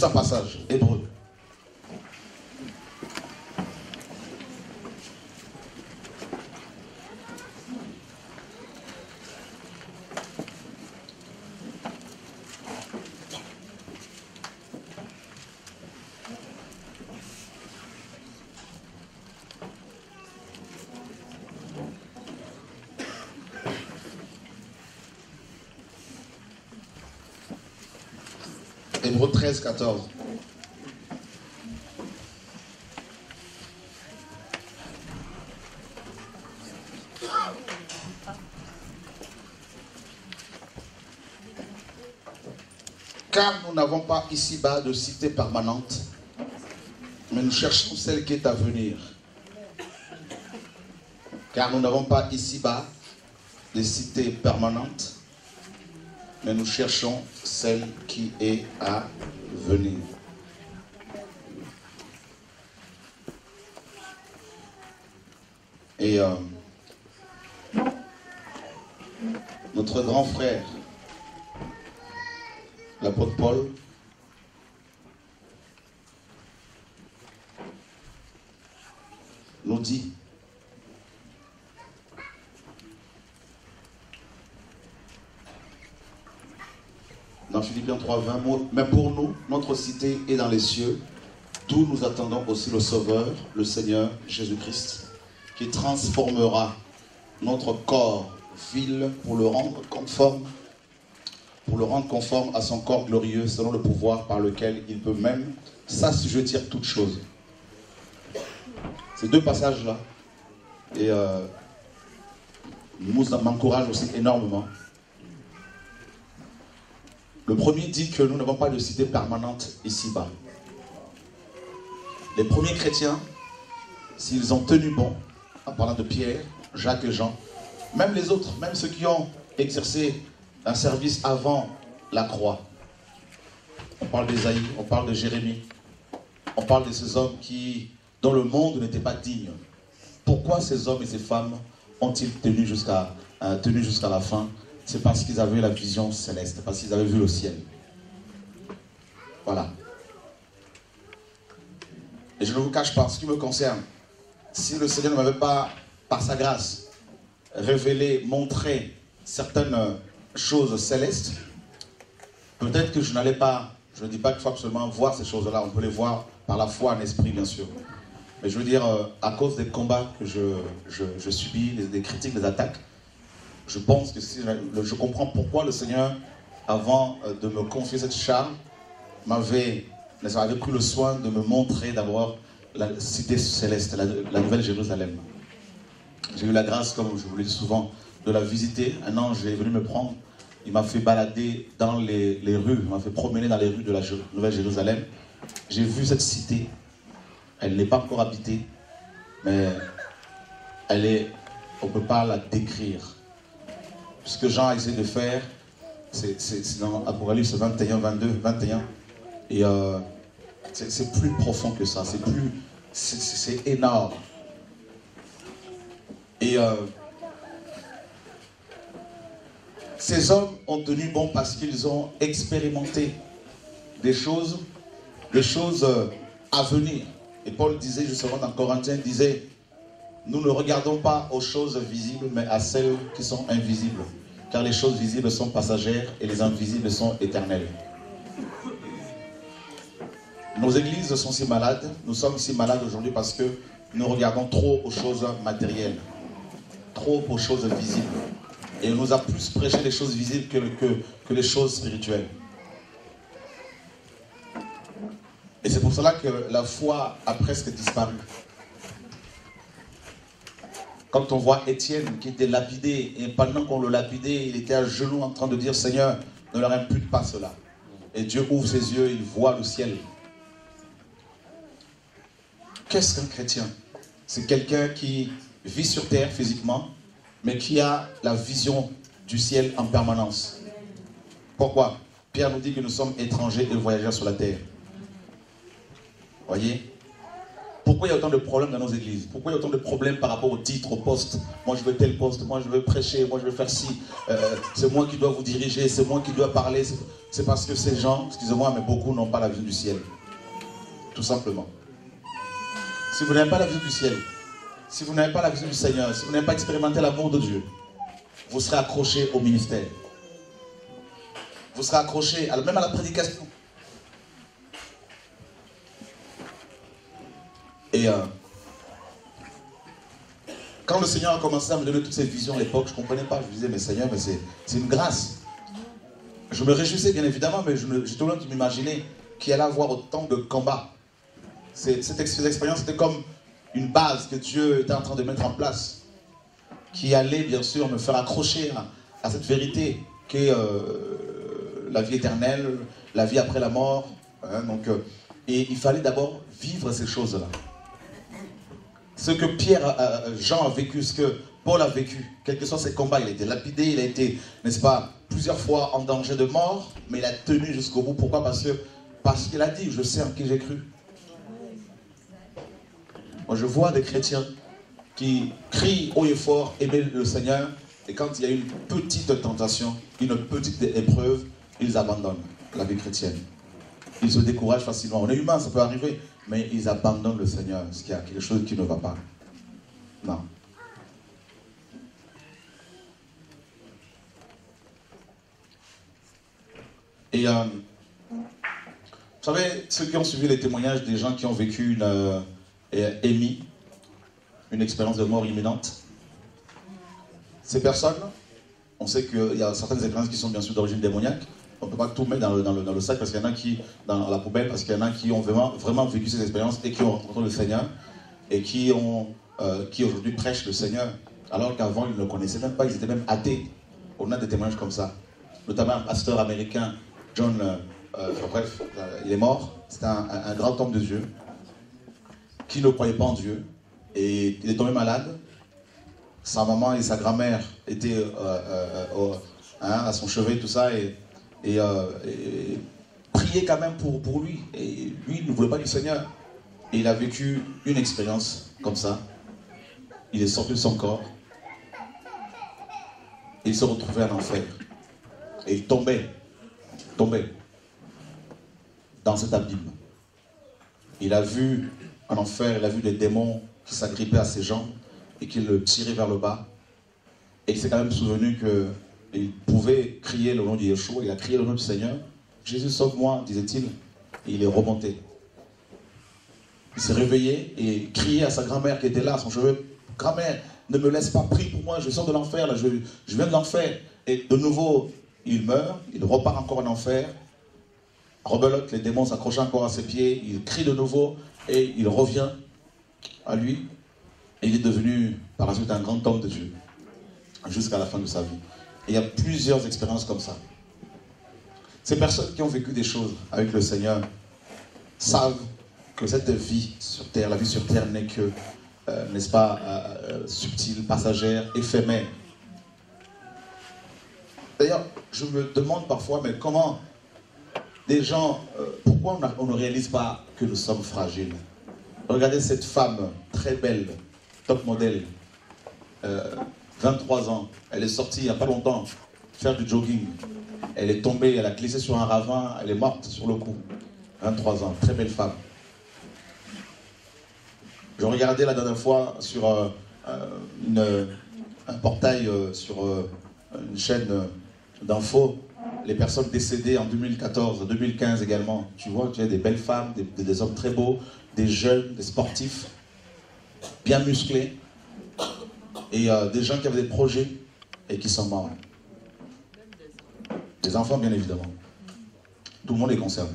Juste un passage, hébreu. Hébreu 13, 14. Car nous n'avons pas ici-bas de cité permanente, mais nous cherchons celle qui est à venir. Car nous n'avons pas ici-bas de cité permanente, mais nous cherchons celle qui est à venir. Et euh, notre grand frère, l'apôtre Paul, nous dit dans Philippiens 3, 20 mots, mais pour nous, notre cité est dans les cieux, d'où nous attendons aussi le Sauveur, le Seigneur Jésus-Christ, qui transformera notre corps vil pour le rendre conforme, pour le rendre conforme à son corps glorieux, selon le pouvoir par lequel il peut même s'assujettir toutes choses. Ces deux passages-là, et euh, nous m'encouragent aussi énormément. Le premier dit que nous n'avons pas de cité permanente ici-bas. Les premiers chrétiens, s'ils ont tenu bon, en parlant de Pierre, Jacques et Jean, même les autres, même ceux qui ont exercé un service avant la croix, on parle d'Ésaïe, on parle de Jérémie, on parle de ces hommes qui, dont le monde n'était pas digne. Pourquoi ces hommes et ces femmes ont-ils tenu jusqu'à euh, tenu jusqu'à la fin? C'est parce qu'ils avaient la vision céleste, parce qu'ils avaient vu le ciel. Voilà. Et je ne vous cache pas, ce qui me concerne, si le Seigneur ne m'avait pas, par sa grâce, révélé, montré certaines choses célestes, peut-être que je n'allais pas, je ne dis pas qu'il faut absolument voir ces choses-là, on peut les voir par la foi en esprit, bien sûr. Mais je veux dire, à cause des combats que je, je, subis, des critiques, des attaques, je pense que si je, comprends pourquoi le Seigneur, avant euh, de me confier cette charge, m'avait avait pris le soin de me montrer d'abord la cité céleste, la, nouvelle Jérusalem. J'ai eu la grâce, comme je vous le dis souvent, de la visiter. Un ange est venu me prendre. Il m'a fait balader dans les, rues, il m'a fait promener dans les rues de la Nouvelle Jérusalem. J'ai vu cette cité. Elle n'est pas encore habitée, mais elle est, on ne peut pas la décrire. Ce que Jean a essayé de faire, c'est dans Apocalypse 21, 22, 21. Et euh, c'est plus profond que ça, c'est plus. C'est énorme. Et euh, ces hommes ont tenu bon parce qu'ils ont expérimenté des choses, des choses euh, à venir. Et Paul disait justement dans Corinthiens, disait, nous ne regardons pas aux choses visibles, mais à celles qui sont invisibles. Car les choses visibles sont passagères et les invisibles sont éternelles. Nos églises sont si malades, nous sommes si malades aujourd'hui parce que nous regardons trop aux choses matérielles, trop aux choses visibles. Et on nous a plus prêché les choses visibles que, que, que les choses spirituelles. Et c'est pour cela que la foi a presque disparu. Quand on voit Étienne qui était lapidé, et pendant qu'on le lapidait, il était à genoux en train de dire Seigneur, ne leur impute pas cela. Et Dieu ouvre ses yeux, il voit le ciel. Qu'est-ce qu'un chrétien? C'est quelqu'un qui vit sur terre physiquement, mais qui a la vision du ciel en permanence. Pourquoi? Pierre nous dit que nous sommes étrangers et voyageurs sur la terre. Voyez? Pourquoi il y a autant de problèmes dans nos églises? Pourquoi il y a autant de problèmes par rapport au titre, au poste? Moi je veux tel poste, moi je veux prêcher, moi je veux faire ci. Euh, c'est moi qui dois vous diriger, c'est moi qui dois parler. C'est parce que ces gens, excusez-moi, mais beaucoup n'ont pas la vue du ciel. Tout simplement. Si vous n'avez pas la vue du ciel, si vous n'avez pas la vue du Seigneur, si vous n'avez pas expérimenté l'amour de Dieu, vous serez accroché au ministère. Vous serez accroché même à la prédication. Et euh, quand le Seigneur a commencé à me donner toutes ces visions à l'époque, je ne comprenais pas. Je me disais, mais Seigneur, mais c'est une grâce. Je me réjouissais bien évidemment, mais j'étais loin de m'imaginer qu'il allait avoir autant de combats. Cette expérience était comme une base que Dieu était en train de mettre en place, qui allait bien sûr me faire accrocher à, cette vérité qu'est euh, la vie éternelle, la vie après la mort. Hein, donc, euh, et il fallait d'abord vivre ces choses-là ce que Pierre, Jean a vécu, ce que Paul a vécu, quels que soient ses combats, il a été lapidé, il a été, n'est-ce pas, plusieurs fois en danger de mort, mais il a tenu jusqu'au bout. Pourquoi? Parce que parce qu'il a dit, je sais en qui j'ai cru. Moi, je vois des chrétiens qui crient haut et fort, aimer le Seigneur, et quand il y a une petite tentation, une petite épreuve, ils abandonnent la vie chrétienne. Ils se découragent facilement. On est humain, ça peut arriver mais ils abandonnent le Seigneur, parce qu'il y a quelque chose qui ne va pas. Non. Et euh, vous savez, ceux qui ont suivi les témoignages des gens qui ont vécu une euh, émis, une expérience de mort imminente, ces personnes, on sait qu'il y a certaines expériences qui sont bien sûr d'origine démoniaque, on ne peut pas tout mettre dans le, sac parce qu'il y en a qui, dans la poubelle, parce qu'il y en a qui ont vraiment, vraiment vécu ces expériences et qui ont rencontré le Seigneur et qui, ont, euh, qui aujourd'hui prêchent le Seigneur, alors qu'avant ils ne le connaissaient même pas, ils étaient même athées. On a des témoignages comme ça. Notamment un pasteur américain, John, euh, euh, bref, il est mort, c'était un, grand homme de Dieu, qui ne croyait pas en Dieu, et il est tombé malade. Sa maman et sa grand-mère étaient hein, à son chevet, tout ça, et euh, et, prier quand même pour, pour lui. Et lui, il ne voulait pas du Seigneur. Et il a vécu une expérience comme ça. Il est sorti de son corps. Et il se retrouvait en enfer. Et il tombait, tombait dans cet abîme. Il a vu en enfer, il a vu des démons qui s'agrippaient à ses jambes et qui le tiraient vers le bas. Et il s'est quand même souvenu que il pouvait crier le nom de Yeshua, il a crié le nom du Seigneur. Jésus, sauve-moi, disait-il. Et il est remonté. Il s'est réveillé et crié à sa grand-mère qui était là, son cheveu. Grand-mère, ne me laisse pas, prie pour moi, je sors de l'enfer, je, je viens de l'enfer. Et de nouveau, il meurt, il repart encore en enfer. Rebelote, les démons s'accrochent encore à ses pieds, il crie de nouveau et il revient à lui. Et il est devenu par la suite un grand homme de Dieu jusqu'à la fin de sa vie il y a plusieurs expériences comme ça. Ces personnes qui ont vécu des choses avec le Seigneur savent que cette vie sur terre, la vie sur terre n'est que, euh, n'est-ce pas, euh, euh, subtile, passagère, éphémère. D'ailleurs, je me demande parfois, mais comment des gens, pourquoi on, ne réalise pas que nous sommes fragiles? Regardez cette femme très belle, top modèle, 23 ans. Elle est sortie il n'y a pas longtemps faire du jogging. Elle est tombée, elle a glissé sur un ravin, elle est morte sur le coup. 23 ans, très belle femme. Je regardais la dernière fois sur euh, euh, un portail, euh, sur une chaîne d'infos, les personnes décédées en 2014, 2015 également. Tu vois, tu as des belles femmes, des, des hommes très beaux, des jeunes, des sportifs, bien musclés et des gens qui avaient des projets et qui sont morts. Des enfants, bien évidemment. Tout le monde est concerné.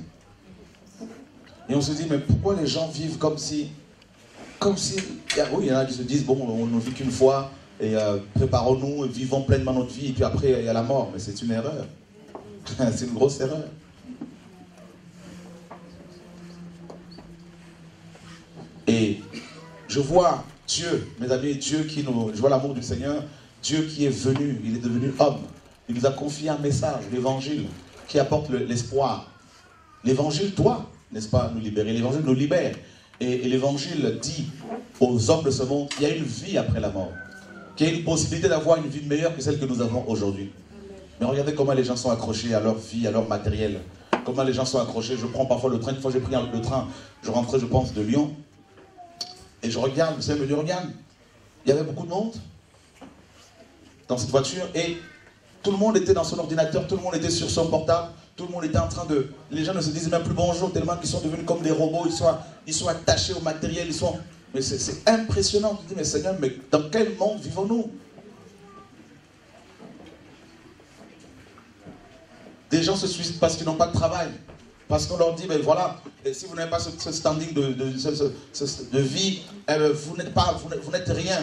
Et on se dit, mais pourquoi les gens vivent comme si. Comme si. Oui, il y en a qui se disent, bon, on ne vit qu'une fois, et euh, préparons-nous, vivons pleinement notre vie, et puis après, il y a la mort. Mais c'est une erreur. c'est une grosse erreur. Et je vois Dieu, mes amis, Dieu qui nous. Je vois l'amour du Seigneur. Dieu qui est venu, il est devenu homme. Il nous a confié un message, l'évangile, qui apporte l'espoir. l'évangile doit, n'est-ce pas, nous libérer? L'évangile nous libère. Et, l'évangile dit aux hommes de ce monde qu'il y a une vie après la mort, qu'il y a une possibilité d'avoir une vie meilleure que celle que nous avons aujourd'hui. Mais regardez comment les gens sont accrochés à leur vie, à leur matériel. Comment les gens sont accrochés. Je prends parfois le train. Une fois, j'ai pris le train. Je rentrais, je pense, de Lyon. Et je regarde, vous savez, me dit, regarde, il y avait beaucoup de monde dans cette voiture. Et tout le monde était dans son ordinateur, tout le monde était sur son portable, tout le monde était en train de... Les gens ne se disaient même plus bonjour, tellement qu'ils sont devenus comme des robots, ils sont, ils sont attachés au matériel, ils sont... Mais c'est impressionnant. Tu dis, mais Seigneur, mais dans quel monde vivons-nous? Des gens se suicident parce qu'ils n'ont pas de travail. Parce qu'on leur dit, mais voilà, si vous n'avez pas ce, standing de, de, vie, eh ben, vous n'êtes pas, n'êtes rien.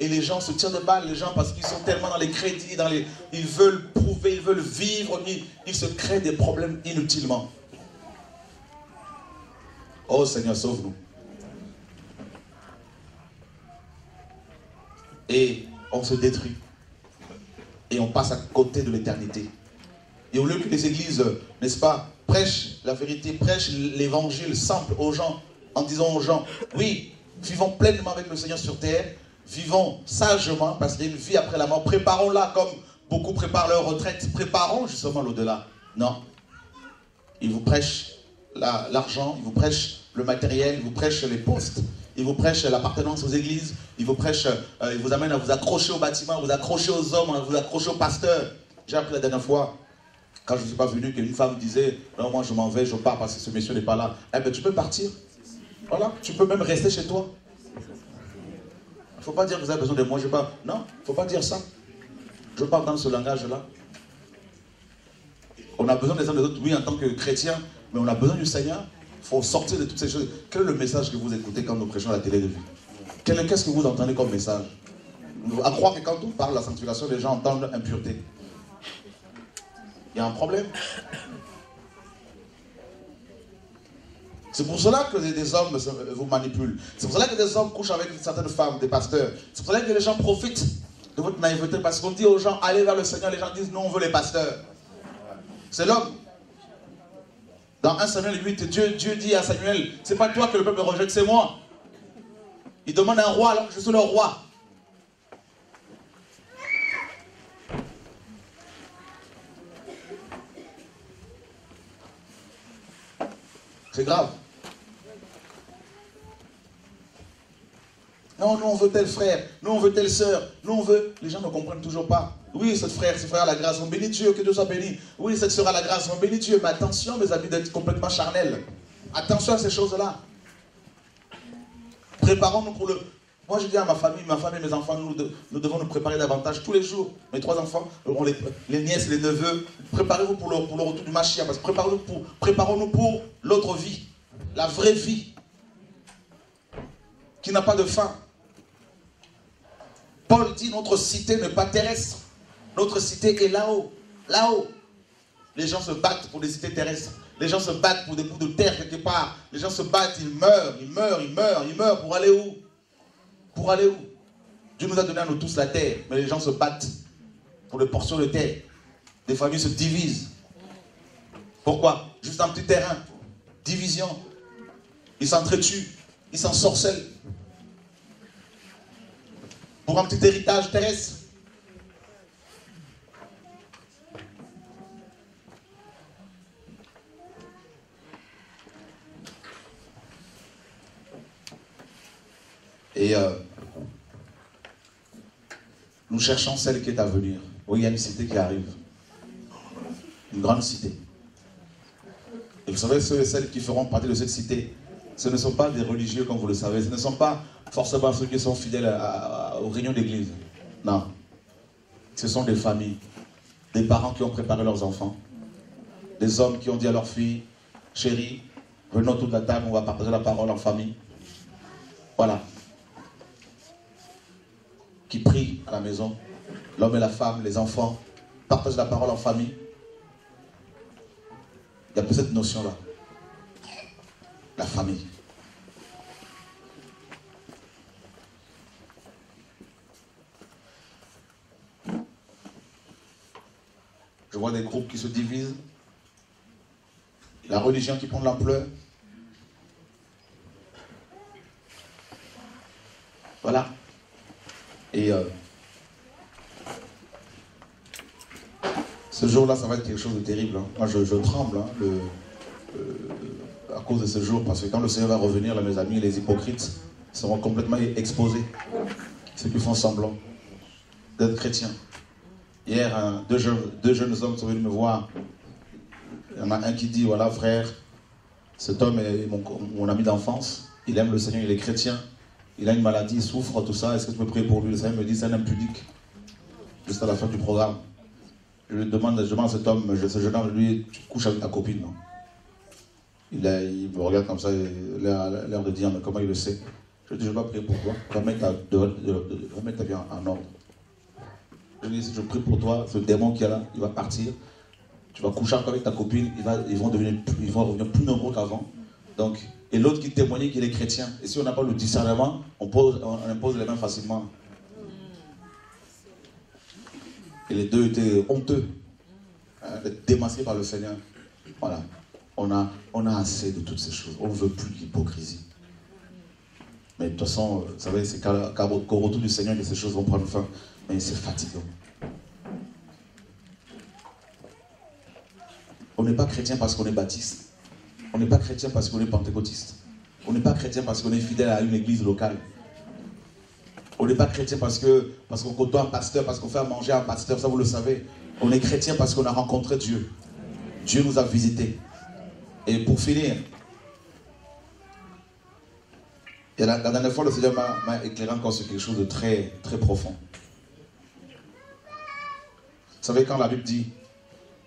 Et les gens se tirent de balles, les gens, parce qu'ils sont tellement dans les crédits, dans les, ils veulent prouver, ils veulent vivre, ils, se créent des problèmes inutilement. Oh Seigneur, sauve-nous. Et on se détruit. Et on passe à côté de l'éternité. Et au lieu que les églises, n'est-ce pas, prêchent la vérité, prêchent l'évangile simple aux gens, en disant aux gens, oui, vivons pleinement avec le Seigneur sur terre, vivons sagement, parce qu'il y a une vie après la mort. Préparons-la comme beaucoup préparent leur retraite. Préparons justement l'au-delà. Non. Ils vous prêchent l'argent, ils vous prêchent le matériel, ils vous prêchent les postes, ils vous prêchent l'appartenance aux églises, ils vous prêchent, euh, ils vous amènent à vous accrocher au bâtiment, à vous accrocher aux hommes, à vous accrocher aux pasteurs. J'ai appris la dernière fois, quand je ne suis pas venu, qu'une femme disait Non, moi je m'en vais, je pars parce que ce monsieur n'est pas là. Eh bien, tu peux partir. Voilà, tu peux même rester chez toi ne faut pas dire que vous avez besoin de moi, je pas. Non, il ne faut pas dire ça. Je parle dans ce langage-là. On a besoin des uns des autres, oui, en tant que chrétien, mais on a besoin du Seigneur. Il faut sortir de toutes ces choses. Quel est le message que vous écoutez quand nous prêchons à la télé de vie? Qu'est-ce que vous entendez comme message? À croire que quand on parle de la sanctification, les gens entendent impureté. Il y a un problème. C'est pour cela que des hommes vous manipulent. C'est pour cela que des hommes couchent avec certaines femmes, des pasteurs. C'est pour cela que les gens profitent de votre naïveté parce qu'on dit aux gens allez vers le Seigneur. Les gens disent non, on veut les pasteurs. C'est l'homme. Dans 1 Samuel 8, Dieu, Dieu dit à Samuel c'est pas toi que le peuple rejette, c'est moi. Il demande un roi alors je suis le roi. C'est grave. Non, nous on veut tel frère, nous on veut telle sœur, nous on veut. Les gens ne comprennent toujours pas. Oui, cette frère, ce frère a la grâce, on bénit Dieu, que Dieu soit béni. Oui, cette sœur a la grâce, on bénit Dieu. Mais attention, mes amis, d'être complètement charnel. Attention à ces choses-là. Préparons-nous pour le. Moi, je dis à ma famille, ma famille, mes enfants, nous, nous devons nous préparer davantage tous les jours. Mes trois enfants, les, les, nièces, les neveux, préparez-vous pour le, pour le retour du Machia. Préparons-nous pour, préparons pour l'autre vie, la vraie vie, qui n'a pas de fin. Paul dit notre cité n'est pas terrestre. Notre cité est là-haut. Là-haut. Les gens se battent pour des cités terrestres. Les gens se battent pour des bouts de terre quelque part. Les gens se battent, ils meurent, ils meurent, ils meurent, ils meurent pour aller où? Pour aller où? Dieu nous a donné à nous tous la terre, mais les gens se battent pour des portions de terre. Des familles se divisent. Pourquoi? Juste un petit terrain. Division. Ils s'entretuent. Ils s'ensorcellent pour un petit héritage terrestre. Et euh, nous cherchons celle qui est à venir. Oui, il y a une cité qui arrive. Une grande cité. Et vous savez, ceux et celles qui feront partie de cette cité, ce ne sont pas des religieux, comme vous le savez. Ce ne sont pas forcément ceux qui sont fidèles aux réunions d'église. Non. Ce sont des familles, des parents qui ont préparé leurs enfants, des hommes qui ont dit à leur fille, chérie, venons toute la table, on va partager la parole en famille. Voilà. Qui prient à la maison, l'homme et la femme, les enfants, partagent la parole en famille. Il y a peu cette notion-là. La famille. Je vois des groupes qui se divisent. La religion qui prend de l'ampleur. Voilà. Et euh, ce jour-là, ça va être quelque chose de terrible. hein. Moi, je, tremble hein, euh, à cause de ce jour, parce que quand le Seigneur va revenir, mes amis, les hypocrites seront complètement exposés. Ceux qui font semblant d'être chrétiens. Hier, un- deux, jeunes, hommes sont venus me voir. Il y en a un qui dit, voilà frère, cet homme est mon ami d'enfance, il aime le Seigneur, il est chrétien, il a une maladie, il souffre, tout ça, est-ce que tu peux prier pour lui? Le Seigneur me dit, c'est un impudique. Juste à la fin du programme. Je lui demande, je demande à cet homme, ce jeune homme, lui, tu couches avec ta copine, il, me regarde comme ça, il a l'air de dire, mais comment il le sait? Je lui dis, je vais pas prier pour toi, mettre ta, ta vie en, ordre. Je lui dis, je prie pour toi, ce démon qui est là, il va partir, tu vas coucher avec ta copine, ils, vont devenir, ils vont revenir plus nombreux qu'avant. Donc, et l'autre qui témoignait qu'il est chrétien. Et si on n'a pas le discernement, on, pose, on impose les mains facilement. Et les deux étaient honteux, hein, démasqués par le Seigneur. Voilà. On a, on a assez de toutes ces choses. On ne veut plus de l'hypocrisie. Mais de toute façon, vous savez, c'est qu'au retour du Seigneur que ces choses vont prendre fin. Mais c'est fatigant. On n'est pas chrétien parce qu'on est baptiste. On n'est pas chrétien parce qu'on est pentecôtiste. On n'est pas chrétien parce qu'on est fidèle à une église locale. On n'est pas chrétien parce que parce qu'on côtoie un pasteur, parce qu'on fait à manger un pasteur, ça vous le savez. On est chrétien parce qu'on a rencontré Dieu. Dieu nous a visités. Et pour finir, la, dernière fois, le Seigneur m'a m'a éclairé encore sur quelque chose de très, très profond. Vous savez, quand la Bible dit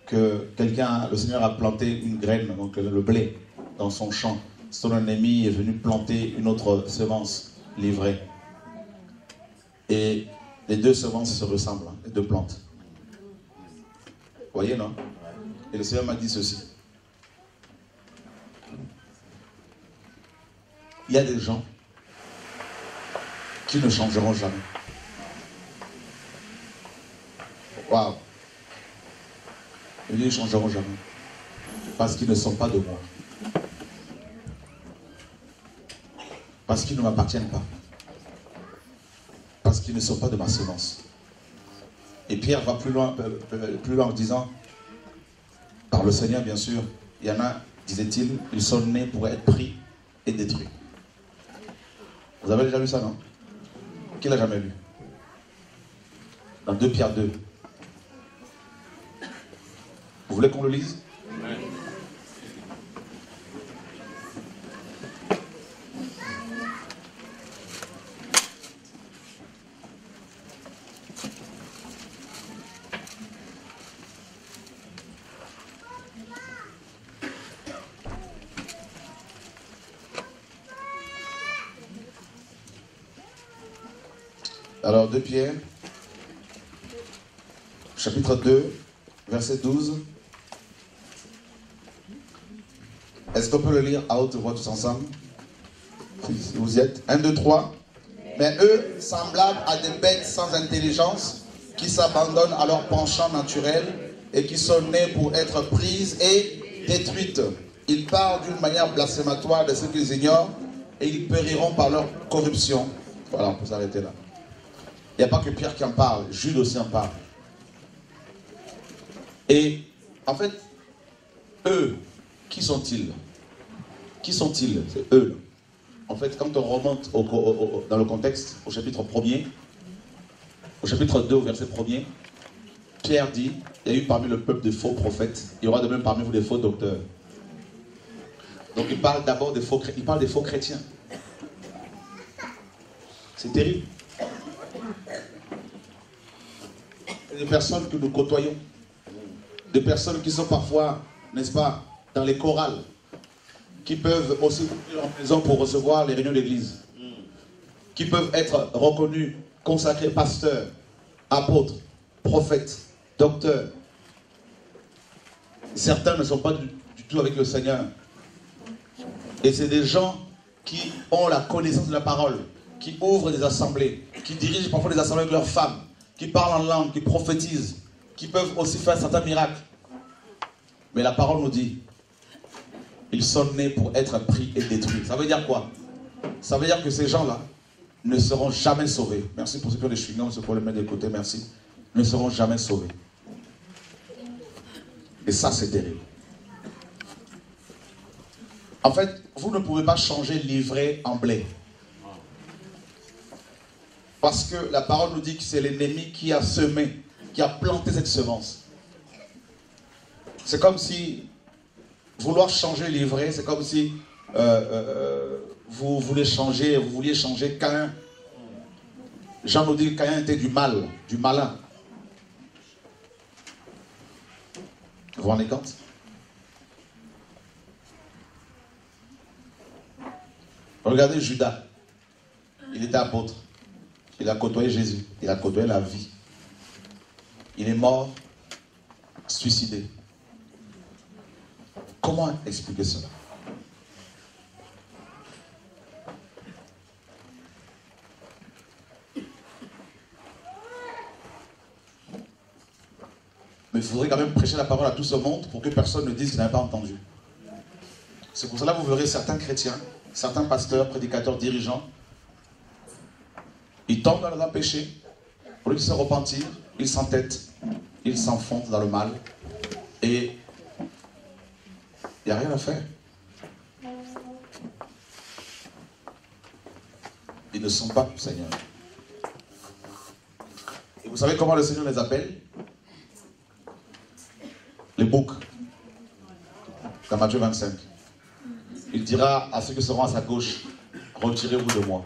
que quelqu'un, le Seigneur a planté une graine, donc le blé, dans son champ, son ennemi est venu planter une autre semence livrée. Et les deux semences se ressemblent, hein, les deux plantes. Vous voyez, non? Et le Seigneur m'a dit ceci. Il y a des gens qui ne changeront jamais. Waouh. Ils ne changeront jamais. Parce qu'ils ne sont pas de moi. Parce qu'ils ne m'appartiennent pas. Parce qu'ils ne sont pas de ma semence. Et Pierre va plus loin, euh, euh, plus loin en disant, par le Seigneur bien sûr, il y en a, disait-il, ils sont nés pour être pris et détruits. Vous avez déjà lu ça, non? Qui l'a jamais lu Dans 2 Pierre 2. Vous voulez qu'on le lise? Alors, 2 Pierre, chapitre 2, verset 12. Est-ce qu'on peut le lire? À haute voix tous ensemble? Si vous y êtes. 1, 2, 3. Mais eux, semblables à des bêtes sans intelligence, qui s'abandonnent à leur penchant naturel et qui sont nés pour être prises et détruites. Ils parlent d'une manière blasphématoire de ce qu'ils ignorent et ils périront par leur corruption. Voilà, on peut s'arrêter là. Il n'y a pas que Pierre qui en parle, Jude aussi en parle. Et en fait, eux, qui sont-ils? Qui sont-ils? C'est eux. En fait, quand on remonte dans le contexte, au chapitre 1er, au chapitre 2, au verset 1er, Pierre dit, il y a eu parmi le peuple des faux prophètes, il y aura de même parmi vous des faux docteurs. Donc il parle d'abord des faux, il parle des faux chrétiens. C'est terrible. Des personnes que nous côtoyons, des personnes qui sont parfois, n'est-ce pas, dans les chorales, qui peuvent aussi venir en maison pour recevoir les réunions d'église, qui peuvent être reconnus, consacrés pasteurs, apôtres, prophètes, docteurs. Certains ne sont pas du, du tout avec le Seigneur. Et c'est des gens qui ont la connaissance de la parole, qui ouvrent des assemblées, qui dirigent parfois des assemblées avec leurs femmes, qui parlent en langue, qui prophétisent, qui peuvent aussi faire certains miracles. Mais la parole nous dit, ils sont nés pour être pris et détruits. Ça veut dire quoi? Ça veut dire que ces gens-là, ne seront jamais sauvés. Merci pour ceux qui ont des chewing ce pour le mettre de côté, merci. Ne seront jamais sauvés. Et ça, c'est terrible. En fait, vous ne pouvez pas changer l'ivraie en blé. Parce que la parole nous dit que c'est l'ennemi qui a semé, qui a planté cette semence. C'est comme si vouloir changer l'ivraie, c'est comme si euh, euh, vous voulez changer, vous vouliez changer Cain. Jean nous dit que Cain était du mal, du malin. Vous vous rendez compte? Regardez Judas. Il était apôtre. Il a côtoyé Jésus. Il a côtoyé la vie. Il est mort, suicidé. Comment expliquer cela? Mais il faudrait quand même prêcher la parole à tout ce monde pour que personne ne dise qu'il n'a pas entendu. C'est pour cela que vous verrez certains chrétiens, certains pasteurs, prédicateurs, dirigeants, ils tombent dans un péché, au lieu de se repentir, ils s'entêtent, ils s'enfoncent dans le mal, et n'y a rien à faire. Ils ne sont pas Seigneur. Et vous savez comment le Seigneur les appelle? Les boucs. Dans Matthieu 25. Il dira à ceux qui seront à sa gauche, retirez-vous de moi.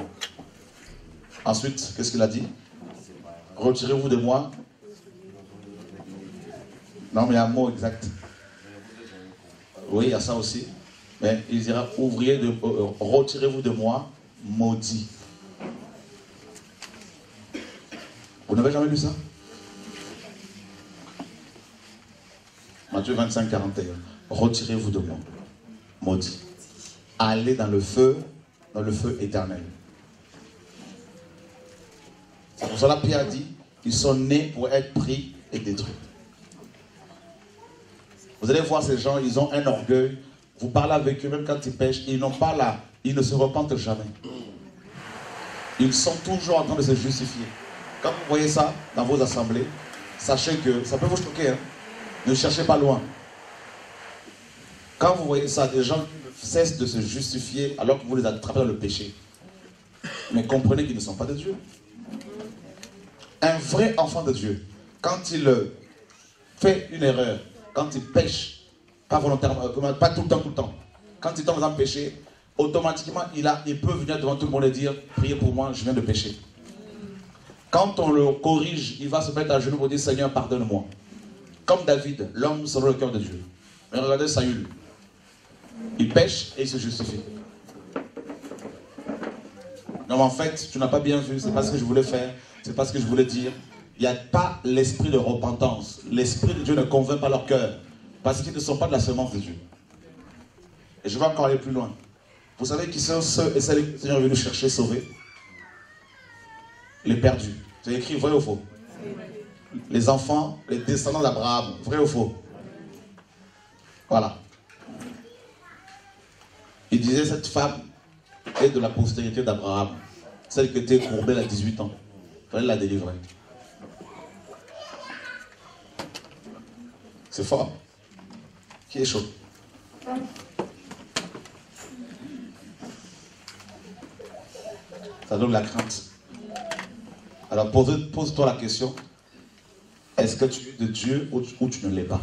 Ensuite, qu'est-ce qu'il a dit? Retirez-vous de moi. Non, mais un mot exact. Oui, il y a ça aussi. Mais il dira, ouvrier euh, retirez-vous de moi, maudit. Vous n'avez jamais lu ça? Matthieu 25, 41. Retirez-vous de moi, maudit. Allez dans le feu, dans le feu éternel. C'est pour cela que Pierre dit, ils sont nés pour être pris et détruits. Vous allez voir ces gens, ils ont un orgueil. Vous parlez avec eux, même quand ils pêchent, ils n'ont pas là, ils ne se repentent jamais. Ils sont toujours en train de se justifier. Quand vous voyez ça dans vos assemblées, sachez que ça peut vous choquer. Hein. Ne cherchez pas loin. Quand vous voyez ça, des gens cessent de se justifier alors que vous les attrapez dans le péché. Mais comprenez qu'ils ne sont pas de Dieu. Un vrai enfant de Dieu, quand il fait une erreur, quand il pêche, pas volontairement, euh, pas tout le temps, tout le temps, quand il tombe dans un péché, automatiquement, il, a, peut venir devant tout le monde et dire, priez pour moi, je viens de pécher. Quand on le corrige, il va se mettre à genoux pour dire, Seigneur, pardonne-moi. Comme David, l'homme selon le cœur de Dieu. Mais regardez Saül. Il pêche et il se justifie. Non, mais en fait, tu n'as pas bien vu, c'est pas ce que je voulais faire, c'est pas ce que je voulais dire il n'y a pas l'esprit de repentance. L'esprit de Dieu ne convainc pas leur cœur. Parce qu'ils ne sont pas de la semence de Dieu. Et je vais encore aller plus loin. Vous savez qui sont ceux et celles que le Seigneur est venu chercher, sauver Les perdus. C'est écrit vrai ou faux? Les enfants, les descendants d'Abraham. Vrai ou faux? Voilà. Il disait cette femme est de la postérité d'Abraham. Celle qui était courbée à 18 ans. Il fallait la délivrer. C'est fort. Qui est chaud? Ça donne la crainte. Alors pose-toi la question, est-ce que tu es de Dieu ou tu, ne l'es pas?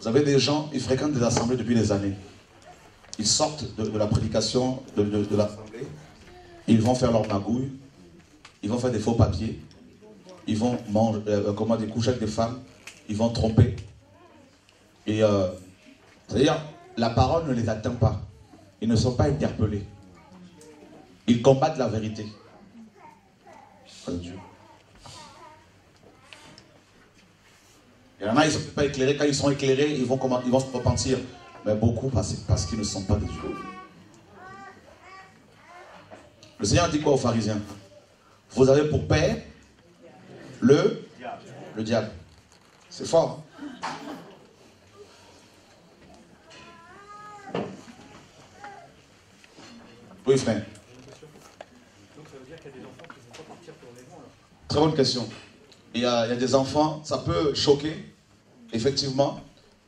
Vous avez des gens, ils fréquentent des assemblées depuis des années. Ils sortent de, la prédication de, de l'assemblée, ils vont faire leur magouille, ils vont faire des faux papiers, ils vont manger, euh, comment dire, coucher avec des femmes, ils vont tromper. Et euh, c'est-à-dire, la parole ne les atteint pas. Ils ne sont pas interpellés. Ils combattent la vérité. Dieu. Il y en a, ils ne sont pas éclairés. Quand ils sont éclairés, ils vont, ils vont se repentir. Mais beaucoup parce, parce qu'ils ne sont pas de Dieu. Le Seigneur dit quoi aux pharisiens? Vous avez pour père le Le diable. C'est fort. Oui, frère. Très bonne question. Il y, a, il y a des enfants, ça peut choquer, effectivement.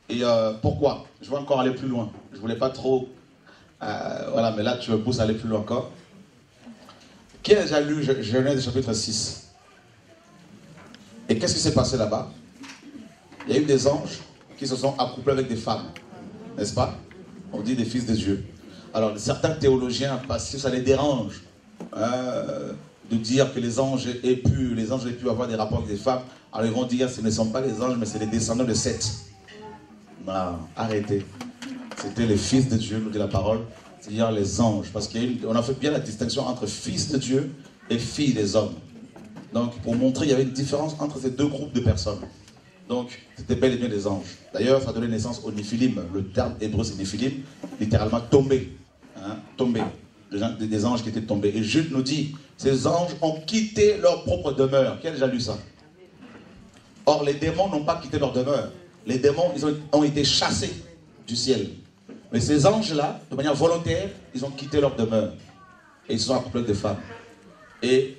Et euh, pourquoi? Je vais encore aller plus loin. Je voulais pas trop. euh, voilà, mais là, tu me pousses à aller plus loin encore. Qui a déjà lu Ge- Genèse chapitre 6 Et qu'est-ce qui s'est passé là-bas? Il y a eu des anges qui se sont accouplés avec des femmes, n'est-ce pas? On dit des fils de Dieu. Alors, certains théologiens, parce que ça les dérange, euh, de dire que les anges aient pu, les anges aient pu avoir des rapports avec des femmes, alors ils vont dire ce ne sont pas les anges, mais c'est les descendants de Seth. Non, arrêtez. C'était les fils de Dieu, nous dit la parole, c'est-à-dire les anges. Parce qu'on a fait bien la distinction entre fils de Dieu et filles des hommes. Donc, pour montrer qu'il y avait une différence entre ces deux groupes de personnes. Donc, c'était bel et bien des anges. D'ailleurs, ça donné naissance au Néphilim. Le terme hébreu, c'est Néphilim, littéralement tombé. Hein, tombé. Des, anges qui étaient tombés. Et Jude nous dit, ces anges ont quitté leur propre demeure. Qui a déjà lu ça? Or, les démons n'ont pas quitté leur demeure. Les démons, ils ont, été chassés du ciel. Mais ces anges-là, de manière volontaire, ils ont quitté leur demeure. Et ils sont avec des femmes. Et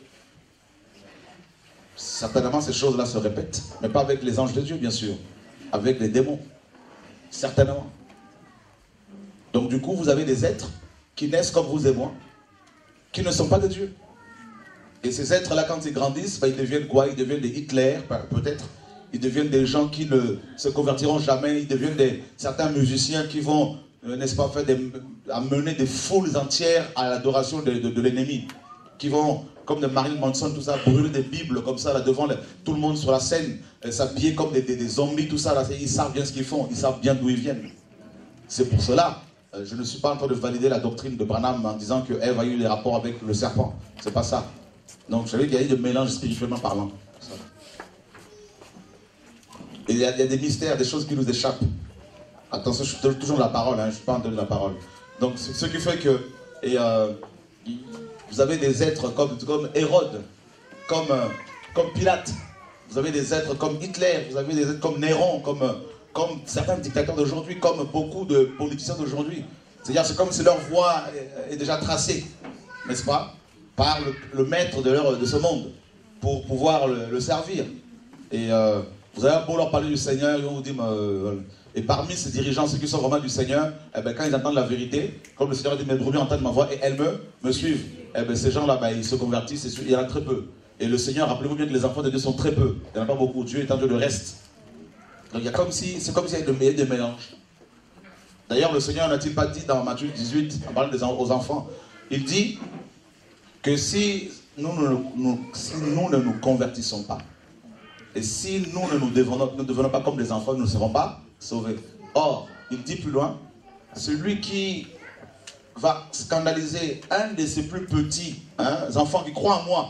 certainement, ces choses-là se répètent. Mais pas avec les anges de Dieu, bien sûr. Avec les démons. Certainement. Donc, du coup, vous avez des êtres qui naissent comme vous et moi, qui ne sont pas de Dieu. Et ces êtres-là, quand ils grandissent, ben, ils deviennent quoi? Ils deviennent des Hitler, pe- peut-être. Ils deviennent des gens qui ne se convertiront jamais. Ils deviennent des, certains musiciens qui vont, euh, n'est-ce pas, faire des, amener des foules entières à l'adoration de, de- de l'ennemi. Qui vont, comme de Marilyn Manson, tout ça, brûler des Bibles comme ça, là, devant tout le monde sur la scène, euh, s'habiller comme des, zombies, tout ça. Là, ils savent bien ce qu'ils font. Ils savent bien d'où ils viennent. C'est pour cela, euh, je ne suis pas en train de valider la doctrine de Branham en disant que Ève a eu des rapports avec le serpent. C'est pas ça. Donc, je savais qu'il y a eu des mélanges spirituellement parlant. Il y, a, il y a des mystères, des choses qui nous échappent. Attention, je tou- toujours la parole, hein, je ne suis pas en train de la parole. Donc, ce qui fait que et, euh, vous avez des êtres comme, comme Hérode, comme, euh, comme Pilate, vous avez des êtres comme Hitler, vous avez des êtres comme Néron, comme, euh, comme certains dictateurs d'aujourd'hui, comme beaucoup de politiciens d'aujourd'hui. C'est-à-dire, c'est comme si leur voie est- déjà tracée, n'est-ce pas Par le, maître de, ce monde, pour pouvoir le, servir. Et euh, vous avez beau leur parler du Seigneur, ils vous et parmi ces dirigeants, ceux qui sont vraiment du Seigneur, eh ben, quand ils entendent la vérité, comme le Seigneur dit, mes brebis entendent ma voix et elles me, me suivent, eh ben, ces gens-là, ben, ils se convertissent, il y en a très peu. Et le Seigneur, rappelez-vous bien que les enfants de Dieu sont très peu. Il n'y en a pas beaucoup. Dieu étant Dieu, le reste. Donc il y a comme si, c'est comme s'il y avait des, mélanges. D'ailleurs, le Seigneur n'a-t-il pas dit dans Matthieu 18, en parlant des, aux enfants, il dit que si nous, ne nous- nous nous convertissons pas, et si nous ne nous devenons, ne devenons pas comme les enfants, nous ne serons pas sauvés. Or, il dit plus loin, celui qui va scandaliser un de ses plus petits hein, enfants qui croient en moi,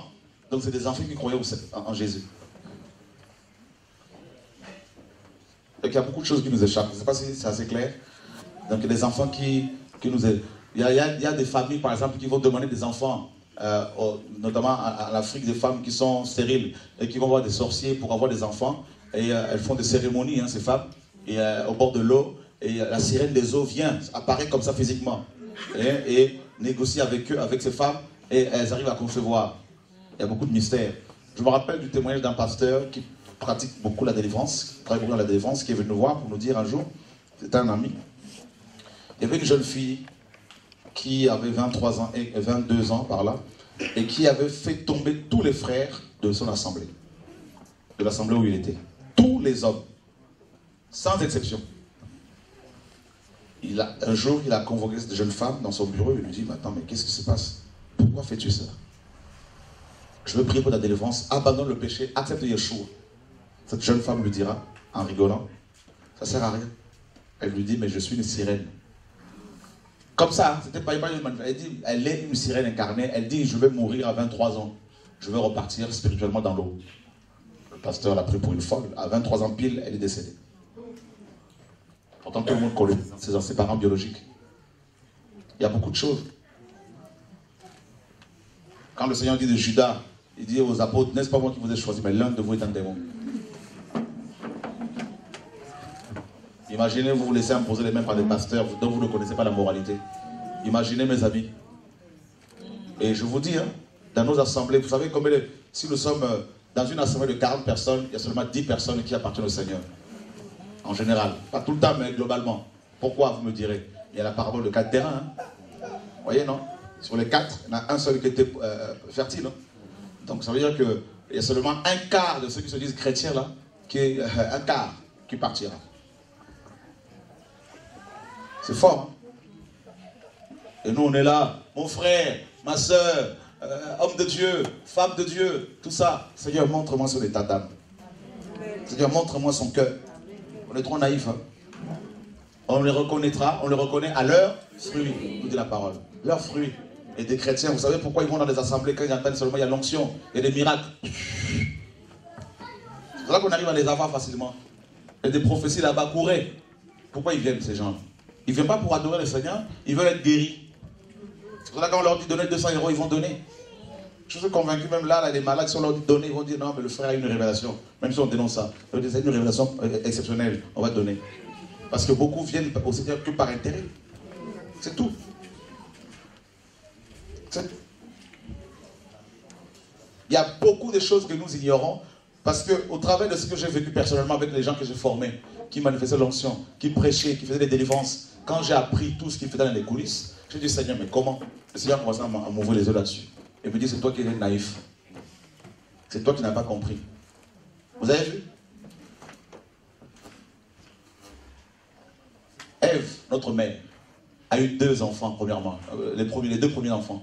donc c'est des enfants qui croyaient en, en Jésus. Donc il y a beaucoup de choses qui nous échappent. Je ne sais pas si c'est assez clair. Donc il y a des enfants qui, qui nous aident. Il y, a, il y a- des familles, par exemple, qui vont demander des enfants, euh, notamment à l'Afrique, des femmes qui sont stériles et qui vont voir des sorciers pour avoir des enfants. Et euh, elles font des cérémonies, hein, ces femmes, et, euh, au bord de l'eau. Et la sirène des eaux vient, apparaît comme ça physiquement. Et, négocie avec eux, avec ces femmes, et elles arrivent à concevoir. Il y a beaucoup de mystères. Je me rappelle du témoignage d'un pasteur qui pratique beaucoup la délivrance, qui beaucoup dans la délivrance, qui est venu nous voir pour nous dire un jour, c'était un ami, il y avait une jeune fille qui avait 23 ans et 22 ans par là, et qui avait fait tomber tous les frères de son assemblée, de l'assemblée où il était. Tous les hommes, sans exception. Un jour, il a convoqué cette jeune femme dans son bureau et lui dit, attends, mais qu'est-ce qui se passe? Pourquoi fais-tu ça? Je veux prier pour ta délivrance, abandonne le péché, accepte Yeshua. Cette jeune femme lui dira, en rigolant, ça sert à rien. Elle lui dit, mais je suis une sirène. Comme ça, c'était pas une Elle dit, elle est une sirène incarnée. Elle dit, je vais mourir à 23 ans. Je vais repartir spirituellement dans l'eau. Le pasteur l'a pris pour une folle. À 23 ans pile, elle est décédée. Pourtant, tout le monde connaît ses, parents biologiques. Il y a beaucoup de choses. Quand le Seigneur dit de Judas, il dit aux apôtres, n'est-ce pas moi qui vous ai choisi, mais l'un de vous est un démon. Imaginez vous vous laissez imposer les mains par des pasteurs dont vous ne connaissez pas la moralité. Imaginez mes amis. Et je vous dis, hein, dans nos assemblées, vous savez de- si nous sommes euh, dans une assemblée de 40 personnes, il y a seulement 10 personnes qui appartiennent au Seigneur. En général. Pas tout le temps, mais globalement. Pourquoi, vous me direz? Il y a la parabole de quatre terrains. hein. Vous voyez, non? Sur les quatre, il y en a un seul qui était euh, fertile. hein. Donc ça veut dire qu'il y a seulement un quart de ceux qui se disent chrétiens là, qui est euh, un quart qui partira. C'est fort. hein. Et nous, on est là, mon frère, ma soeur, homme de Dieu, femme de Dieu, tout ça. Seigneur, montre-moi son état d'âme. Seigneur, montre-moi son cœur. On est trop naïfs. hein. On les reconnaîtra, on les reconnaît à leurs fruits, nous dit la parole. Leurs fruits. Et des chrétiens, vous savez pourquoi ils vont dans des assemblées quand ils entendent seulement il y a l'onction, il y des miracles. C'est pour ça qu'on arrive à les avoir facilement. Il y des prophéties là-bas, courez. Pourquoi ils viennent ces gens? Ils ne viennent pas pour adorer le Seigneur, ils veulent être guéris. C'est pour ça que quand on leur dit donner 200 euros, ils vont donner. Je suis convaincu, même là, là, les malades, leur dit donner, ils vont dire non, mais le frère a une révélation. Même si on dénonce ça. C'est une révélation euh, exceptionnelle, on va donner. Parce que beaucoup viennent au Seigneur que par intérêt. C'est tout. Il y a beaucoup de choses que nous ignorons parce qu'au travers de ce que j'ai vécu personnellement avec les gens que j'ai formés, qui manifestaient l'onction, qui prêchaient, qui faisaient des délivrances, quand j'ai appris tout ce qu'ils faisaient dans les coulisses, j'ai dit Seigneur, mais comment? Le Seigneur m- à m'ouvrir les yeux là-dessus. Et me dit C'est toi qui es naïf. C'est toi qui n'as pas compris. Vous avez vu? Ève, notre mère, a eu deux enfants, premièrement. Euh, Les, deux premiers enfants.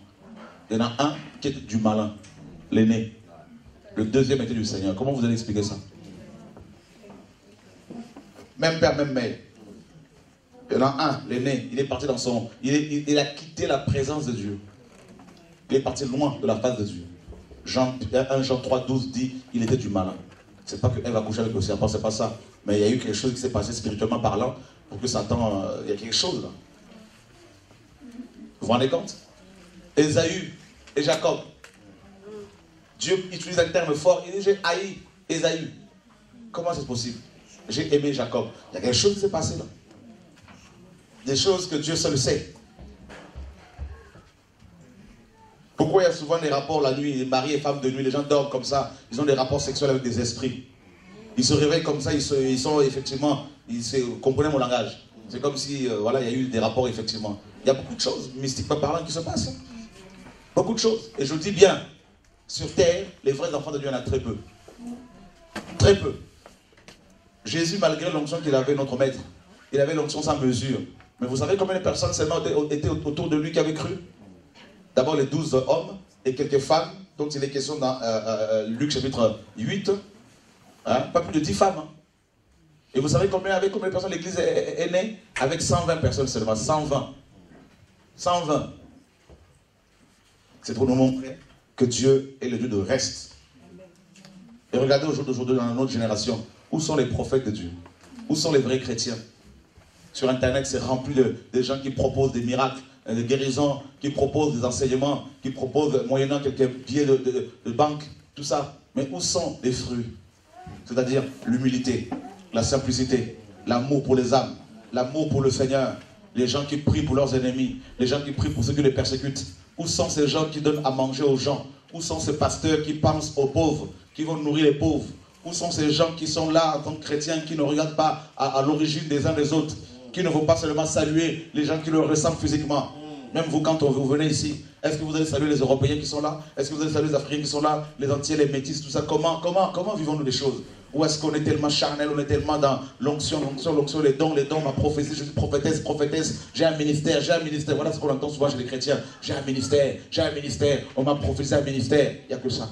Il y en a un qui était du malin, l'aîné. Le deuxième était du Seigneur. Comment vous allez expliquer ça? Même père, même mère. Il y en a un, l'aîné, il est parti dans son. Il a quitté la présence de Dieu. Il est parti loin de la face de Dieu. Jean, 1 Jean 3, 12 dit il était du malin. C'est pas qu'elle va coucher avec le serpent, c'est pas ça. Mais il y a eu quelque chose qui s'est passé spirituellement parlant pour que Satan. euh, il y a quelque chose là. Vous vous rendez compte? Ésaü et Jacob. Dieu utilise un terme fort. Il dit J'ai haï Ésaü. Comment c'est possible? J'ai aimé Jacob. Il y a quelque chose qui s'est passé là. Des choses que Dieu seul sait. Pourquoi il y a souvent des rapports la nuit, les maris et femmes de nuit, les gens dorment comme ça, ils ont des rapports sexuels avec des esprits. Ils se réveillent comme ça, ils, sont effectivement, ils se, mon langage. C'est comme si, euh, voilà, il y a eu des rapports effectivement. Il y a beaucoup de choses, mystiquement parlant, qui se passent. hein. Beaucoup de choses. Et je dis bien, sur terre, les vrais enfants de Dieu, il y en a très peu. Très peu. Jésus, malgré l'onction qu'il avait, notre maître, il avait l'onction sans mesure. Mais vous savez combien de personnes seulement étaient autour de lui qui avaient cru? D'abord les douze hommes et quelques femmes, dont il est question dans euh, euh, Luc chapitre 8. Hein, Pas plus de 10 femmes. hein. Et vous savez combien, avec combien de personnes l'église est, née? Avec 120 personnes seulement. 120. 120. C'est pour nous montrer que Dieu est le Dieu de reste. Et regardez au jour d'aujourd'hui dans notre génération, où sont les prophètes de Dieu? Où sont les vrais chrétiens? Sur Internet, c'est rempli de gens qui proposent des miracles, des guérisons, qui proposent des enseignements, qui proposent, moyennant quelques billets de, de- de banque, tout ça. Mais où sont les fruits? C'est-à-dire l'humilité, la simplicité, l'amour pour les âmes, l'amour pour le Seigneur, les gens qui prient pour leurs ennemis, les gens qui prient pour ceux qui les persécutent. Où sont ces gens qui donnent à manger aux gens? Où sont ces pasteurs qui pensent aux pauvres, qui vont nourrir les pauvres? Où sont ces gens qui sont là en tant que chrétiens, qui ne regardent pas à l'origine des uns des autres, qui ne vont pas seulement saluer les gens qui leur ressemblent physiquement Même vous, quand vous venez ici, est-ce que vous allez saluer les Européens qui sont là? Est-ce que vous allez saluer les Africains qui sont là? Les entiers, les métis, tout ça Comment, comment, comment vivons-nous les choses? Ou est-ce qu'on est tellement charnel, on est tellement dans l'onction, l'onction, l'onction, les dons, les dons, ma prophétie, je suis prophétesse, prophétesse, j'ai un ministère, j'ai un ministère. Voilà ce qu'on entend souvent chez les chrétiens. J'ai un ministère, j'ai un ministère, on m'a prophétisé un ministère. Il n'y a que ça.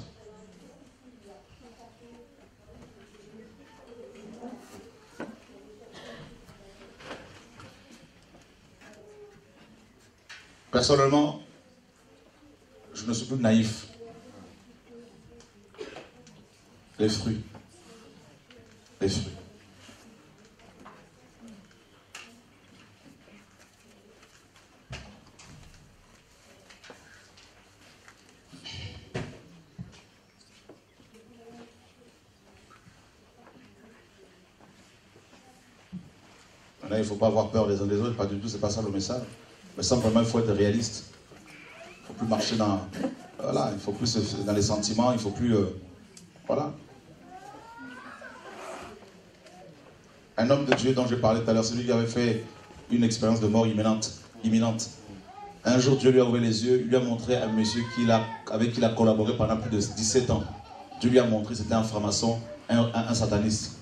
Personnellement, je ne suis plus naïf. Les fruits. Les fruits. Maintenant, il ne faut pas avoir peur les uns des autres, pas du tout, c'est pas ça le message. Mais simplement, il faut être réaliste. Il faut plus marcher dans. Voilà, il faut plus dans les sentiments, il faut plus. euh, voilà. Un homme de Dieu dont je parlais tout à l'heure, celui qui avait fait une expérience de mort imminente. imminente. Un jour, Dieu lui a ouvert les yeux, il lui a montré un monsieur qu'il avec qui il a collaboré pendant plus de 17 ans. Dieu lui a montré, c'était un franc-maçon, un sataniste.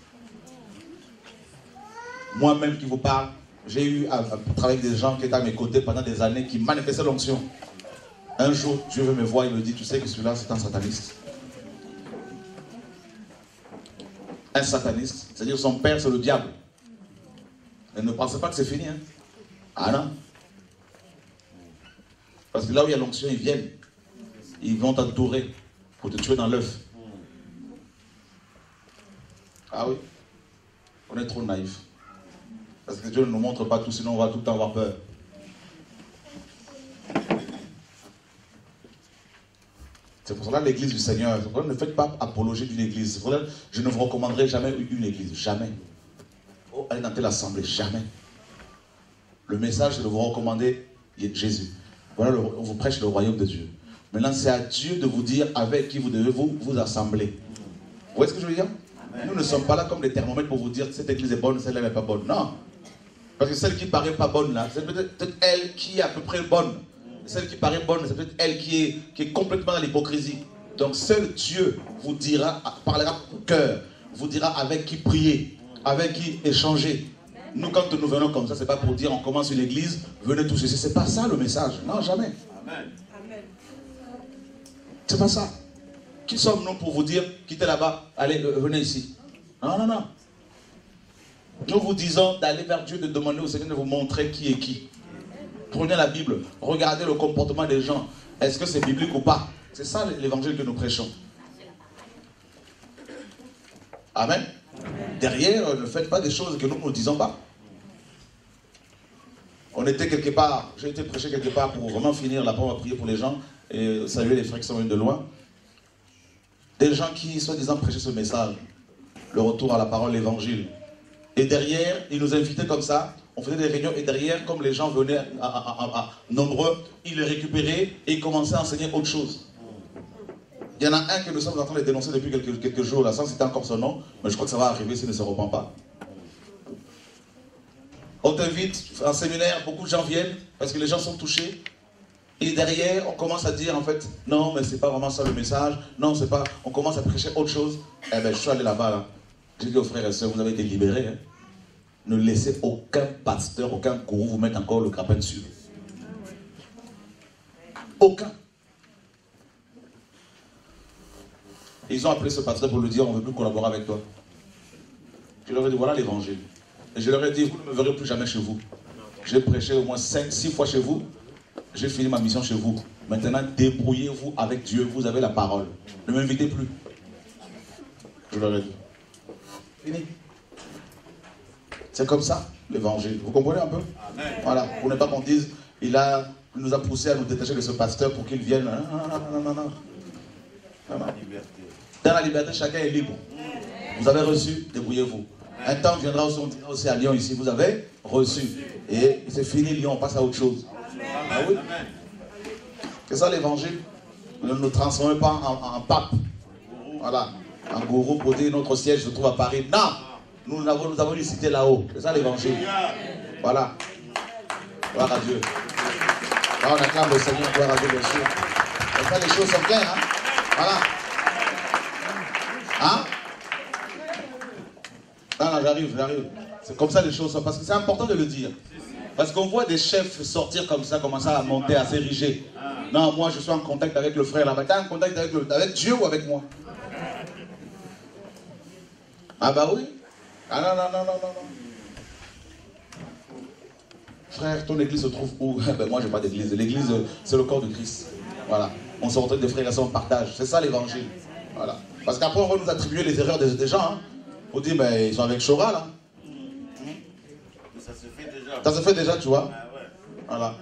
Moi-même qui vous parle, j'ai eu à, travailler avec des gens qui étaient à mes côtés pendant des années, qui manifestaient l'onction. Un jour, Dieu veut me voir, il me dit, tu sais que celui-là, c'est un sataniste. Un sataniste, c'est-à-dire son père, c'est le diable. Et ne pensez pas que c'est fini. Hein? Ah non. Parce que là où il y a l'onction, ils viennent. Ils vont t'entourer pour te tuer dans l'œuf. Ah oui. On est trop naïfs. Parce que Dieu ne nous montre pas tout, sinon on va tout le temps avoir peur. C'est pour cela l'église du Seigneur. C'est pour cela, ne faites pas apologie d'une église. C'est pour cela, je ne vous recommanderai jamais une église. Jamais. Oh, allez dans telle assemblée. Jamais. Le message, c'est de vous recommander Jésus. Voilà, on vous prêche le royaume de Dieu. Maintenant, c'est à Dieu de vous dire avec qui vous devez vous, vous assembler. Vous voyez ce que je veux dire? Nous ne sommes pas là comme des thermomètres pour vous dire cette église est bonne, celle-là n'est pas bonne. Non. Parce que celle qui paraît pas bonne là, c'est peut-être peut-être elle qui est à peu près bonne. Celle qui paraît bonne, c'est peut-être elle qui est, qui est complètement dans l'hypocrisie. Donc seul Dieu vous dira, parlera au cœur, vous dira avec qui prier, avec qui échanger. Nous, quand nous venons comme ça, c'est pas pour dire on commence une église, venez tous ici. C'est pas ça le message. Non, jamais. C'est pas ça. Qui sommes-nous pour vous dire, quittez là-bas, allez, euh, venez ici Non, non, non. Nous vous disons d'aller vers Dieu, de demander au Seigneur de vous montrer qui est qui. Prenez la Bible, regardez le comportement des gens. Est-ce que c'est biblique ou pas? C'est ça l'évangile que nous prêchons. Amen. Derrière, euh, ne faites pas des choses que nous ne disons pas. On était quelque part, j'ai été prêché quelque part pour vraiment finir, on va prier pour les gens et saluer les frères qui sont venus de loin. Des gens qui, soi-disant, prêchaient ce message, le retour à la parole, l'évangile. Et derrière, ils nous invitaient comme ça, on faisait des réunions et derrière, comme les gens venaient à, à- à- à nombreux, ils les récupéraient et commençaient à enseigner autre chose. Il y en a un que nous sommes en train de dénoncer depuis quelques, jours, là, sans citer encore son nom, mais je crois que ça va arriver s'il ne se repent pas. On t'invite en séminaire, beaucoup de gens viennent parce que les gens sont touchés. Et derrière, on commence à dire en fait, non, mais c'est pas vraiment ça le message. Non, c'est pas. On commence à prêcher autre chose. Eh bien, je suis allé là-bas. Là. Dit aux frères et sœurs, vous avez été libérés. hein. Ne laissez aucun pasteur, aucun gourou vous mettre encore le crapin dessus. Aucun. Ils ont appelé ce pasteur pour lui dire, on ne veut plus collaborer avec toi. Je leur ai dit, voilà l'évangile. Et je leur ai dit, vous ne me verrez plus jamais chez vous. J'ai prêché au moins 5, 6 fois chez vous. J'ai fini ma mission chez vous. Maintenant, débrouillez-vous avec Dieu. Vous avez la parole. Ne m'invitez plus. Je leur ai dit. Fini. C'est comme ça, l'évangile. Vous comprenez un peu? Voilà. Pour ne pas qu'on dise, il, a, nous a poussé à nous détacher de ce pasteur pour qu'il vienne. Non, non, non, non, non. Dans la liberté, chacun est libre. Vous avez reçu, débrouillez-vous. Un temps viendra aussi, à Lyon ici, vous avez reçu. Et c'est fini Lyon, on passe à autre chose. Ah oui C'est ça l'évangile. Ne nous transformez pas en, en pape. Voilà. Pour dire notre siège se trouve à Paris. Non Nous avons, nous avons une cité là-haut. C'est ça l'évangile. Voilà. Gloire à Dieu. Là, on acclame le Seigneur, gloire à Dieu, bien sûr. Comme ça, les choses sont claires. Hein? Voilà. Hein? Non, non, j'arrive, j'arrive. C'est comme ça les choses sont. Parce que c'est important de le dire. Parce qu'on voit des chefs sortir comme ça, commencer à monter, à s'ériger. Non, moi je suis en contact avec le frère là-bas. T'es en contact avec, le- avec Dieu ou avec moi? Ah bah oui. Ah non, non, non, non, non, non. Frère, ton église se trouve où? Ben Moi, j'ai pas d'église. L'église, c'est le corps de Christ. Voilà. On se retrouve des frères et sœurs, on partage. C'est ça l'évangile. Voilà. Parce qu'après, on va nous attribuer les erreurs des, des gens. Hein. On dit, ben, ils sont avec Chora, là. Ça se fait déjà. Ça se fait déjà, tu vois. Ah. Voilà.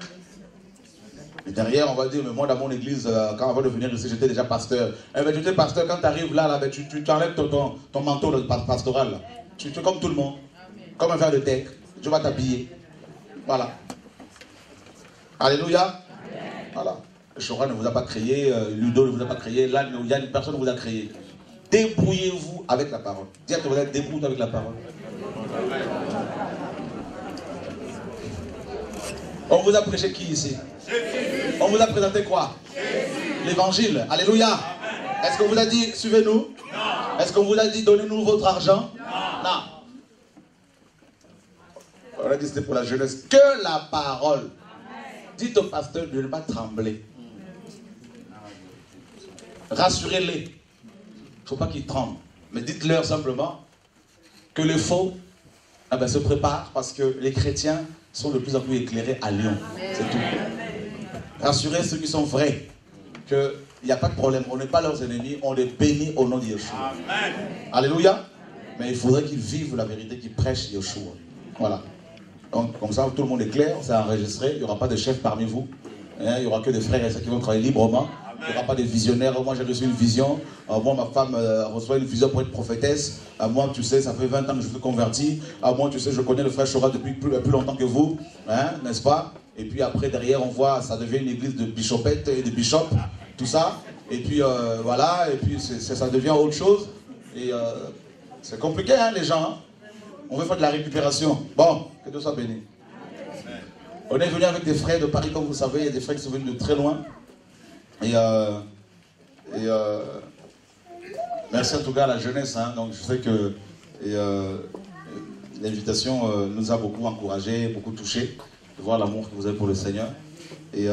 Et derrière, on va dire, mais moi, dans mon église, euh, quand avant de venir ici, j'étais déjà pasteur. Eh ben, tu étais pasteur, quand tu arrives là, là ben, tu, tu t'enlèves ton, ton, ton manteau pastoral. Tu, es comme tout le monde. Comme un verre de tech. Tu vas t'habiller. Voilà. Alléluia. Voilà. Chora ne vous a pas créé, euh, Ludo ne vous a pas créé, là, Yann, personne ne vous a créé. Débrouillez-vous avec la parole. Dites que vous êtes débrouillé avec la parole. On vous a prêché qui ici? On vous a présenté quoi? L'évangile. Alléluia. Est-ce qu'on vous a dit suivez-nous? Est-ce qu'on vous a dit donnez-nous votre argent? Non. On a dit c'était pour la jeunesse. Que la parole. Dites au pasteur de ne pas trembler. Rassurez-les. Il ne faut pas qu'ils tremblent. Mais dites-leur simplement que le faux ah ben, se prépare parce que les chrétiens sont de plus en plus éclairés à Lyon. C'est tout. Rassurez ceux qui sont vrais qu'il n'y a pas de problème. On n'est pas leurs ennemis, on les bénit au nom de Yeshua. Alléluia. Mais il faudrait qu'ils vivent la vérité, qu'ils prêchent Yeshua. Voilà. Donc, comme ça, tout le monde est clair, c'est enregistré, il n'y aura pas de chef parmi vous. Hein, il n'y aura que des frères et sœurs qui vont travailler librement. Il n'y aura pas de visionnaires. Moi, j'ai reçu une vision. Euh, moi, ma femme euh, reçoit une vision pour être prophétesse. Euh, moi, tu sais, ça fait 20 ans que je suis converti. moi, tu sais, je connais le frère Chora depuis plus, longtemps que vous. Hein, n'est-ce pas? Et puis après, derrière, on voit, ça devient une église de bichopettes et de bishops, tout ça. Et puis, voilà, et puis ça devient autre chose. Et c'est compliqué, hein, les gens. Hein. On veut faire de la récupération. Bon, que Dieu soit béni. On est venu avec des frères de Paris, comme vous savez, a des frères qui sont venus de très loin. Et, euh, euh, merci en tout cas à la jeunesse. Hein. donc je sais que euh, l'invitation nous a beaucoup encouragés, beaucoup touchés, de voir l'amour que vous avez pour le Seigneur. Et,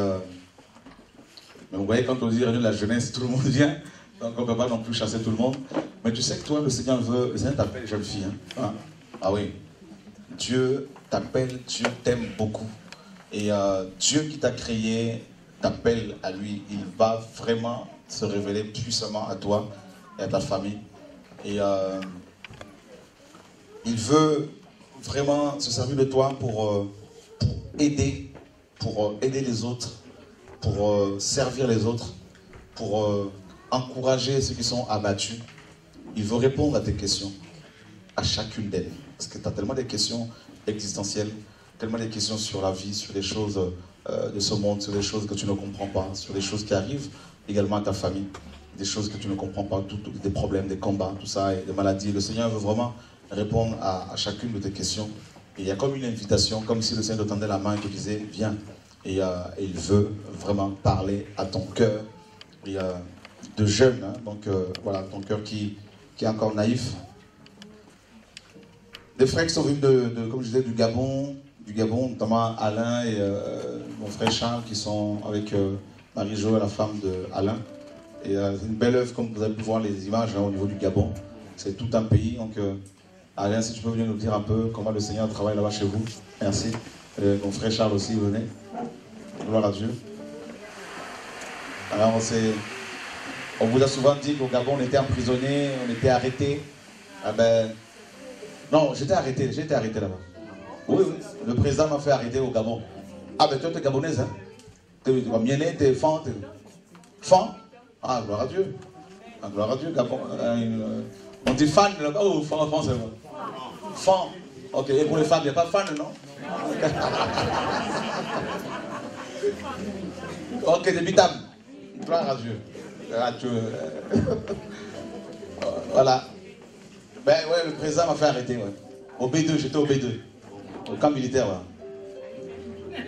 mais vous voyez, quand on dit la jeunesse, tout le monde vient. Donc on ne peut pas non plus chasser tout le monde. Mais tu sais que toi, le Seigneur veut, le Seigneur t'appelle jeune fille. Hein. Ah, ah oui. Dieu t'appelle, Dieu t'aime beaucoup. Et Dieu qui t'a créé, t'appelle à lui, il va vraiment se révéler puissamment à toi et à ta famille. Et euh, il veut vraiment se servir de toi pour, euh, aider, pour euh, aider les autres, pour servir les autres, pour encourager ceux qui sont abattus. Il veut répondre à tes questions, à chacune d'elles. Parce que tu as tellement de questions existentielles, tellement de questions sur la vie, sur les choses euh, de ce monde, sur des choses que tu ne comprends pas, sur des choses qui arrivent également à ta famille, des choses que tu ne comprends pas, des problèmes, des combats, tout ça, et des maladies. Le Seigneur veut vraiment répondre à, chacune de tes questions. Et il y a comme une invitation, comme si le Seigneur te tendait la main et te disait, viens. Et, euh, il veut vraiment parler à ton cœur. Il y a de jeunes, hein, donc euh, voilà, ton cœur qui, qui est encore naïf. Des frères qui sont venus, de, comme je disais, du Gabon, du Gabon, notamment Alain et euh, mon frère Charles qui sont avec euh, Marie-Jo, la femme de Alain. Et euh, c'est une belle œuvre, comme vous avez pu voir les images hein, au niveau du Gabon. C'est tout un pays. Donc, Alain, si tu peux venir nous dire un peu comment le Seigneur travaille là-bas chez vous. Merci. mon frère Charles aussi, venez. Gloire à Dieu. Alors, on, vous a souvent dit qu'au Gabon, on était emprisonné, on était arrêté. Ah ben, non, j'étais arrêté, j'étais arrêté là-bas. Oui, oui. Le président m'a fait arrêter au Gabon. Ah, ben toi, tu es gabonaise, hein Tu es mienné, tu es fan. Fan Ah, gloire à Dieu. Ah, gloire à Dieu, Gabon. Euh, euh, on dit fan là-bas ou fan, fan c'est Fan. Ok, et pour les femmes, il n'y a pas fan, non? Ok, début Gloire à Dieu. Voilà. Ben ouais, le président m'a fait arrêter, ouais. Au B2, j'étais au B2. Au camp militaire, là.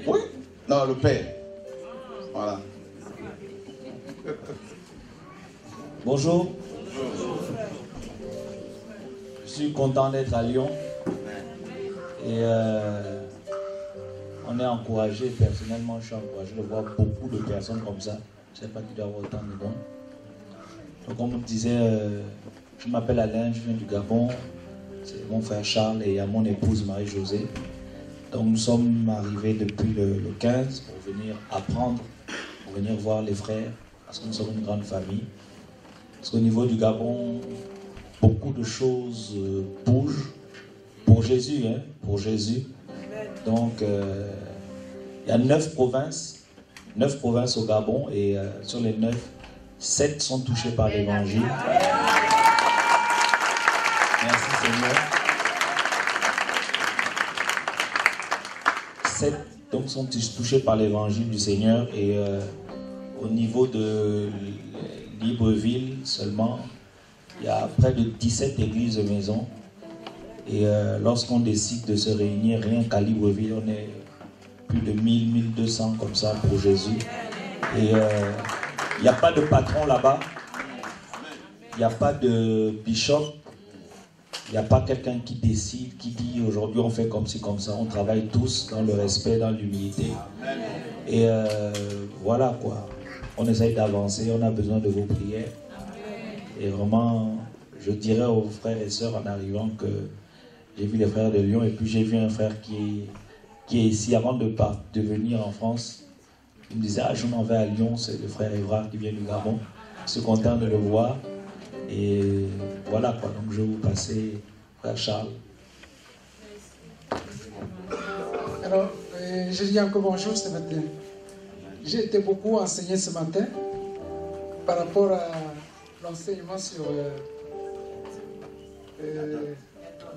Oui? Non, le père. Voilà. Bonjour. Je suis content d'être à Lyon. Et euh, on est encouragé, personnellement, je suis encouragé de voir beaucoup de personnes comme ça. Je ne sais pas qui doit avoir autant de dons. Donc, comme on me disait, euh, je m'appelle Alain, je viens du Gabon. C'est mon frère Charles et il y a mon épouse Marie-Josée. Donc nous sommes arrivés depuis le, 15 pour venir apprendre, pour venir voir les frères, parce que nous sommes une grande famille. Parce qu'au niveau du Gabon, beaucoup de choses euh, bougent pour Jésus, hein, pour Jésus. Donc euh, il y a neuf provinces, neuf provinces au Gabon, et euh, sur les neuf, sept sont touchées par l'évangile. Merci Seigneur. sept sont touchés par l'évangile du Seigneur. Et au niveau de Libreville seulement, il y a près de 17 églises maison. Et euh, lorsqu'on décide de se réunir, rien qu'à Libreville, on est plus de 1000, 1200 comme ça pour Jésus. Et euh, il n'y a pas de patron là-bas. Il n'y a pas de bishop. Il n'y a pas quelqu'un qui décide, qui dit aujourd'hui on fait comme ci, comme ça. On travaille tous dans le respect, dans l'humilité. Et euh, voilà quoi. On essaye d'avancer, on a besoin de vos prières. Et vraiment, je dirais aux frères et sœurs en arrivant que j'ai vu les frères de Lyon et puis j'ai vu un frère qui est, ici avant de, de venir en France. Il me disait, ah, je m'en vais à Lyon, c'est le frère Évrard qui vient du Gabon. Je suis content de le voir. Et voilà quoi, donc je vais vous passer frère Charles. Alors, euh, je dis encore bonjour ce matin. J'ai été beaucoup enseigné ce matin par rapport à l'enseignement sur. Euh, euh,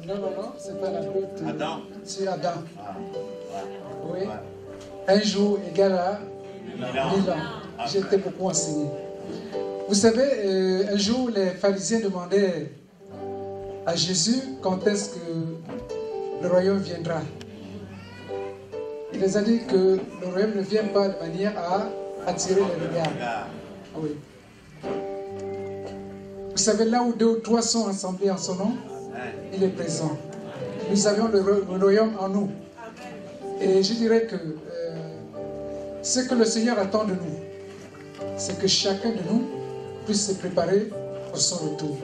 non, non, non, c'est pas la lutte. Adam. Sur Adam. Oui. Un jour égal à ans. J'ai été beaucoup enseigné. Vous savez, euh, un jour, les pharisiens demandaient à Jésus quand est-ce que le royaume viendra. Il les a dit que le royaume ne vient pas de manière à attirer les regards. Oui. Vous savez, là où deux ou trois sont assemblés en son nom, il est présent. Nous avions le, royaume en nous. Et je dirais que euh, ce que le Seigneur attend de nous, c'est que chacun de nous puisse se préparer pour son retour.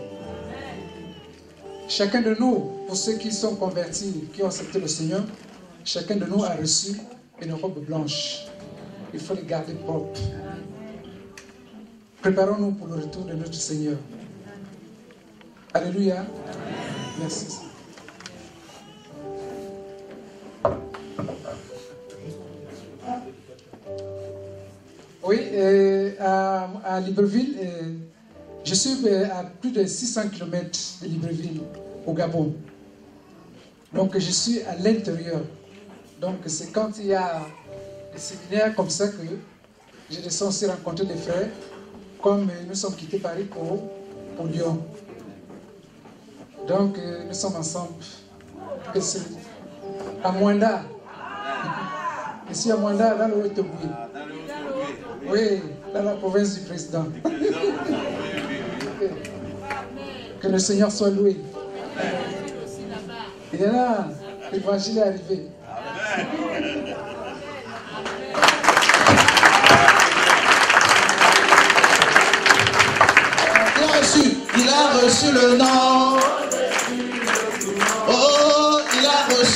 Chacun de nous, pour ceux qui sont convertis, qui ont accepté le Seigneur, chacun de nous a reçu une robe blanche. Il faut les garder propres. Préparons-nous pour le retour de notre Seigneur. Alléluia. Merci. Oui, euh, à, Libreville, euh, je suis euh, à plus de 600 km de Libreville, au Gabon. Donc je suis à l'intérieur. Donc c'est quand il y a des séminaires comme ça que je descends aussi rencontrer des frères, comme nous sommes quittés Paris pour, pour Lyon. Donc, euh, nous sommes ensemble. Et c'est à Mwanda. Ici à Mwanda, dans le haut Oui, dans la province du président. que le Seigneur soit loué. Et là, l'évangile est arrivé. Il a reçu, il a reçu le nom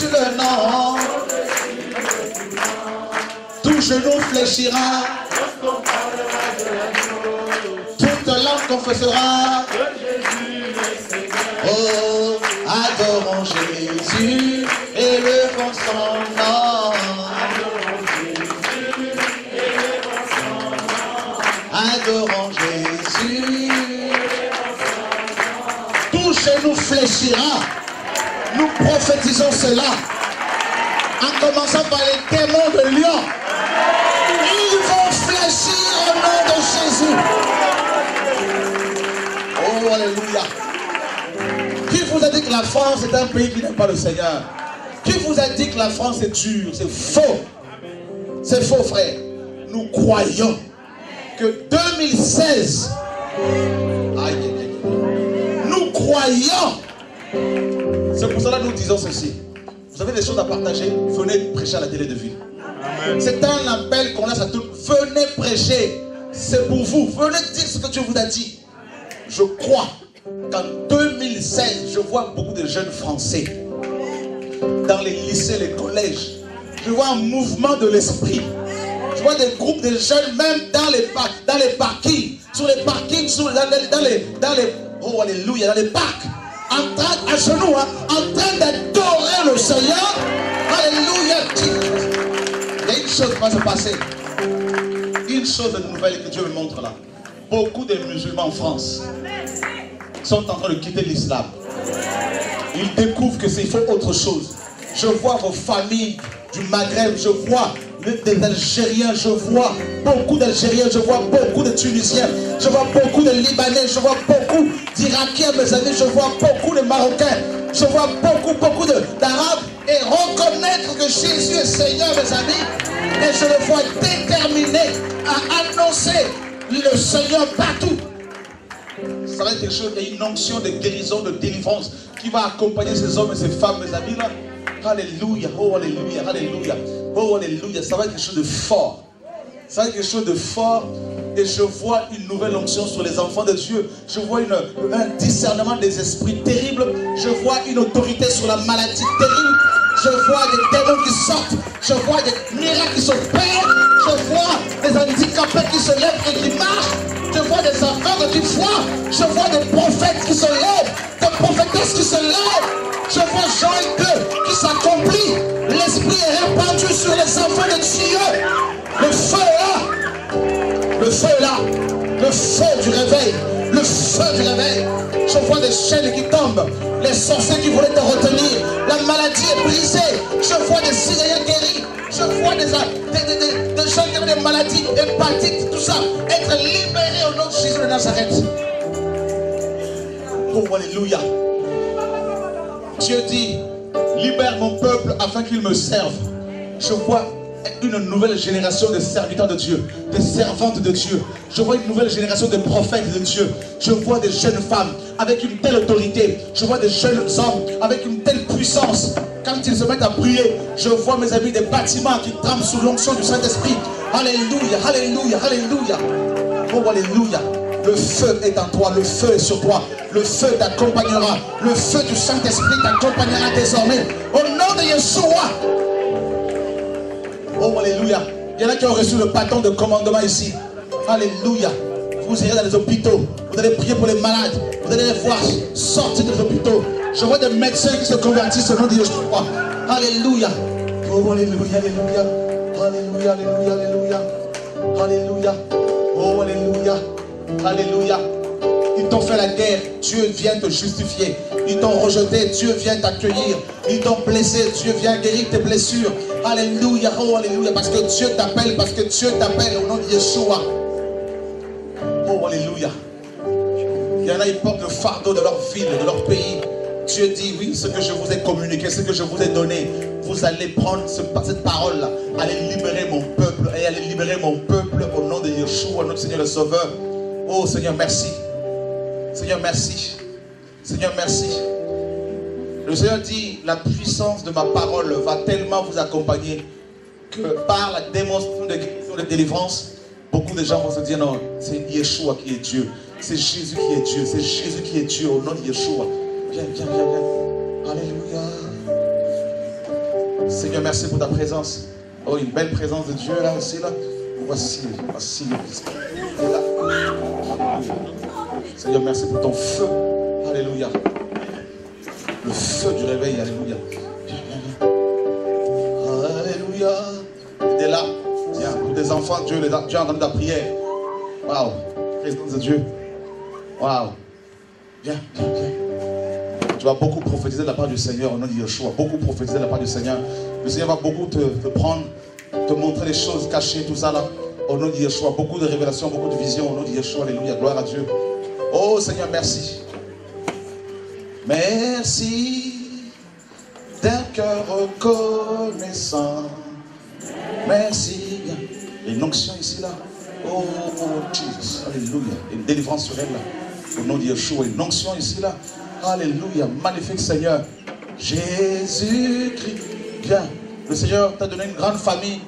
le nom. Tout genou fléchira. Toute langue confessera. Oh, adorons Jésus le son nom. Adorons Jésus. Tout genou fléchira. Nous prophétisons cela. En commençant par les démons de Lyon. Ils vont fléchir au nom de Jésus. Oh, Alléluia. Qui vous a dit que la France est un pays qui n'aime pas le Seigneur? Qui vous a dit que la France est dure? C'est faux. C'est faux, frère. Nous croyons que 2016, nous croyons c'est pour cela que nous disons ceci. Vous avez des choses à partager, venez prêcher à la télé de ville. C'est un appel qu'on a à tous. Venez prêcher. C'est pour vous. Venez dire ce que Dieu vous a dit. Je crois qu'en 2016, je vois beaucoup de jeunes Français dans les lycées, les collèges. Je vois un mouvement de l'esprit. Je vois des groupes de jeunes, même dans les, dans les parkings, sur les parkings, sur, dans, les, dans les, dans les, oh alléluia, dans les parcs en train, à en train d'adorer le Seigneur. Alléluia. Il y a une chose qui va se passer. Une chose de nouvelle que Dieu me montre là. Beaucoup de musulmans en France sont en train de quitter l'islam. Ils découvrent que c'est faut autre chose. Je vois vos familles du Maghreb, je vois des Algériens, je vois beaucoup d'Algériens, je vois beaucoup de Tunisiens, je vois beaucoup de Libanais, je vois beaucoup d'Irakiens, mes amis, je vois beaucoup de Marocains, je vois beaucoup, beaucoup d'Arabes et reconnaître que Jésus est Seigneur, mes amis, et je le vois déterminé à annoncer le Seigneur partout. Ça va être quelque chose, une onction de guérison, de délivrance qui va accompagner ces hommes et ces femmes, mes amis. Alléluia, oh Alléluia, Alléluia, oh Alléluia. Ça va être quelque chose de fort. Ça va être quelque chose de fort. Et je vois une nouvelle onction sur les enfants de Dieu. Je vois une, un discernement des esprits terribles. Je vois une autorité sur la maladie terrible. Je vois des démons qui sortent. Je vois des miracles qui se perdent. Je vois des handicapés qui se lèvent et qui marchent. Je vois des enfants qui voient. Je vois des prophètes qui se lèvent. Des prophétesses qui se lèvent. Je vois Jean 2 qui s'accomplit. L'esprit est répandu sur les enfants de Dieu. Le feu est là. Le feu est là. Le feu du réveil. Le feu du réveil. Je vois des chaînes qui tombent. Les sorciers qui voulaient te retenir. La maladie est brisée. Je vois des Syriens guéris. Je vois des, des, des, gens qui ont des maladies, hépatites, tout ça, être libérés au nom de Jésus de Nazareth. Oh, Alléluia. Dieu dit, libère mon peuple afin qu'il me serve. Je vois une nouvelle génération de serviteurs de Dieu, de servantes de Dieu. Je vois une nouvelle génération de prophètes de Dieu. Je vois des jeunes femmes avec une telle autorité. Je vois des jeunes hommes avec une telle puissance. Quand ils se mettent à prier, je vois mes amis des bâtiments qui tremblent sous l'onction du Saint-Esprit. Alléluia, alléluia, alléluia. Oh, alléluia. Le feu est en toi, le feu est sur toi. Le feu t'accompagnera. Le feu du Saint-Esprit t'accompagnera désormais. Au nom de Yeshua. Oh, alléluia. Il y en a qui ont reçu le bâton de commandement ici. Alléluia. Vous irez dans les hôpitaux. Vous allez prier pour les malades. Vous allez les voir sortir des hôpitaux. Je vois des médecins qui se convertissent au nom de Yeshua. Alléluia. Oh, alléluia, alléluia. Alléluia, alléluia, alléluia. Alléluia. Oh, alléluia. Alléluia. Ils t'ont fait la guerre, Dieu vient te justifier. Ils t'ont rejeté, Dieu vient t'accueillir. Ils t'ont blessé, Dieu vient guérir tes blessures. Alléluia, oh alléluia, parce que Dieu t'appelle, parce que Dieu t'appelle au nom de Yeshua. Oh alléluia. Il y en a, ils portent le fardeau de leur ville, de leur pays. Dieu dit, oui, ce que je vous ai communiqué, ce que je vous ai donné, vous allez prendre cette parole-là, allez libérer mon peuple et allez libérer mon peuple au nom de Yeshua, notre Seigneur le Sauveur. Oh Seigneur, merci. Seigneur, merci. Seigneur, merci. Le Seigneur dit, la puissance de ma parole va tellement vous accompagner que par la démonstration de délivrance, beaucoup de gens vont se dire, non, c'est Yeshua qui est Dieu. C'est Jésus qui est Dieu. C'est Jésus qui est Dieu au nom de Yeshua. Viens, viens, viens, viens. Alléluia. Seigneur, merci pour ta présence. Oh, une belle présence de Dieu là aussi, là. Voici, voici. Seigneur, merci pour ton feu. Alléluia. Le feu du réveil. Alléluia. Alléluia. Il est là. Tiens, pour des enfants, Dieu, les a, Dieu entendu ta prière. Waouh. Présence de Dieu. Waouh. Viens, viens, viens. Tu vas beaucoup prophétiser de la part du Seigneur au nom de Yeshua. Beaucoup prophétiser de la part du Seigneur. Le Seigneur va beaucoup te, te prendre, te montrer les choses cachées, tout ça là. Au nom de Yeshua. Beaucoup de révélations, beaucoup de visions au nom de Yeshua. Alléluia. Gloire à Dieu. Oh Seigneur, merci. Merci d'un cœur reconnaissant. Merci. Il y a une onction ici, là. Oh, Jesus. Alléluia. Une délivrance sur elle, là. Au nom de Yeshua. Une onction ici, là. Alléluia. Magnifique Seigneur. Jésus-Christ. Viens. Le Seigneur t'a donné une grande famille.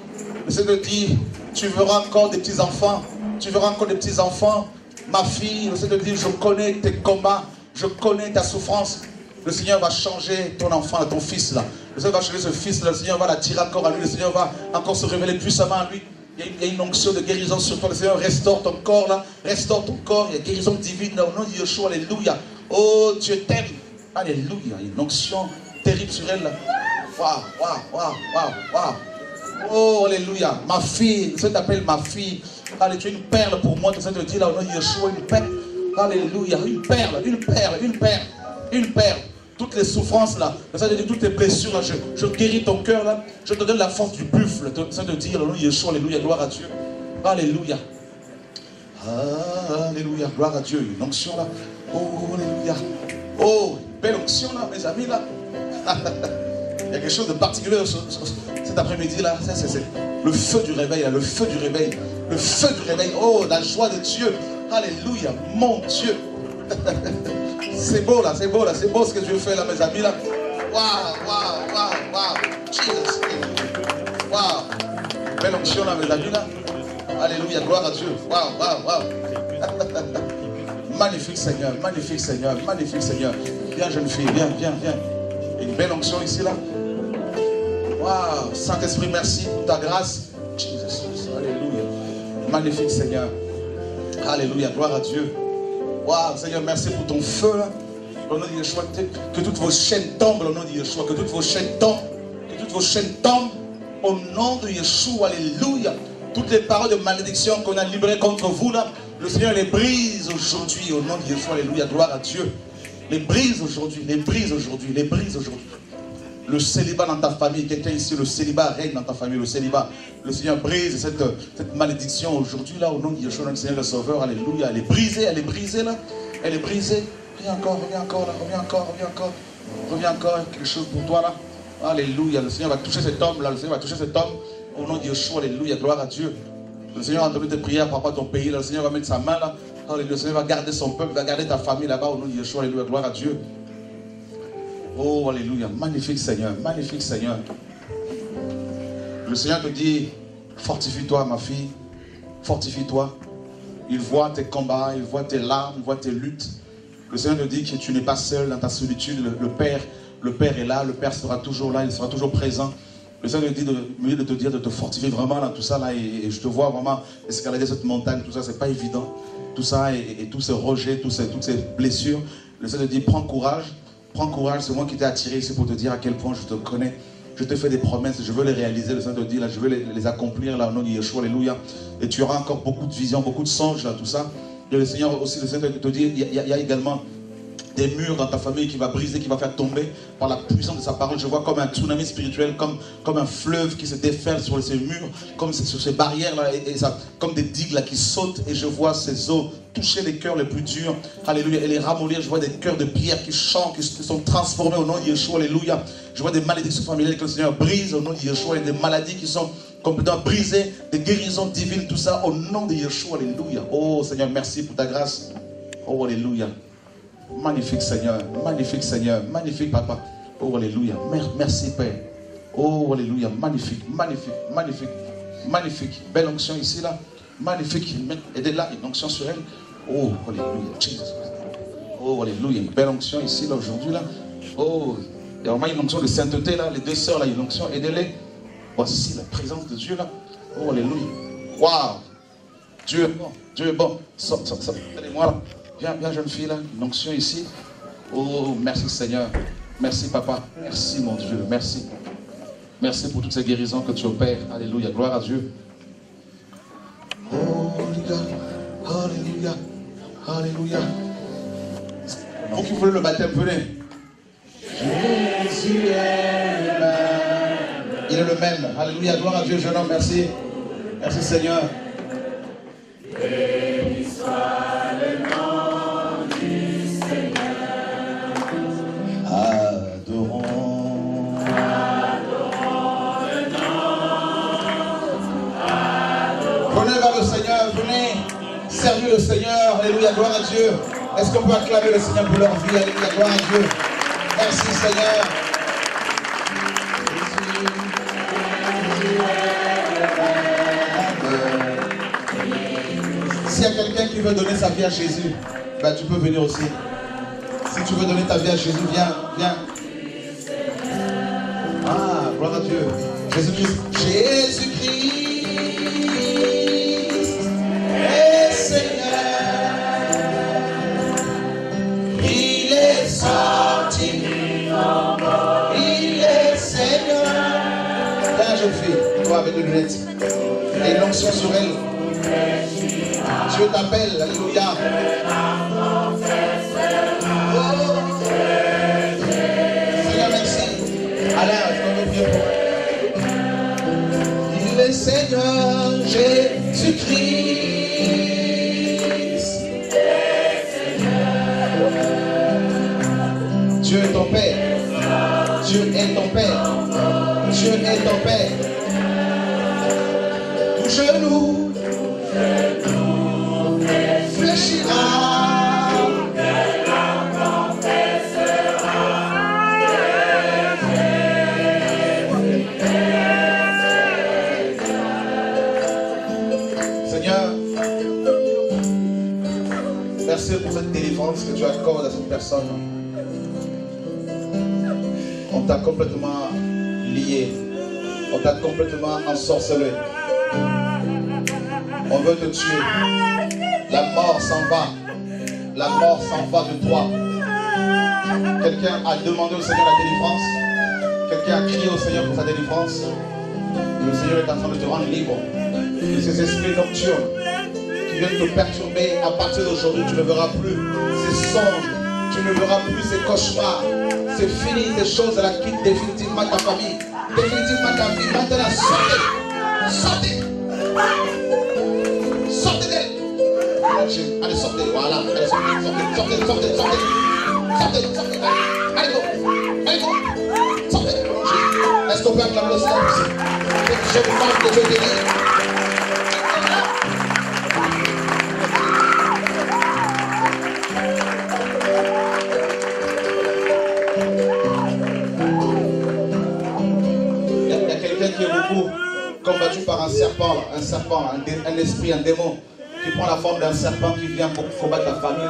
Le Seigneur dit, tu verras encore des petits-enfants. Tu verras encore des petits-enfants. Ma fille, le Seigneur dit, je connais tes combats. Je connais ta souffrance. Le Seigneur va changer ton enfant, ton fils là. Le Seigneur va changer ce fils là. Le Seigneur va l'attirer encore à lui. Le Seigneur va encore se révéler puissamment à lui. Il y, a une, une, onction de guérison sur toi. Le Seigneur restaure ton corps là. Restaure ton corps. Il y a guérison divine là. Au nom de Yeshua. Alléluia. Oh, Dieu t'aime. Alléluia. Il y a une onction terrible sur elle là. Waouh, waouh, waouh, waouh, waouh. Oh, Alléluia. Ma fille. Le Seigneur t'appelle ma fille. Allez, tu es une perle pour moi. Le Seigneur te dit là au nom de Yeshua. Une perle. Alléluia. Une perle, une perle, une perle, une perle. toutes les souffrances là, le Seigneur dit toutes les blessures là, je, guéris ton cœur là, je te donne la force du buffle. Le Seigneur dit, Alléluia, Yeshua, Alléluia, gloire à Dieu. Alléluia. Alléluia, gloire à Dieu. Une onction là. Oh, Alléluia. Oh, belle onction là, mes amis là. Il y a quelque chose de particulier cet après-midi là. C'est le feu du réveil là, le feu du réveil. Le feu du réveil. Oh, la joie de Dieu. Alléluia, mon Dieu. c'est beau là, c'est beau là, c'est beau ce que Dieu fait là, mes amis là. Waouh, waouh, waouh, waouh. Jesus. Waouh. Belle onction là, mes amis là. Alléluia, gloire à Dieu. Waouh, waouh, waouh. Magnifique Seigneur, magnifique Seigneur, magnifique Seigneur. Viens, jeune fille, viens, viens, viens. Une belle onction ici là. Waouh, Saint-Esprit, merci pour ta grâce. Jesus, Alléluia. Magnifique Seigneur. Alléluia, gloire à Dieu. Waouh, Seigneur, merci pour ton feu là. Au nom de Yeshua, que toutes vos chaînes tombent au nom de Yeshua, que toutes vos chaînes tombent, que toutes vos chaînes tombent au nom de Yeshua, Alléluia. Toutes les paroles de malédiction qu'on a libérées contre vous là, le Seigneur les brise aujourd'hui au nom de Yeshua, Alléluia, gloire à Dieu. Les brise aujourd'hui, les brise aujourd'hui, les brise aujourd'hui. Le célibat dans ta famille, quelqu'un ici, le célibat règne dans ta famille, le célibat. Le Seigneur brise cette, cette malédiction aujourd'hui, là, au nom de Yeshua, notre Seigneur le Sauveur, Alléluia. Elle est brisée, elle est brisée, là. Elle est brisée. Reviens encore, reviens encore, là, reviens encore, reviens encore. Reviens encore, quelque chose pour toi, là. Alléluia. Le Seigneur va toucher cet homme, là. Le Seigneur va toucher cet homme. Au nom de Yeshua, Alléluia. Gloire à Dieu. Le Seigneur a entendu tes prières par rapport à ton pays, là. Le Seigneur va mettre sa main, là. Alléluia. Le Seigneur va garder son peuple, va garder ta famille là-bas, au nom de Yeshua, Alléluia. Gloire à Dieu. Oh, Alléluia. Magnifique Seigneur. Magnifique Seigneur. Le Seigneur te dit, fortifie-toi, ma fille. Fortifie-toi. Il voit tes combats, il voit tes larmes, il voit tes luttes. Le Seigneur te dit que tu n'es pas seul dans ta solitude. Le, Père, est là, le Père sera toujours là, il sera toujours présent. Le Seigneur te dit de, de te dire de te fortifier vraiment dans tout ça là. Et, je te vois vraiment escalader cette montagne, tout ça, c'est pas évident. Tout ça et, tous ces rejets, tous ces, toutes ces blessures. Le Seigneur te dit, prends courage. Prends courage, c'est moi qui t'ai attiré ici pour te dire à quel point je te connais. Je te fais des promesses, je veux les réaliser, le Seigneur te dit, je veux les, accomplir, là, au nom de Yeshua, Alléluia. Et tu auras encore beaucoup de visions, beaucoup de songes, là, tout ça. Et le Seigneur aussi, le Seigneur te dit, il y, a, également des murs dans ta famille qui va briser, qui va faire tomber par la puissance de sa parole. Je vois comme un tsunami spirituel, comme, un fleuve qui se déferle sur ces murs, comme sur ces barrières-là, comme des digues là, qui sautent, et je vois ces eaux toucher les cœurs les plus durs. Alléluia. Et les ramollir. Je vois des cœurs de pierre qui chantent, qui sont transformés au nom de Yeshua. Alléluia. Je vois des malédictions familiales que le Seigneur brise au nom de Yeshua. Et des maladies qui sont complètement brisées. Des guérisons divines. Tout ça au nom de Yeshua. Alléluia. Oh Seigneur, merci pour ta grâce. Oh Alléluia. Magnifique Seigneur. Magnifique Seigneur. Magnifique Papa. Oh Alléluia. Merci Père. Oh Alléluia. Magnifique. Magnifique. Magnifique. Magnifique. Belle onction ici là. Magnifique. Aidez-la. Une onction sur elle. Oh, Alléluia. Jesus. Oh, Alléluia. Une belle onction ici, là, aujourd'hui, là. Oh, il y a vraiment une onction de sainteté, là. Les deux sœurs, là, une onction. Aidez-les. Voici la présence de Dieu, là. Oh, Alléluia. Waouh. Dieu est bon. Dieu est bon. Sors, sort, sort. Allez-moi, là. Viens, viens, jeune fille, là. Une onction ici. Oh, merci, Seigneur. Merci, Papa. Merci, mon Dieu. Merci. Merci pour toutes ces guérisons que tu opères. Alléluia. Gloire à Dieu. Oh, Alléluia. Alléluia. Vous qui voulez le baptême, venez. Jésus est le même. Il est le même. Alléluia. Gloire à Dieu, jeune homme. Merci. Merci Seigneur. Le Seigneur. Alléluia, gloire à Dieu. Est-ce qu'on peut acclamer le Seigneur pour leur vie? Alléluia, gloire à Dieu. Merci Seigneur. S'il y a quelqu'un qui veut donner sa vie à Jésus, ben, tu peux venir aussi. Si tu veux donner ta vie à Jésus, viens, viens. Ah, gloire à Dieu. Jésus-Christ. Jésus-Christ. Et l'onction sur elle. Dieu t'appelle, Alléluia. Seigneur, merci. Allez, Il est Seigneur Jésus-Christ. Dieu est ton Père. Dieu est ton Père. Dieu est ton Père. On t'a complètement lié. On t'a complètement ensorcelé. On veut te tuer. La mort s'en va. La mort s'en va de toi. Quelqu'un a demandé au Seigneur la délivrance. Quelqu'un a crié au Seigneur pour sa délivrance. Le Seigneur est en train de te rendre libre de ces esprits nocturnes qui viennent te perturber. À partir d'aujourd'hui, tu ne verras plus ces songes, ne verras plus ces cauchemars. C'est fini ces choses, elle quitte définitivement ta famille, définitivement ta vie. Maintenant, sortez, sortez, sortez d'elle. Allez, sortez, voilà, allez, sortez, sortez, sortez, sortez, sortez, sortez, sortez, allez, go, allez, go, sortez. Est-ce qu'on peut acclamer le ici Je vous demande que Dieu un serpent, un, esprit, un démon, qui prend la forme d'un serpent qui vient beaucoup combattre ta famille,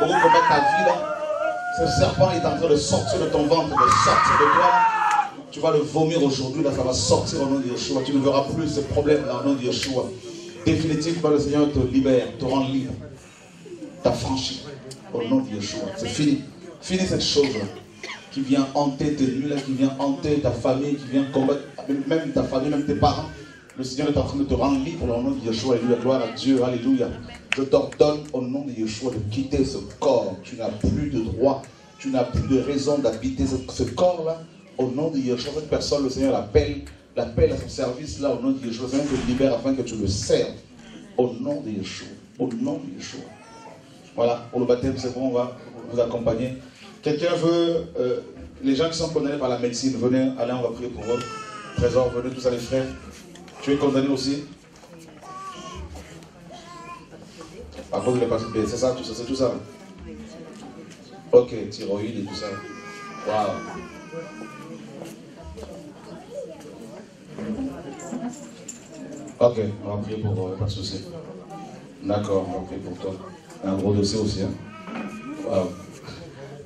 beaucoup combattre ta vie. Ce serpent est en train de sortir de ton ventre, de sortir de toi. Tu vas le vomir aujourd'hui, ça va sortir au nom de Yeshua. Tu ne verras plus ce problème le nom de Yeshua. Définitivement, le Seigneur te libère, te rend libre. T'as franchi au nom de Yeshua. C'est fini. Fini cette chose-là qui vient hanter tes nuits, qui vient hanter ta famille, qui vient combattre même ta famille, même tes parents. Le Seigneur est en train de te rendre libre au nom de Yeshua. Alléluia. Gloire à Dieu. Alléluia. Je t'ordonne au nom de Yeshua de quitter ce corps. Tu n'as plus de droit. Tu n'as plus de raison d'habiter ce, corps-là. Au nom de Yeshua, cette personne, le Seigneur l'appelle, l'appelle à son service là, au nom de Yeshua. Le Seigneur te libère afin que tu le serves. Au nom de Yeshua. Au nom de Yeshua. Voilà, pour le baptême, c'est bon, on va vous accompagner. Quelqu'un veut, euh, les gens qui sont condamnés par la médecine, venez, allez, on va prier pour eux. Trésor, venez tous les frères. Tu es condamné aussi? À cause de l'hépatite B, c'est ça, tout ça, c'est tout ça Ok, thyroïde et tout ça. Waouh. Ok, on va prier pour eux, pas de souci. D'accord, on va prier pour toi. Un gros dossier aussi. Hein. Waouh.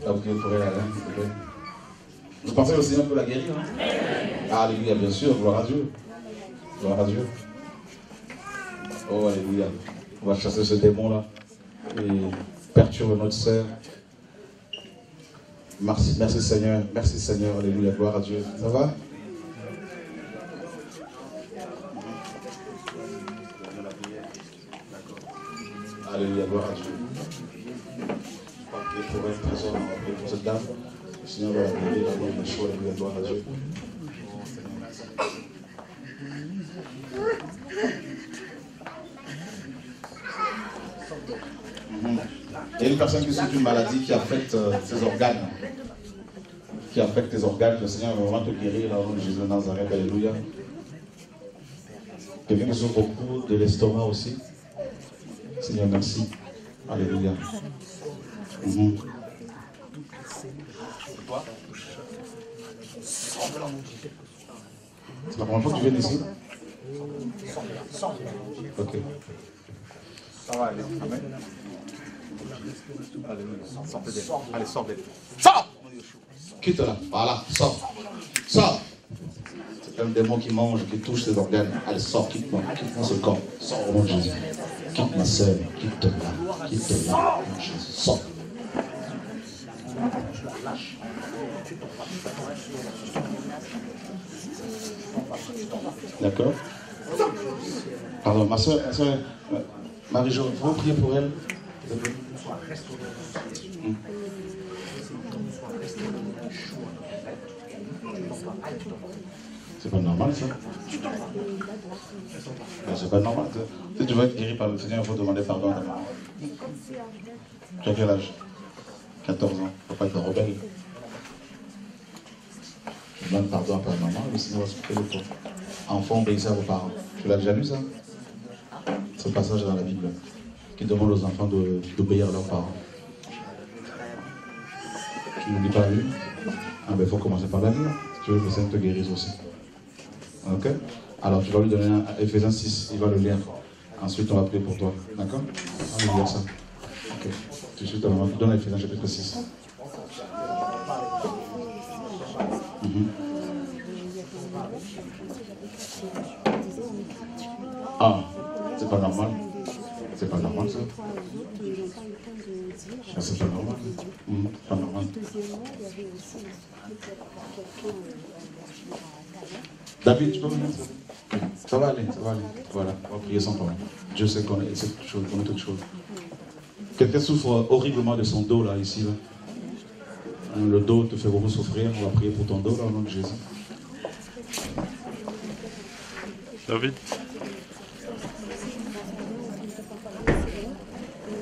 On va prier pour elle, Alain, s'il te plaît. Vous pensez que le Seigneur peut la guérir hein? Alléluia, bien sûr, gloire à Dieu. Gloire à Dieu. Oh, Alléluia. On va chasser ce démon-là et perturbe notre sœur. Merci, merci Seigneur. Merci Seigneur. Alléluia, gloire à Dieu. Ça va? Alléluia, gloire à Dieu. Va prier pour elle, trésor, pour cette dame. Le Seigneur va la bénir, la gloire gloire à Dieu. Il y a une personne qui souffre d'une maladie qui affecte euh, ses organes. Qui affecte tes organes. Le Seigneur va vraiment te guérir au nom de Jésus de Nazareth. Alléluia. Quelqu'un qui souffre beaucoup de l'estomac aussi. Seigneur, merci. Alléluia. C'est la première fois que tu viens ici? Ok. Ça va aller. Amen. D'elle. Allez, sors. Sors Quitte là. Voilà, sors. Sors. C'est un démon qui mange, qui touche ses organes. Allez, sors, quitte-moi. Quitte-moi ce corps. Sors au nom Jésus. Quitte ma soeur. Quitte-la. Quitte-la. Au nom de Jésus. Sors. D'accord Pardon, ma soeur, ma soeur, euh, Marie-Jo, vous priez pour elle C'est pas normal ça. C'est pas normal ça. Si tu veux être guéri par le Seigneur, il faut demander pardon à ta maman. Tu as quel âge? 14 ans. Il ne faut pas être rebelle. Tu demandes pardon à ta maman, le Seigneur va s'occuper de toi. Enfant, obéissez à vos parents. Tu l'as déjà lu ça? Ce passage dans la Bible qui demande aux enfants d'obéir à leurs parents. Tu ne lis pas la Bible Ah ben il faut commencer par la lire. Si tu veux que le Seigneur te guérisse aussi. Ok Alors tu vas lui donner un Ephésiens 6, il va le lire. Ensuite on va prier pour toi. D'accord? On va lire ça. Ok. Tout de suite, on va donner Ephésiens chapitre 6. Mhm. Ah, c'est pas normal. C'est pas normal ça. Ah, c'est pas normal. Mmh, pas normal. David, tu peux venir Ça va? Aller, ça va aller. Voilà, on va prier sans problème. Dieu sait qu'on est cette chose, qu'on est toute chose. Quelqu'un souffre horriblement de son dos là, ici. Là. Le dos te fait beaucoup souffrir. On va prier pour ton dos là, au nom de Jésus. David?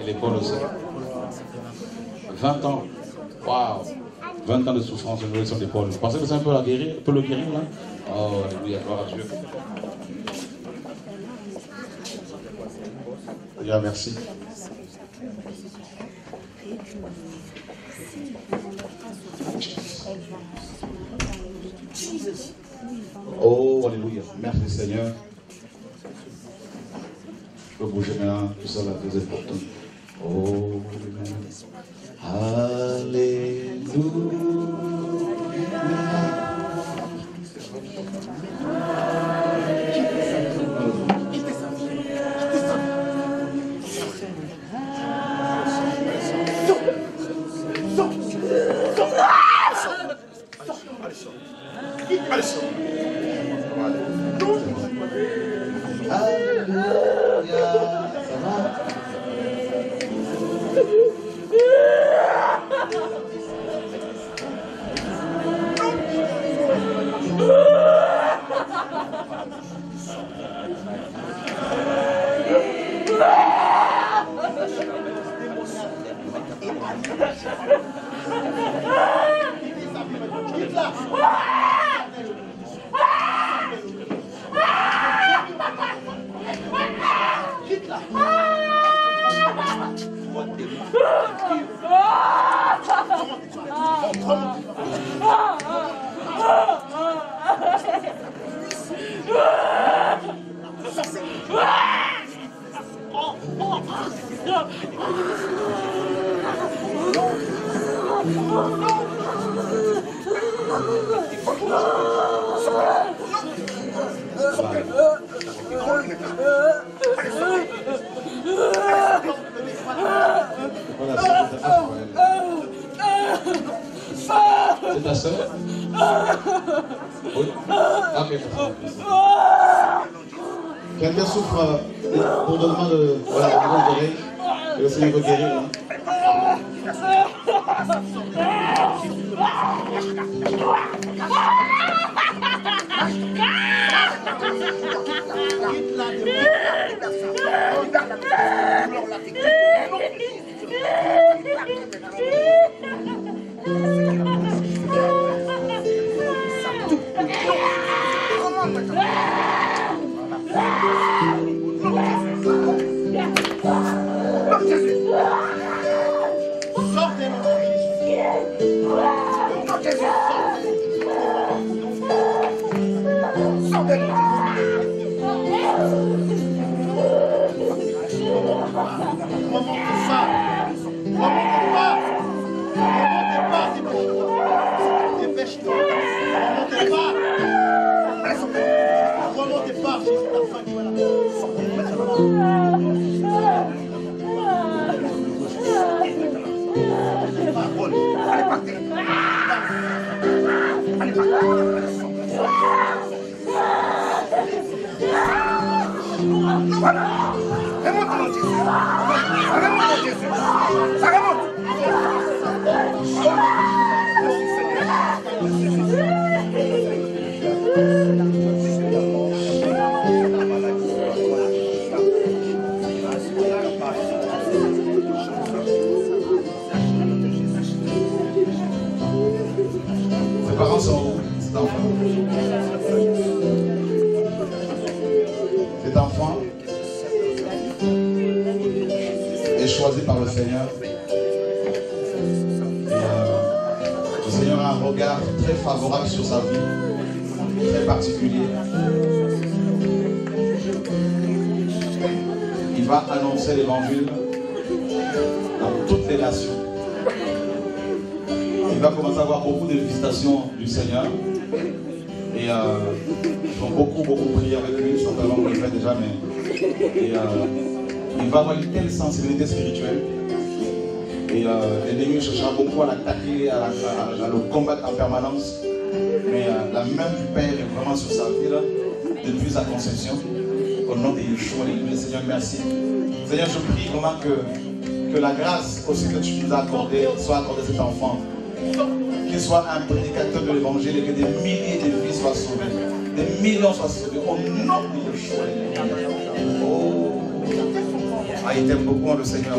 Et l'épaule aussi. 20 ans. Waouh 20 ans de souffrance au niveau de son épaule. Vous pensez que ça peut, la guérir, peut le guérir là? Oh, Alléluia, gloire à Dieu. Merci. Oh, Alléluia. Merci Seigneur. Peux bouger maintenant, tout ça là, très important. Oh, Alléluia. C'est ta Quelqu'un souffre euh, bourdonnement de voilà, de. Et le Seigneur guérir. Accordée soit accordée à cet enfant. Qu'il soit un prédicateur de l'évangile et que des milliers de vies soient sauvées. Des millions soient sauvés. Au nom de Yeshua. Oh. Ah, il t'aime beaucoup, le Seigneur.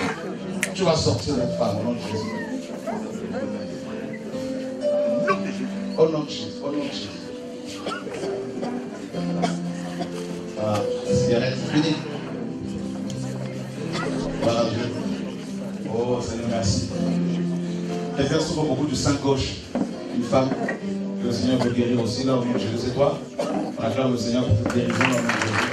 Tu vas sortir cette femme au nom de Jésus. Au nom de Jésus, au nom de Jésus. Voilà, la cigarette, fini. Quelqu'un souffre beaucoup du sein gauche. Une femme que le Seigneur veut guérir aussi. Là, au nom de Jésus, c'est toi. On acclame le Seigneur pour te guérison. C'est la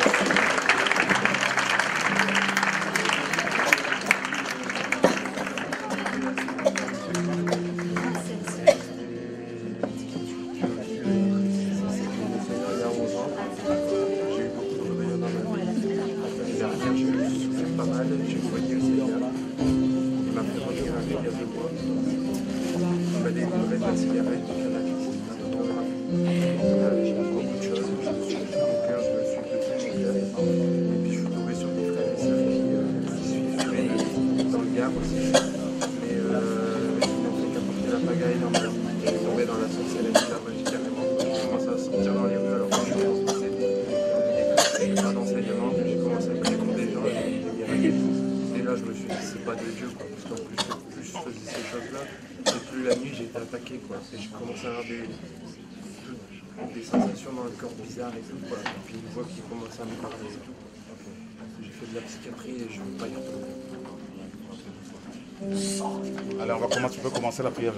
prière, j'arrive. Hein.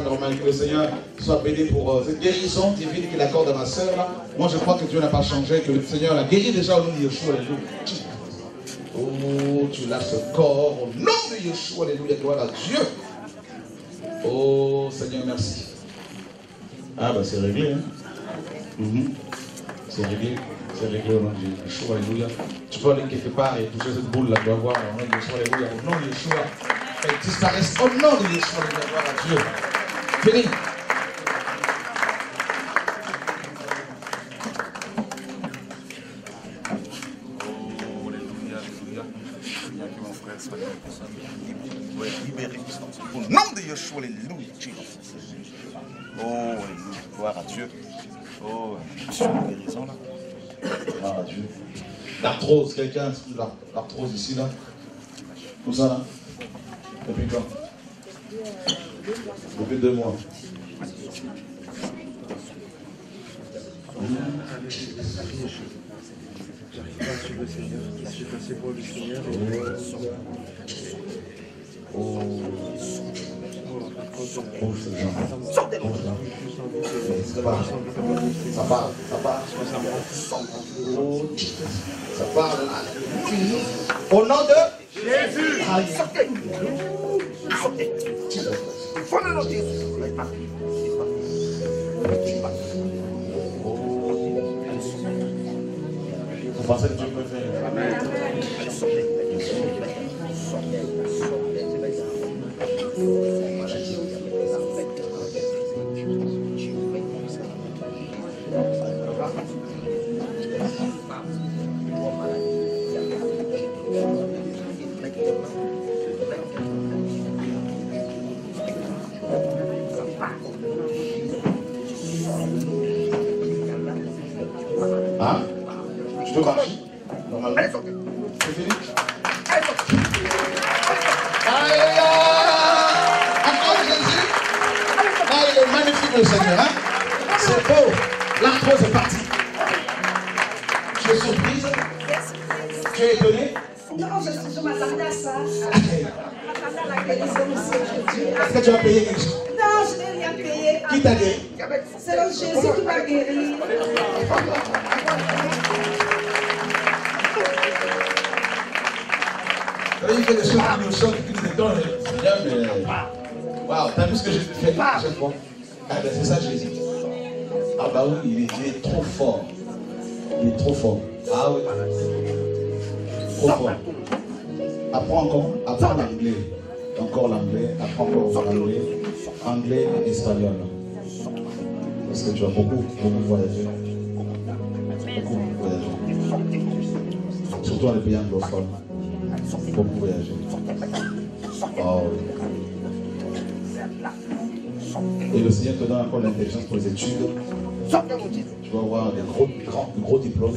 Normal que le Seigneur soit béni pour euh, cette guérison divine qu'il accorde à ma soeur. Moi, je crois que Dieu n'a pas changé, que le Seigneur l'a guéri déjà au nom de Yeshua. Alléluia. Oh, tu lâches ce corps au nom de Yeshua. Alléluia. Gloire à Dieu. Oh, Seigneur, merci. Ah, bah, c'est réglé. Hein? Mhm. C'est réglé. C'est réglé au nom de Yeshua. Alléluia. Tu peux aller quelque part et toucher cette boule là. Tu vas voir au nom de Yeshua. Alléluia. Au nom de Yeshua elles disparaissent au nom de Yeshua, de gloire à Dieu. Fini. Au nom de Yeshua, alléluia. Oh, gloire à Dieu. Oh, sur la guérison là. Gloire à Dieu. L'arthrose, quelqu'un, l'arthrose ici là. Tout ça là. Depuis quand? Depuis deux mois. J'arrive pas à. Oh. Oh, Ça part. Ça part. Ça part. Ça part. Au nom de Jésus. Sortez. Faut le nom de Jésus. Vous pensez l'anglais. Anglais et espagnol. Parce que tu as beaucoup, beaucoup voyagé. Beaucoup voyagé. Surtout dans les pays anglophones. Beaucoup voyagé. Oh oui. Et le Seigneur te donne encore l'intelligence pour les études. Tu vas avoir des gros, grands, gros diplômes.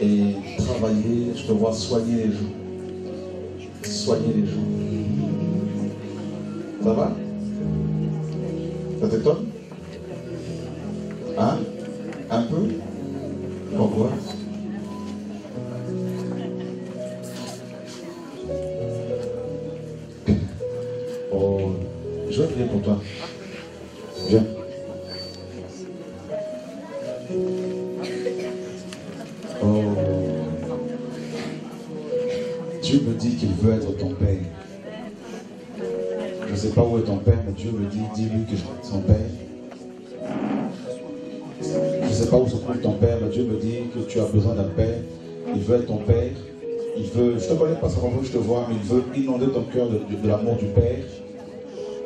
Et travailler, je te vois soigner les joues. Soigner les joues. Ça va Ça tu as besoin d'un père. Il veut être ton père. Il veut, je te connais pas, ça va je te vois, mais il veut inonder ton cœur de l'amour du père.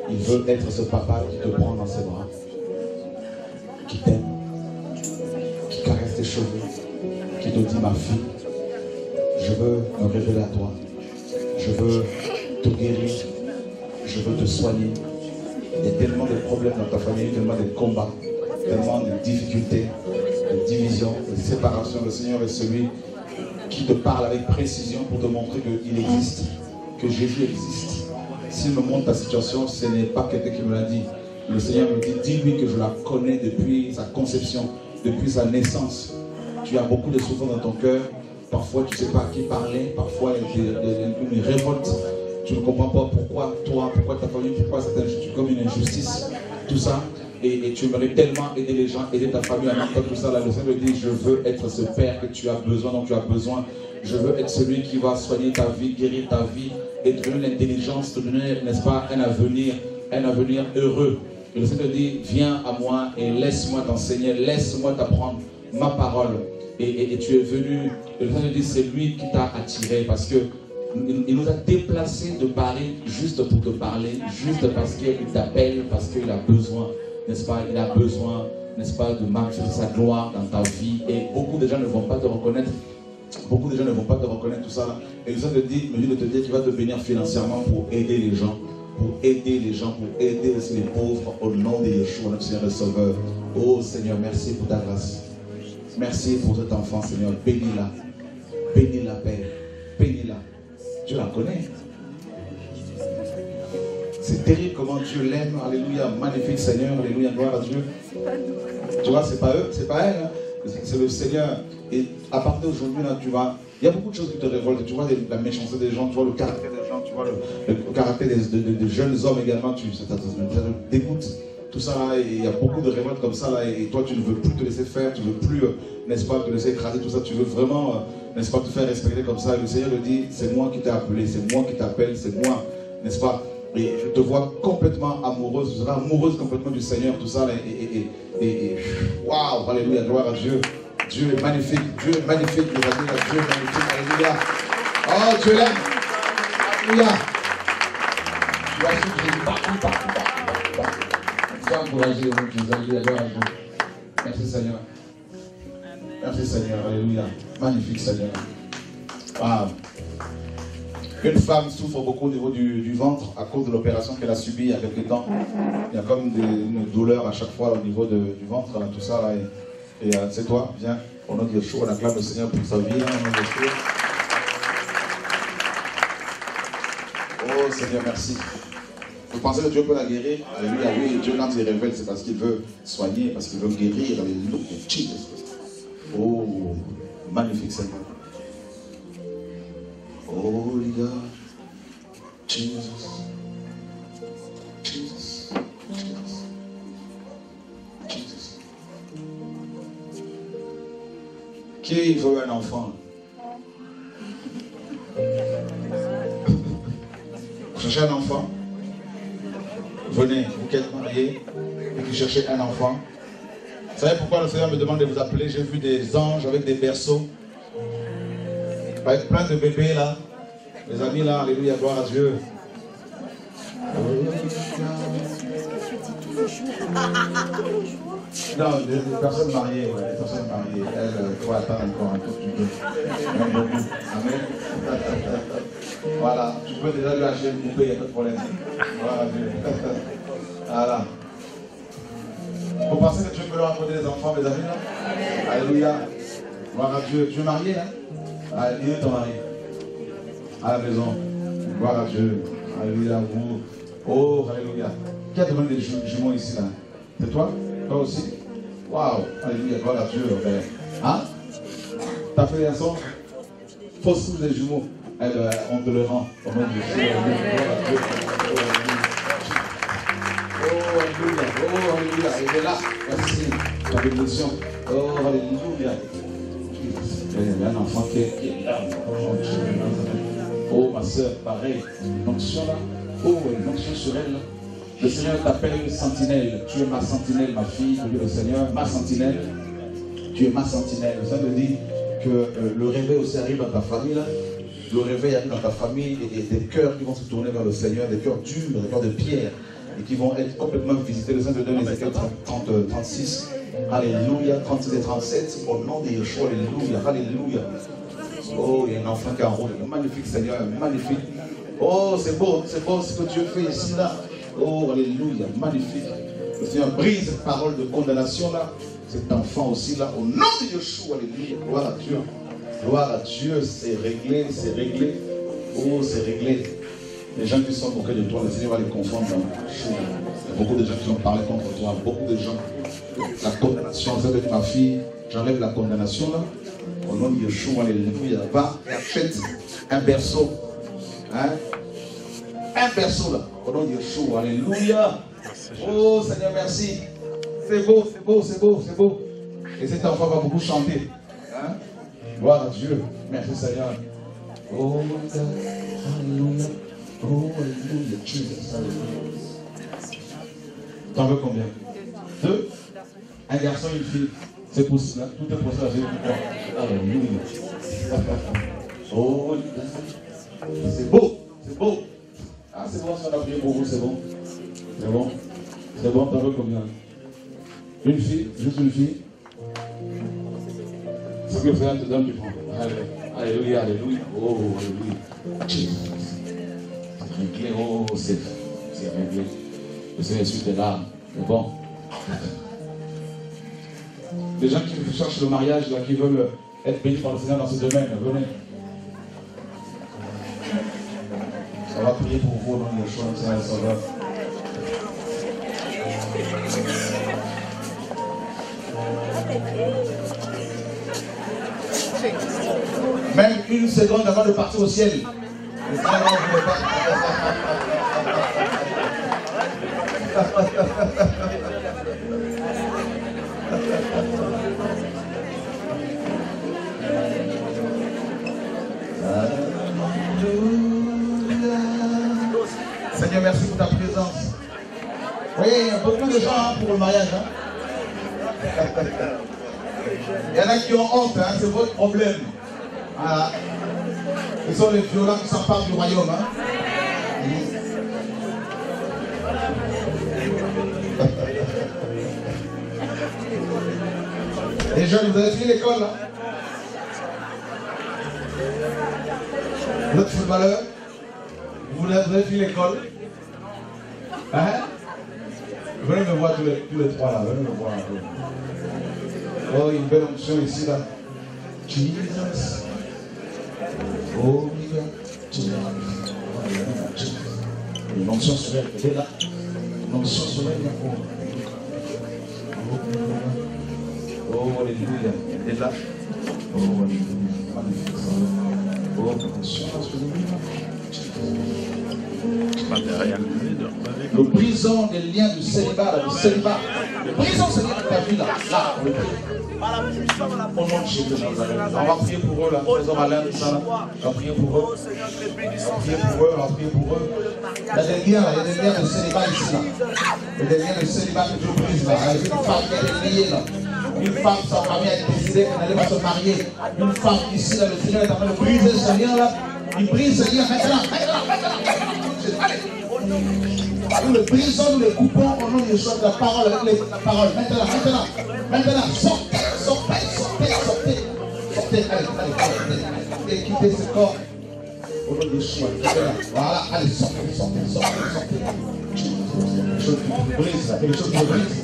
Il veut être ce papa qui te prend dans ses bras, qui t'aime, qui caresse tes cheveux, qui te dit ma fille, je veux me révéler à toi, je veux te guérir, je veux te soigner. Il y a tellement de problèmes dans ta famille, tellement de combats, tellement de difficultés, de divisions, de séparations. Le Seigneur est celui qui te parle avec précision pour te montrer qu'il existe, que Jésus existe. S'il me montre ta situation, ce n'est pas quelqu'un qui me l'a dit. Le Seigneur me dit, dis-lui que je la connais depuis sa conception, depuis sa naissance. Tu as beaucoup de souffrance dans ton cœur. Parfois, tu ne sais pas à qui parler. Parfois, il y a une révolte. Tu ne comprends pas pourquoi toi, pourquoi ta famille, pourquoi c'est comme une injustice. Tout ça. Et, tu aimerais tellement aider les gens, aider ta famille à même tout ça. Le Seigneur me dit, je veux être ce père que tu as besoin, dont tu as besoin. Je veux être celui qui va soigner ta vie, guérir ta vie et te donner l'intelligence, te donner, n'est-ce pas, un avenir, un avenir heureux. Et le Seigneur dit, viens à moi et laisse-moi t'enseigner, laisse-moi t'apprendre ma parole. Et, tu es venu, le Seigneur dit, c'est lui qui t'a attiré parce que il il nous a déplacés de Paris juste pour te parler, juste parce qu'il t'appelle, parce qu'il a besoin, n'est-ce pas? Il a besoin, n'est-ce pas, de marcher sa gloire dans ta vie. Et beaucoup de gens ne vont pas te reconnaître. Beaucoup de gens ne vont pas te reconnaître tout ça. Et Seigneur te dit, me dit de te dire qu'il va te bénir financièrement pour aider les gens, pour aider les gens, pour aider les pauvres au nom de Yeshua, notre Seigneur et Sauveur. Oh Seigneur, merci pour ta grâce. Merci pour cet enfant, Seigneur. Bénis-la. Bénis-la, Père. Bénis-la. Dieu la connaît. C'est terrible comment Dieu l'aime. Alléluia. Magnifique Seigneur. Alléluia. Gloire à Dieu. Tu vois, c'est pas eux, c'est pas elle. hein. C'est le Seigneur. Et à partir d'aujourd'hui, là, tu vas. Il y a beaucoup de choses qui te révoltent. Tu vois la méchanceté des gens, tu vois le caractère des gens, tu vois le, caractère des, de- de- jeunes hommes également. Tu, ça, te dégoûte. Tout ça là, il y a beaucoup de révoltes comme ça là, et toi tu ne veux plus te laisser faire, tu ne veux plus, euh, n'est-ce pas, te laisser écraser tout ça, tu veux vraiment, euh, n'est-ce pas, te faire respecter comme ça. Et le Seigneur le dit, c'est moi qui t'ai appelé, c'est moi qui t'appelle, c'est moi, n'est-ce pas Et je te vois complètement amoureuse, tu seras amoureuse complètement du Seigneur, tout ça et, waouh, alléluia, gloire à Dieu. Dieu est magnifique, Dieu est magnifique, Dieu est magnifique, Dieu est magnifique, alléluia. Oh, Dieu l'aime, alléluia. Tu suivre Jésus partout, partout, partout, partout. Encouragé Jésus. Alléluia, gloire à Dieu. Merci Seigneur. Merci Seigneur. Alléluia. Magnifique Seigneur. Waouh. Une femme souffre beaucoup au niveau du, ventre à cause de l'opération qu'elle a subie il y a quelques temps. Il y a comme une douleur à chaque fois au niveau du ventre, tout ça. Là, et euh, c'est toi, viens. Au nom de Yeshua, on acclame le Seigneur pour sa vie. Oh Seigneur, merci. Vous pensez que Dieu peut la guérir? Alléluia, oui. Dieu, quand il révèle, c'est parce qu'il veut soigner, parce qu'il veut guérir. Alléluia. Oh, magnifique Seigneur. Holy Jesus. Jesus. Jesus. Qui veut un enfant? Vous cherchez un enfant? Venez, vous qui êtes mariés et qui cherchez un enfant. Vous savez pourquoi le Seigneur me demande de vous appeler? J'ai vu des anges avec des berceaux, avec plein de bébés là. Les amis là, alléluia, gloire à Dieu. Non, les, les personnes mariées, ouais, les personnes mariées, elles, faut attendre encore un tout petit peu. Amen. voilà, tu peux déjà lui acheter une poupée, il n'y a pas de problème. Voilà, Dieu. voilà. Vous pensez que Dieu peut leur apporter des enfants, mes amis là? Alléluia. Gloire à Dieu. Tu es marié là ah, Il est ton mari À la maison. Gloire à Dieu. Alléluia. Vous. Oh, Alléluia. Qui a demandé des jumeaux ici là? C'est toi? Toi aussi? Waouh Alléluia. Gloire à Dieu. Hein? T'as fait un son? Fausse couche des jumeaux. Eh on te le rend. Au nom de Jésus. Oh, Alléluia. Oh, Alléluia. Il est là. Merci. La bénédiction. Oh, Alléluia. Il y a un enfant qui est, là. Oh, ma soeur, pareil. Une onction là. Oh, une onction sur elle. Le Seigneur t'appelle sentinelle. Tu es ma sentinelle, ma fille. Le Seigneur, ma sentinelle. Tu es ma sentinelle. Ça veut dire que euh, le réveil aussi arrive dans ta famille. Là. Le réveil arrive dans ta famille et, et des cœurs qui vont se tourner vers le Seigneur, des cœurs durs, des cœurs de pierre et qui vont être complètement visités. Le Seigneur te donne 30, 30, 36. Alléluia. 36 et 37. Au nom de Yeshua. Alléluia. Alléluia. Oh, il y a un enfant qui a un rôle magnifique, Seigneur. Magnifique. Oh, c'est beau. C'est beau ce que Dieu fait ici, là. Oh, Alléluia. Magnifique. Le Seigneur brise cette parole de condamnation, là. Cet enfant aussi, là. Au nom de Yeshua. Alléluia. Gloire à Dieu. Gloire à Dieu. C'est réglé. C'est réglé. Oh, c'est réglé. Les gens qui sont moqués de toi, le Seigneur va les confondre Il y a beaucoup de gens qui ont parlé contre toi, beaucoup de gens. La condamnation, vous savez, ma fille, j'enlève la condamnation là. Au nom de Yeshua, alléluia. Va et achète un berceau. Hein? Un berceau là. Au nom de Yeshua, alléluia. Oh Seigneur, merci. C'est beau, c'est beau, c'est beau, c'est beau. Et cet enfant va beaucoup chanter. Hein? Gloire à Dieu. Merci Seigneur. Oh, alléluia. Oh, alléluia, Jesus, T'en veux combien? Deux? Un garçon une fille. C'est possible, tout est possible avec toi. Alléluia. Oh, c'est beau, c'est beau. Ah, c'est bon, ça a prié pour vous, c'est bon. C'est bon. C'est bon, t'en veux combien? Une fille, juste une fille. Ce que Seigneur te donne, tu prends. Alléluia, alléluia. Oh, alléluia. Jesus réglé, oh, c'est réglé. Le Seigneur tes larmes. C'est bon. Les gens qui cherchent le mariage, là, qui veulent être bénis par le Seigneur dans ce domaine, venez. Ça va prier pour vous dans le choix, Seigneur Sauveur. Même une seconde avant de partir au ciel. Le Seigneur ne voulait pas. Merci pour ta présence. Vous voyez, il y a beaucoup de gens hein, pour le mariage. Hein. Il y en a qui ont honte, hein, c'est votre problème. Ils sont les violents qui s'emparent du royaume. Les jeunes, vous avez fini l'école là Vous êtes footballeur vous avez fini l'école Hein? Venez me voir tous les, tous trois là, venez me voir. Oh, une belle onction ici là. Jesus. Oh, Jesus. L'onction sur elle, est là. L'onction sur elle, oh, oh, alléluia. Elle est là. Oh, alléluia. Oh, attention, le brisons des liens du célibat, du célibat. Le brisons ces liens de ta vie là. Là, oui. Au nom de Jésus. On va prier pour eux là. Alain, tout ça là. On va prier pour eux. On va prier pour eux, on va prier pour eux. Il y a des liens là, il y a des liens de célibat ici là. Il y a des liens de célibat que Dieu brise là. Il y a une femme qui est liée là. Une femme, sa famille a décidé qu'elle allait pas se marier. Une femme ici là, le Seigneur est en train de briser ce lien là. Il brise ce lien maintenant. Allez. Nous le brisons, nous le coupons au nom de Jésus, la parole avec les, la parole. Maintenant, maintenant, maintenant, sortez, sortez, sortez, sortez. Sortez, allez, allez, allez, et quittez ce corps. Au nom de Jésus, voilà, allez, sortez, sortez, sortez, sortez. Quelque chose qui brise, là, quelque chose qui brise.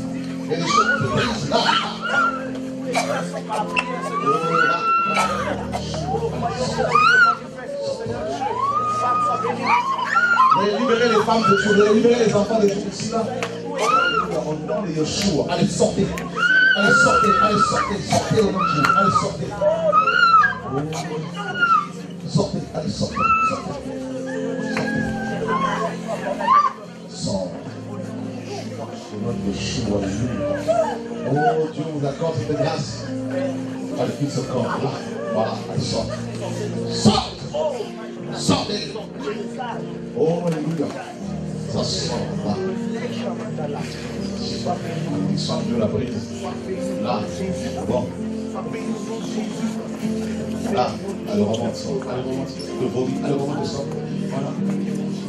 Veuillez libérer les femmes de Dieu, veuillez libérer les enfants de ici là. Au nom de Yeshua, allez sortez. Allez sortez, allez sortez, sortez au nom de Dieu. Allez sortez. Sortez, allez sortez, sortez. Sortez. Au nom de Yeshua. Oh Dieu vous accorde cette grâce. Allez, quitte ce corps là. Voilà, allez sortez. Sortez. Sortez. Oh, alléluia. Ça sort là. Sort de la brise. Là. Bon. Là. Allez, remonte ça. Allez, remonte. Le ça. Voilà.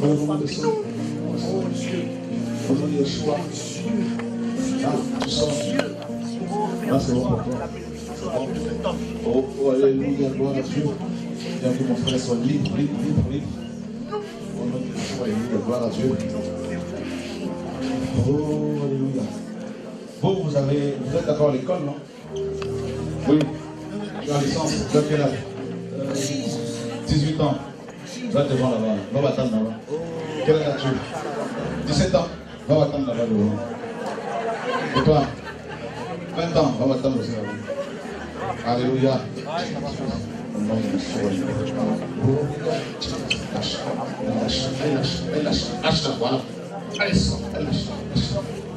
Allez, remonte ça. Yeshua. Là, tu. Là, c'est bon pour toi. Oh, oh, alléluia, gloire à Dieu. Bien que mon frère soit libre, libre, libre, libre. Au nom de Yeshua, alléluia, gloire à Dieu. Oh, alléluia. Vous, vous avez, vous êtes d'accord à l'école, non? Oui. Tu as licence, tu as quel âge? 18 ans. Va devant là-bas, va m'attendre là-bas. Quel âge as-tu? 17 ans. Va m'attendre là-bas devant. Et toi? 20 ans, va m'attendre aussi là-bas. Alléluia.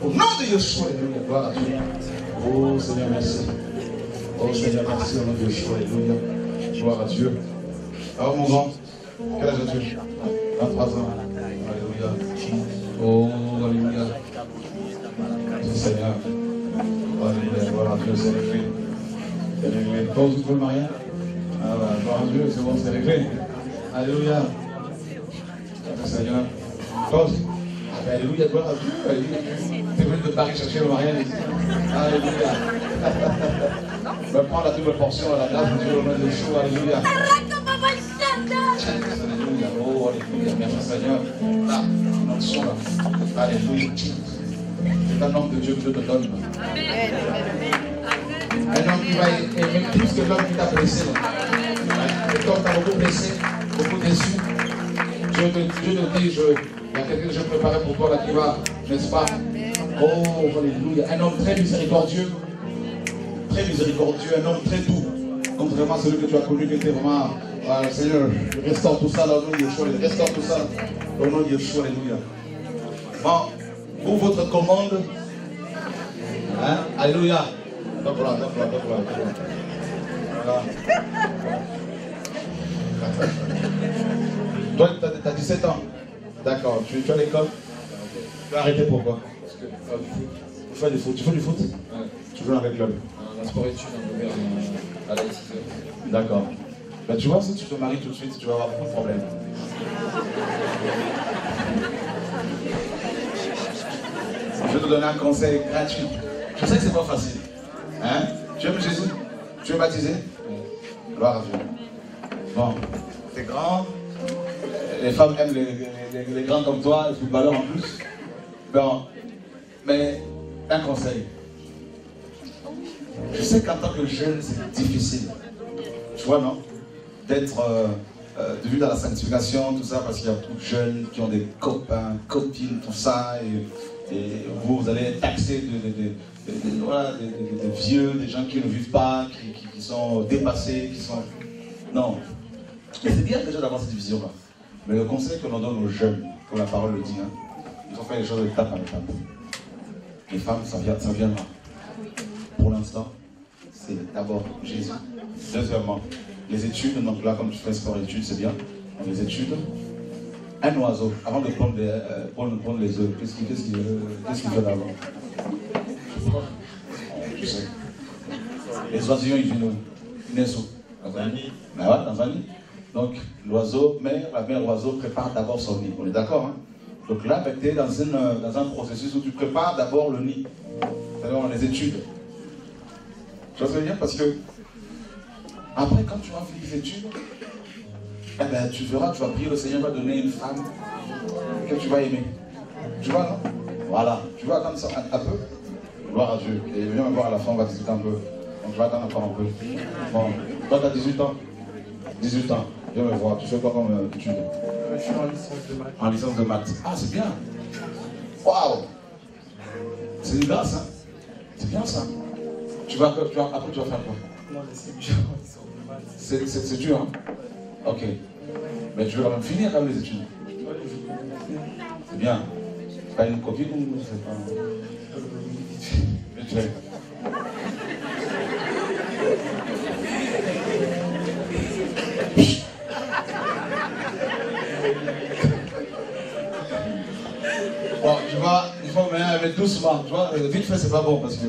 Au nom de Yeshua. Gloire à Dieu. Oh Seigneur, merci. Oh Seigneur, merci au nom de Yeshua, Alléluia. Gloire à Dieu. Alors mon grand, quel âge as-tu 23 ans. Alléluia. Oh, Alléluia. Merci Seigneur. Alléluia, gloire à Dieu, c'est réglé. Toi aussi, tu veux le mariage Ah bah, gloire à Dieu, c'est bon, c'est réglé. Alléluia. Seigneur. Alléluia, gloire à Dieu. Alléluia. Tu es venu de Paris chercher le mariage ici. Alléluia. Va prendre la double portion à la grâce de Dieu au nom de Yeshua. Alléluia. Alléluia. Oh, Alléluia. Merci Seigneur. Là, une onction là. Alléluia. C'est un homme de Dieu que Dieu te donne. Un homme qui va aimer plus que l'homme qui t'a blessé. Cet homme t'a beaucoup blessé, beaucoup déçu. Dieu te, Dieu te dit, je, il y a quelqu'un que je préparais pour toi là qui va, n'est-ce pas? Oh, Alléluia. Un homme très miséricordieux, très miséricordieux, un homme très doux. Contrairement à celui que tu as connu qui était vraiment, ah, Seigneur, restaure tout ça là, au nom de Yeshua, restaure tout ça au nom de Yeshua, Alléluia. Bon, pour votre commande, hein, Alléluia. Voilà. Toi, tu as, 17 ans. D'accord. Tu, tu es à l'école Tu as arrêté pourquoi? Parce que euh, tu fais du foot. Tu fais du foot? Ouais. Tu joues avec club? Un sport études un peu vers euh, à la 6 D'accord. Ben, tu vois, si tu te maries tout de suite, tu vas avoir beaucoup de problèmes. Je vais te donner un conseil gratuit. Je sais que c'est pas facile. Hein? Tu aimes Jésus Tu es baptisé? Gloire à Dieu. Bon, t'es grand. Les femmes aiment les, les- grands comme toi, les footballeurs en plus. Bon, mais un conseil. Je sais qu'en tant que jeune, c'est difficile. Tu vois, non? D'être euh, euh, de vue dans la sanctification, tout ça, parce qu'il y a beaucoup de jeunes qui ont des copains, copines, tout ça, et, vous, vous allez de, de- de- de- de- voilà, de- de- de vieux, des gens qui ne vivent pas, qui, qui- sont dépassés, qui sont... Non. Mais c'est bien déjà d'avoir cette vision-là. Mais le conseil que l'on donne aux jeunes, comme la parole le dit, hein, il faut faire les choses étape par étape. Les femmes, ça, vient, ça viendra. Pour l'instant, c'est d'abord Jésus. Deuxièmement, les études. Donc là, comme tu fais sport études, c'est bien. Les études. Un oiseau, avant de prendre les, euh, prendre, prendre les œufs, qu'est-ce qu'il euh, qu'est-ce qu'il fait d'abord? Je sais. Les oisillons, ils viennent où? Ben. Donc, l'oiseau, mère, la mère oiseau prépare d'abord son nid. On est d'accord hein? Donc là, ben, tu es dans, une, euh, dans un processus où tu prépares d'abord le nid. C'est-à-dire les études. Tu vois ce que je veux dire? Parce que après, quand tu vas finir les études, eh ben, tu verras, tu vas prier, le Seigneur va donner une femme que tu vas aimer. Tu vois, non? Voilà. Tu vois, comme ça, un, un peu. Gloire à Dieu. Et viens me voir à la fin, on va discuter un peu. Donc, je vais attendre encore un peu. Bon, toi, tu as 18 ans 18 ans. Viens me voir. Tu fais quoi comme euh, étude? Je suis en licence de maths. En licence de maths. Ah, c'est bien. Waouh C'est une grâce, hein C'est bien ça. Tu vas, tu vas, après, tu vas faire quoi? Non, c'est bien en licence de maths. C'est dur, hein Ok. Mais tu veux quand même finir quand même les études? C'est bien. C'est pas une copine ou c'est pas. Bon, tu vois, il faut mais, doucement, tu vois, euh, vite fait c'est pas bon parce que.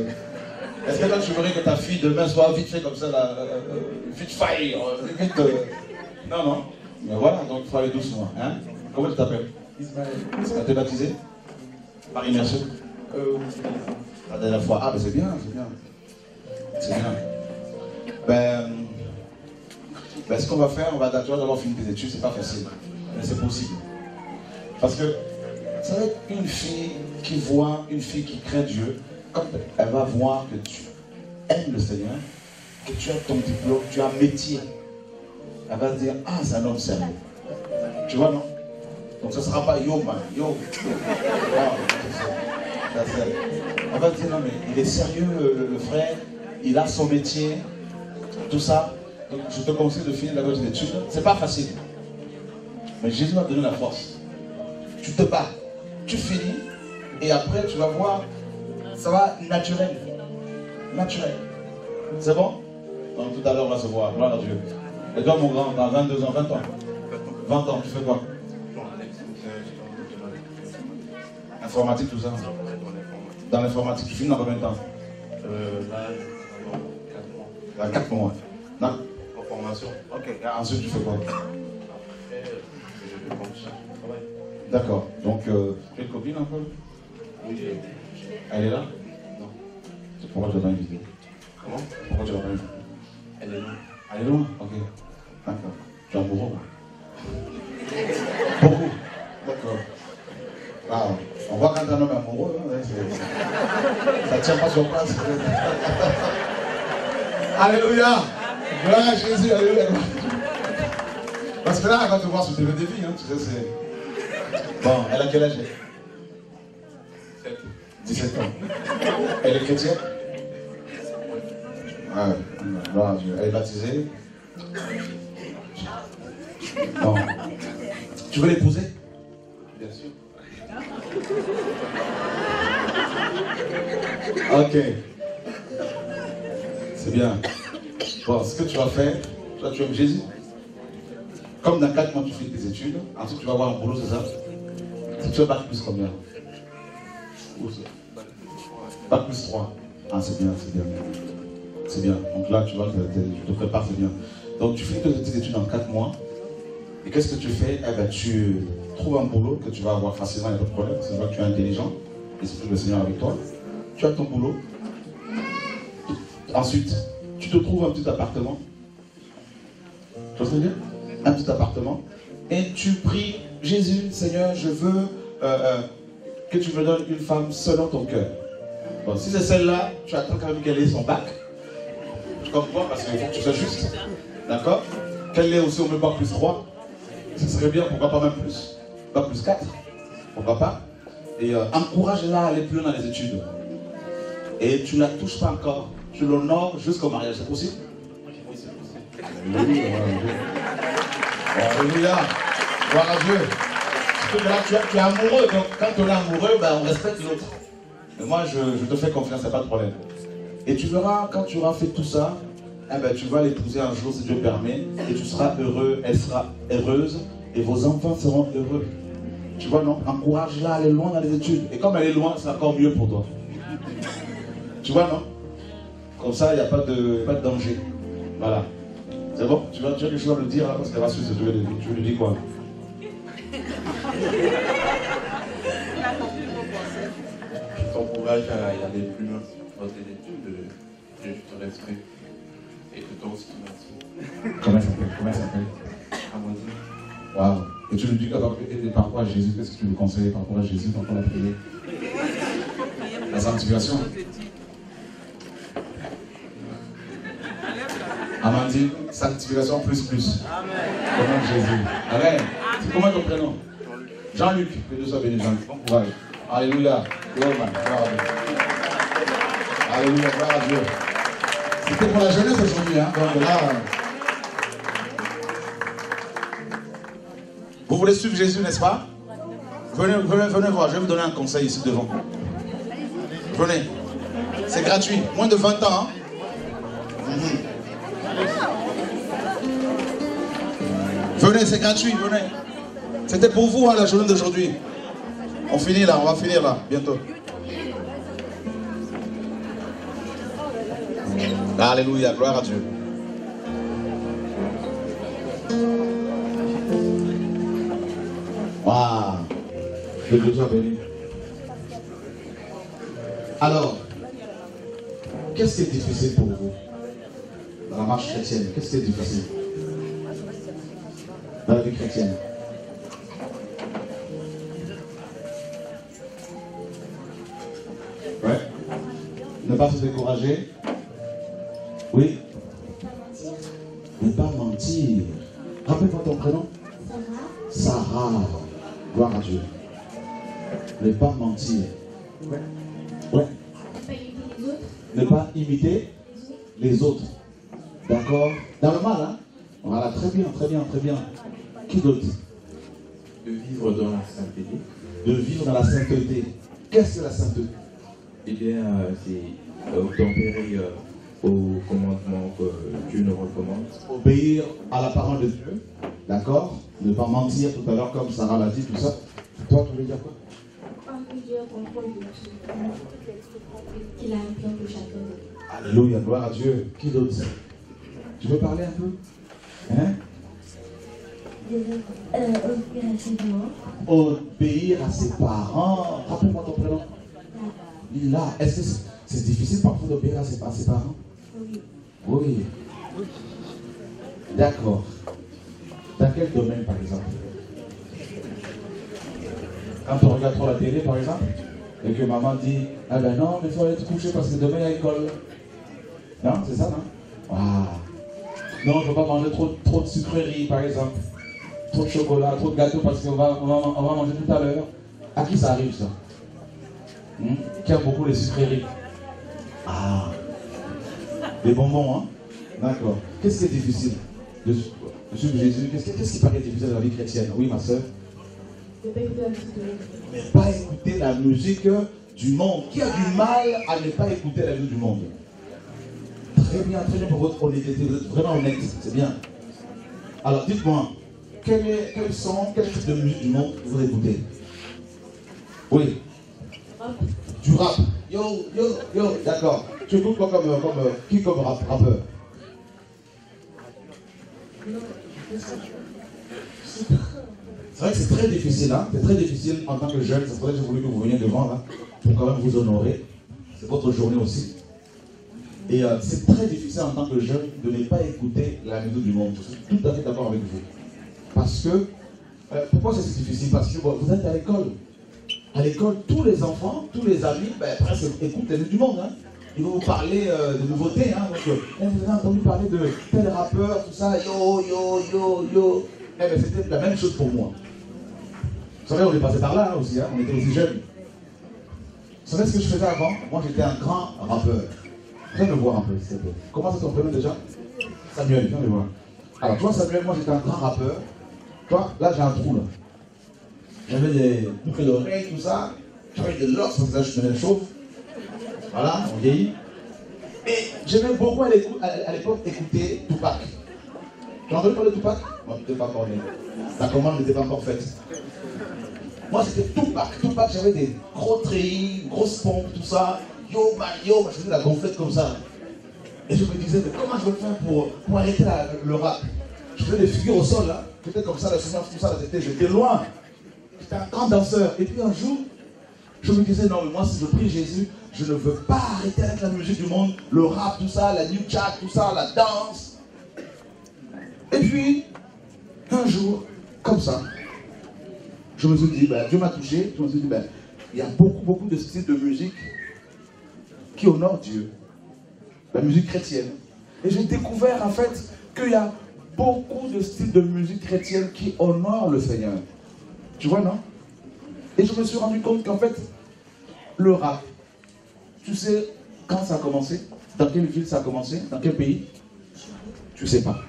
Est-ce que toi tu voudrais que ta fille demain soit vite fait comme ça, là, euh, euh, vite fire, vite. euh, Non, non. Mais voilà, donc il faut aller doucement. Hein? Comment tu t'appelles? Ismaël. Tu as été baptisé? Par immersion Euh, La dernière fois. Ah, ben c'est bien, c'est bien. C'est bien. Ben, ben, ce qu'on va faire, on va d'abord finir tes études, c'est pas facile. Mais c'est possible. Parce que ça va être une fille qui voit, une fille qui craint Dieu, elle va voir que tu aimes le Seigneur, que tu as ton diplôme, tu as un métier, elle va se dire, ah, c'est un homme sérieux. Tu vois, non? Donc ce ne sera pas yo, man, yo. Wow, ça, Elle va dire, non, mais il est sérieux, le, frère, il a son métier, tout ça. Donc je te conseille de finir la voie des études. C'est pas facile. Mais Jésus va te donner la force. Tu te bats, tu finis, et après tu vas voir, ça va naturel. Naturel. C'est bon? Donc tout à l'heure on va se voir. Gloire à Dieu. Et toi mon grand, dans 22 ans, 20 ans 20 ans, tu fais quoi? Informatique, tout ça Dans l'informatique, tu finis dans combien de temps Euh, là, Dans 4 mois. Non? En formation. Ok. Et ensuite, tu fais quoi? Après, je vais continuer à travailler. D'accord. Donc, euh, tu as une copine un peu? Oui, Elle est là? Non. Pourquoi tu l'as pas invitée Comment? Pourquoi tu l'as pas invitée Elle est loin. Elle est loin Ok. D'accord. Tu es amoureux Beaucoup. D'accord. Ah, on voit quand un homme est amoureux, hein, c'est- ça ne tient pas sur place. Alléluia Gloire à Jésus, Alléluia Parce que là, va te voir sur TV de vie, hein, tu sais, c'est... Bon, elle a quel âge elle? 17 ans. Elle est chrétienne? Dieu. Elle est baptisée? Bon. Tu veux l'épouser? Ok. C'est bien. Bon, ce que tu vas faire, toi tu aimes Jésus. Comme dans 4 mois tu fais tes études, ensuite tu vas avoir un boulot, c'est ça? Tu veux bac plus combien? Bac plus 3. Ah c'est bien, c'est bien. C'est bien. Donc là tu vas te- tu te prépares, c'est bien. Donc tu finis tes études en 4 mois. Et qu'est-ce que tu fais? Eh ben tu trouves un boulot que tu vas avoir facilement, il n'y a pas de problème. C'est que tu es intelligent. Et surtout le Seigneur avec toi. Tu as ton boulot. Ensuite, tu te trouves un petit appartement. Tu vois ce que je veux dire? Un petit appartement. Et tu pries, Jésus, Seigneur, je veux euh, euh, que tu me donnes une femme selon ton cœur. Bon, si c'est celle-là, tu attends quand même qu'elle ait son bac. Tu comprends Parce qu'il faut que tu sois juste. D'accord? Qu'elle ait aussi au même bac plus 3. Ce serait bien, pourquoi pas même plus? Pas plus 4 Pourquoi pas Et euh, encourage-la à aller plus loin dans les études. Et tu ne la touches pas encore. Tu l'honores jusqu'au mariage. C'est possible? Alléluia. Alléluia. Gloire à Dieu. Tu, es- tu es amoureux. Donc, quand on est amoureux, ben, on respecte l'autre. Et moi, je, te fais confiance, il a pas de problème. Et tu verras, quand tu auras fait tout ça, eh ben, tu vas l'épouser un jour, si Dieu permet, et tu seras heureux, elle sera heureuse, et vos enfants seront heureux. Tu vois, non? Encourage-la à aller loin dans les études. Et comme elle est loin, c'est encore mieux pour toi. Tu vois, non? Comme ça, il n'y a pas de, pas de danger. Voilà. C'est bon? Tu, vas, tu as quelque chose à me dire, là, parce qu'elle va suivre ce que tu veux lui dire. Tu veux lui dire quoi Je t'encourage à y aller plus loin dans tes études. euh, Je te respecte. Et que toi aussi tu m'inspires. Comment elle s'appelle? Comment elle s'appelle? Amandine. Waouh. Et tu lui dis par, rapport à Jésus, qu'est-ce que tu lui conseilles par rapport à Jésus, par rapport à la prière La sanctification. Amandine, sanctification plus plus. Nom de Jésus. Amen. C'est comment ton prénom Jean-Luc. Que Dieu soit béni, Jean-Luc. Bon courage. Alléluia. Alléluia. Gloire à Dieu. C'était pour la jeunesse aujourd'hui. Hein. Donc là. Vous voulez suivre Jésus, n'est-ce pas? Venez, venez, venez voir, je vais vous donner un conseil ici devant. Venez. C'est gratuit. Moins de 20 ans. hein? Mhm. Venez, c'est gratuit, venez. C'était pour vous hein, la journée d'aujourd'hui. On finit là, on va finir là, bientôt. Alléluia, gloire à Dieu. Waouh Que Dieu soit béni. Alors, qu'est-ce qui est difficile pour vous dans la marche chrétienne? Qu'est-ce qui est difficile? Dans la vie chrétienne? Ouais. Ne pas se décourager? Oui. Ne pas mentir. Rappelle-moi ton prénom. Sarah. Gloire à Dieu. Ne pas mentir. Ouais. Ouais. Ne pas imiter les autres. D'accord? Dans le mal, hein? Voilà, très bien, très bien, très bien. Qui d'autre? De vivre dans la sainteté. De vivre dans la sainteté. Qu'est-ce que la sainteté? Eh bien, euh, c'est euh, obtempérer euh, aux commandements que Dieu nous recommande. Obéir à la parole de Dieu. D'accord? Ne pas mentir tout à l'heure comme Sarah l'a dit, tout ça. Toi, tu voulais dire quoi? Qu'il a un plan pour chacun de nous. Alléluia, gloire à Dieu. Qui d'autre? Tu veux parler un peu? Hein? Euh, Obéir à ses parents. Rappelle-moi ton prénom. Là, est-ce que c'est- difficile parfois d'obéir à ses parents? Oui. D'accord. Dans quel domaine, par exemple? Quand on regarde trop la télé, par exemple, et que maman dit Ah ben non, mais il faut aller te coucher parce que demain il y a école. Non, c'est ça, non? Ah. Non, je ne veux pas manger trop, trop de sucreries, par exemple. Trop de chocolat, trop de gâteaux parce qu'on va, on va, on va manger tout à l'heure. À qui ça arrive, ça? Hmm? Qui aime beaucoup les sucreries? Ah. Les bonbons, hein D'accord. Qu'est-ce qui est difficile de, suivre Jésus Qu'est-ce qui- paraît difficile dans la vie chrétienne? Oui, ma soeur Ne pas écouter la musique du monde. Qui a du mal à ne pas écouter la musique du monde? Très bien, très bien pour votre honnêteté. Vous êtes vraiment honnête. C'est bien. Alors, dites-moi, quel est, quels sont, quel type de musique du monde vous écoutez? Oui. Du rap. Yo, yo, yo. D'accord. Tu écoutes quoi comme, comme, qui comme rap, rappeur C'est vrai que c'est très difficile, hein c'est très difficile en tant que jeune. C'est ça que j'ai voulu que vous veniez devant là, pour quand même vous honorer. C'est votre journée aussi. Et euh, c'est très difficile en tant que jeune de ne pas écouter la musique du monde. Je suis tout à fait d'accord avec vous. Parce que, euh, pourquoi c'est si difficile? Parce que vous êtes à l'école. À l'école, tous les enfants, tous les amis, ben, presque écoutent la musique du monde. Hein. Ils vont vous parler euh, de nouveautés. Hein. Donc, euh, vous avez entendu parler de tel rappeur, tout ça, yo, yo, yo, yo. eh ben, c'était la même chose pour moi. Vous savez, on est passé par là hein, aussi, hein, on était aussi jeunes. Vous savez ce que je faisais avant? Moi, j'étais un grand rappeur. Viens me voir un peu, s'il te plaît. Comment c'est ton prénom déjà? Samuel, viens me voir. Alors, toi, Samuel, moi, j'étais un grand rappeur. Toi, là, j'ai un trou, là. J'avais des boucles d'oreilles, tout ça. J'avais de l'os, parce que là, je tenais chauve. Voilà, on vieillit. Et j'aimais beaucoup à l'époque écouter Tupac. Tu as entendu parler de Tupac? Moi, je n'étais pas encore né. La commande n'était pas encore faite. Moi, c'était Tupac. Tupac, j'avais des gros treillis, grosses pompes, tout ça. Yo, man, yo, je faisais la gonflette comme ça. Et je me disais, mais comment je vais faire pour, arrêter le rap? Je faisais des figures au sol, là. J'étais comme ça, la semence, tout ça, j'étais loin. J'étais un grand danseur. Et puis un jour, je me disais, non, mais moi, si je prie Jésus, je ne veux pas arrêter avec la musique du monde, le rap, tout ça, la new chat, tout ça, la danse. Et puis, un jour, comme ça, je me suis dit, ben, Dieu m'a touché, je me suis dit, ben, il y a beaucoup, beaucoup de styles de musique qui honorent Dieu. La musique chrétienne. Et j'ai découvert en fait qu'il y a beaucoup de styles de musique chrétienne qui honorent le Seigneur. Tu vois, non? Et je me suis rendu compte qu'en fait, le rap, tu sais quand ça a commencé? Dans quelle ville ça a commencé? Dans quel pays? Tu sais pas.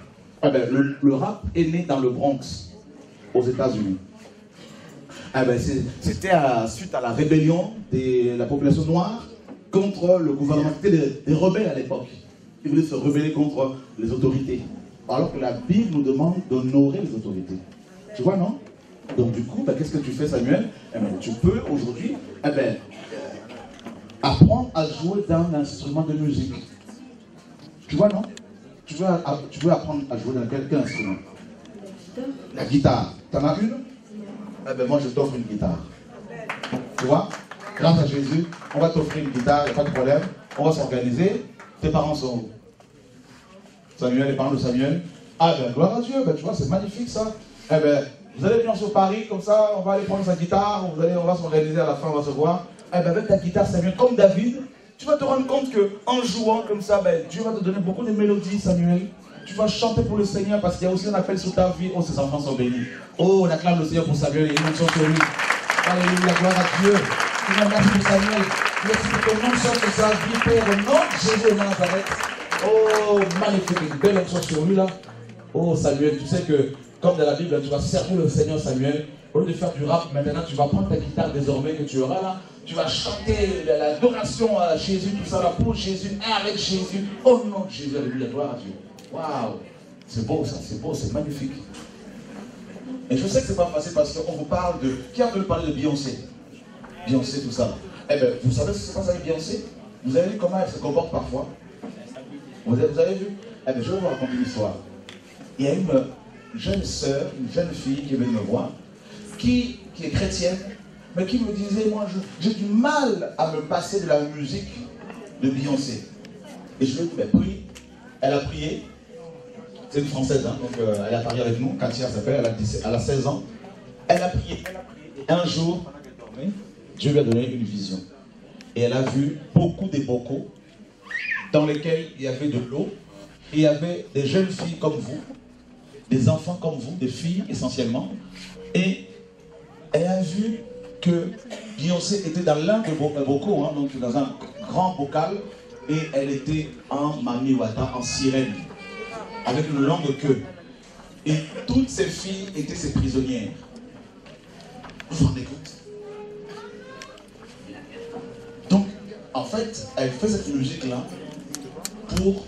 Ah ben, le, le rap est né dans le Bronx, aux États-Unis. Ah ben, C'était suite à la rébellion de la population noire contre le gouvernement. C'était des, rebelles à l'époque. Ils voulaient se rebeller contre les autorités. Alors que la Bible nous demande d'honorer les autorités. Tu vois, non? Donc du coup, ben, qu'est-ce que tu fais, Samuel? Eh ben, Tu peux aujourd'hui eh ben, apprendre à jouer d'un instrument de musique. Tu vois, non? Tu veux, apprendre à jouer dans quel, instrument? La guitare. T'en as une? Eh ben moi, je t'offre une guitare. Tu vois? Grâce à Jésus, on va t'offrir une guitare, il n'y a pas de problème. On va s'organiser. Tes parents sont où? Samuel, les parents de Samuel. Ah ben, gloire à Dieu, ben, tu vois, c'est magnifique ça. Eh ben, vous allez venir sur Paris, comme ça, on va aller prendre sa guitare, on va s'organiser à la fin, on va se voir. Eh ben, avec ta guitare, Samuel, comme David, tu vas te rendre compte que en jouant comme ça, ben, Dieu va te donner beaucoup de mélodies, Samuel. Tu vas chanter pour le Seigneur parce qu'il y a aussi un appel sur ta vie. Oh, ces enfants sont bénis. Oh, on acclame le Seigneur pour Samuel et ils sont sur lui. Alléluia, gloire à Dieu. Merci pour Samuel. Merci pour ton nom de sa vie, Père, au nom de Jésus de Nazareth. Oh, magnifique, une belle onction sur lui là. Oh, Samuel, tu sais que, comme dans la Bible, tu vas servir le Seigneur, Samuel. Au lieu de faire du rap, maintenant, tu vas prendre ta guitare désormais que tu auras là. Tu vas chanter la- l'adoration à Jésus, tout ça là, pour Jésus, avec Jésus, au nom de Jésus, alléluia, gloire à Dieu. Waouh, c'est beau ça, c'est beau, c'est magnifique. Et je sais que c'est pas facile parce qu'on vous parle de. Qui a entendu parler de Beyoncé? Beyoncé, tout ça. Eh bien, vous savez ce qui se passe avec Beyoncé? Vous avez vu comment elle se comporte parfois? Vous avez, vous avez vu? Eh bien, je vais vous raconter une histoire. Il y a une jeune sœur, une jeune fille qui est venue me voir, qui, est chrétienne, mais qui me disait Moi, j'ai du mal à me passer de la musique de Beyoncé. Et je lui ai dit Ben, prie. Elle a prié. C'est une Française, hein, donc euh, elle à Paris avec nous. Katia s'appelle, elle, a 17 elle a 16 ans. Elle a prié. a un jour, Dieu lui a donné une vision. Et elle a vu beaucoup de bocaux dans lesquels il y avait de l'eau. Il y avait des jeunes filles comme vous, des enfants comme vous, des filles essentiellement. Et elle a vu que Beyoncé était dans l'un des bo- bocaux, hein, donc dans un grand bocal, et elle était en mamiwata, en sirène, avec une longue queue. Et toutes ces filles étaient ses prisonnières. Vous vous rendez compte? Donc, en fait, elle fait cette musique-là pour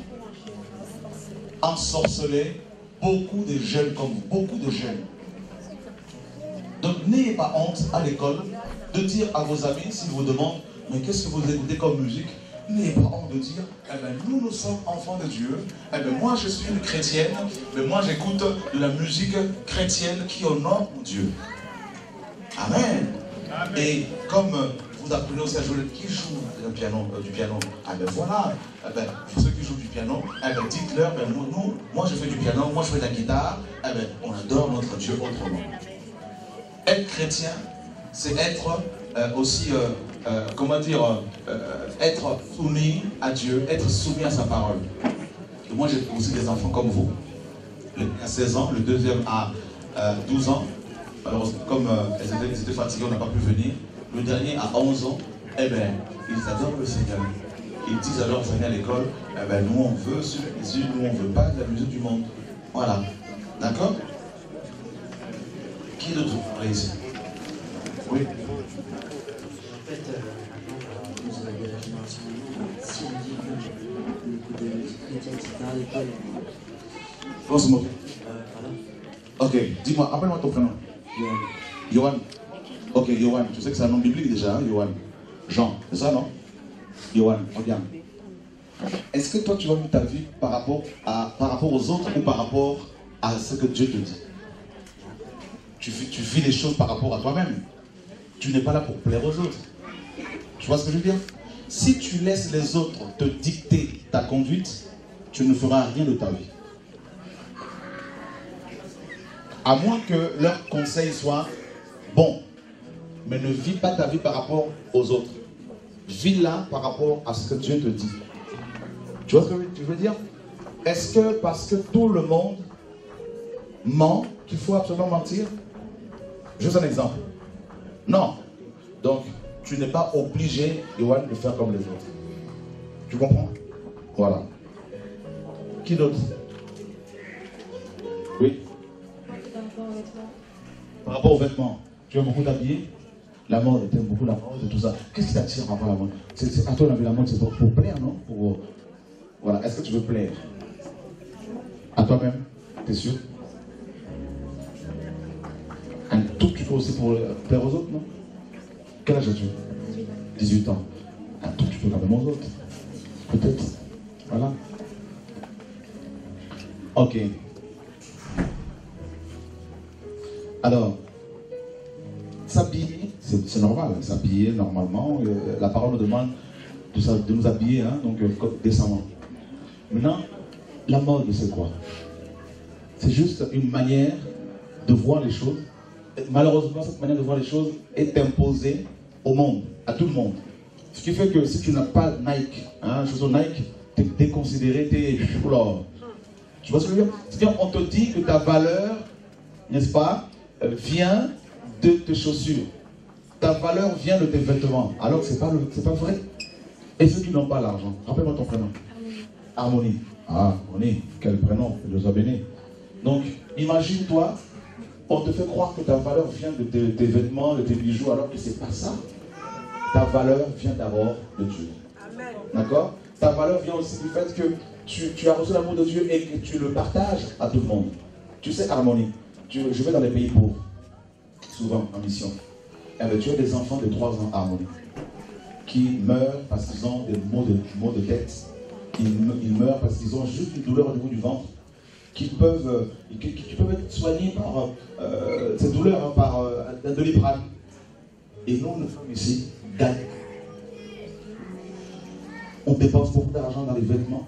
ensorceler beaucoup de jeunes comme vous, beaucoup de jeunes. Donc, n'ayez pas honte à l'école de dire à vos amis, s'ils vous demandent, mais qu'est-ce que vous écoutez comme musique? N'ayez pas honte de dire, eh ben, nous, nous sommes enfants de Dieu. Eh ben, moi, je suis une chrétienne, mais moi, j'écoute de la musique chrétienne qui honore mon Dieu. Amen. Et comme vous apprenez aussi à jouer, qui joue le piano, euh, du piano Ah ben voilà, Eh ben, ceux qui jouent du piano, eh ben, dites-leur, ben, nous, nous, moi je fais du piano, moi je fais de la guitare, eh ben, on adore notre Dieu autrement. Être chrétien, c'est être euh, aussi, euh, euh, comment dire, être soumis à Dieu, être soumis à sa parole. Moi j'ai aussi des enfants comme vous. Le a 16 ans, le deuxième euh, 12 ans. Alors, comme elles, étaient, fatiguées, on n'a pas pu venir. Le dernier a 11 ans. Eh bien, ils adorent le Seigneur. Ils disent à leurs amis à l'école, eh ben, nous on veut suivre Jésus, nous on ne veut pas la musique du monde. Voilà. D'accord? Qui d'autre Oui. En fait, vous avez si on dit que le coup de musique chrétienne, c'est l'école. Pardon Ok, dis-moi, appelle-moi ton prénom. Johan. Ok, Johan, tu sais que c'est un nom biblique déjà, hein, Johan. Jean, c'est ça, non? Johan, regarde. Est-ce que toi, tu vas vivre ta vie par rapport, à, par rapport aux autres ou par rapport à ce que Dieu te dit? Tu, vis- les choses par rapport à toi-même. Tu n'es pas là pour plaire aux autres. Tu vois ce que je veux dire? Si tu laisses les autres te dicter ta conduite, tu ne feras rien de ta vie. À moins que leurs conseils soient bons. Mais ne vis pas ta vie par rapport aux autres. Vis-la par rapport à ce que Dieu te dit. Tu vois ce que je veux dire? Est-ce que parce que tout le monde ment, qu'il faut absolument mentir? Juste un exemple. Non. Donc, tu n'es pas obligé, Johan, de faire comme les autres. Tu comprends? Voilà. Qui d'autre? Oui Par rapport aux vêtements, tu aimes beaucoup t'habiller? La mode, tu aimes beaucoup la mode et tout ça. Qu'est-ce qui t'attire par rapport à la mode? C'est- À avis, la mode, c'est pour, pour plaire, non? Pour- Voilà. Est-ce que tu veux plaire? À toi-même T'es sûr? Tout petit peu aussi pour plaire aux autres, non? Quel âge as-tu? 18 ans. Un tout petit peu quand même aux autres. Peut-être. Voilà. Ok. Alors, s'habiller, c'est normal, s'habiller normalement. euh, la parole nous demande de, nous habiller, hein, donc euh, décemment. Maintenant, la mode, c'est quoi? C'est juste une manière de voir les choses. Malheureusement, cette manière de voir les choses est imposée au monde, à tout le monde. Ce qui fait que si tu n'as pas Nike, hein, chaussures Nike, t'es déconsidéré, t'es. Tu vois ce que je veux dire? C'est-à-dire, on te dit que ta valeur, n'est-ce pas, euh, vient de tes chaussures. Ta valeur vient de tes vêtements. Alors que ce n'est pas, pas vrai. Et ceux qui n'ont pas l'argent, rappelle-moi ton prénom. Harmonie. Ah, Harmonie, quel prénom, Dieu soit béni. Donc, imagine-toi, on te fait croire que ta valeur vient de tes, tes vêtements, de tes bijoux, alors que ce n'est pas ça. Ta valeur vient d'abord de Dieu. D'accord? Ta valeur vient aussi du fait que tu, tu as reçu l'amour de Dieu et que tu le partages à tout le monde. Tu sais, Harmonie, tu- je vais dans les pays pauvres, souvent en mission. Eh bien, tu as des enfants de 3 ans, Harmonie, qui meurent parce qu'ils ont des maux de, maux de tête. Ils meurent parce qu'ils ont juste une douleur au niveau du ventre, qui peuvent, euh, qui, peuvent être soignés par euh, cette douleur, hein, par euh, un. Et nous, nous sommes ici, gagnent. On dépense beaucoup d'argent dans les vêtements,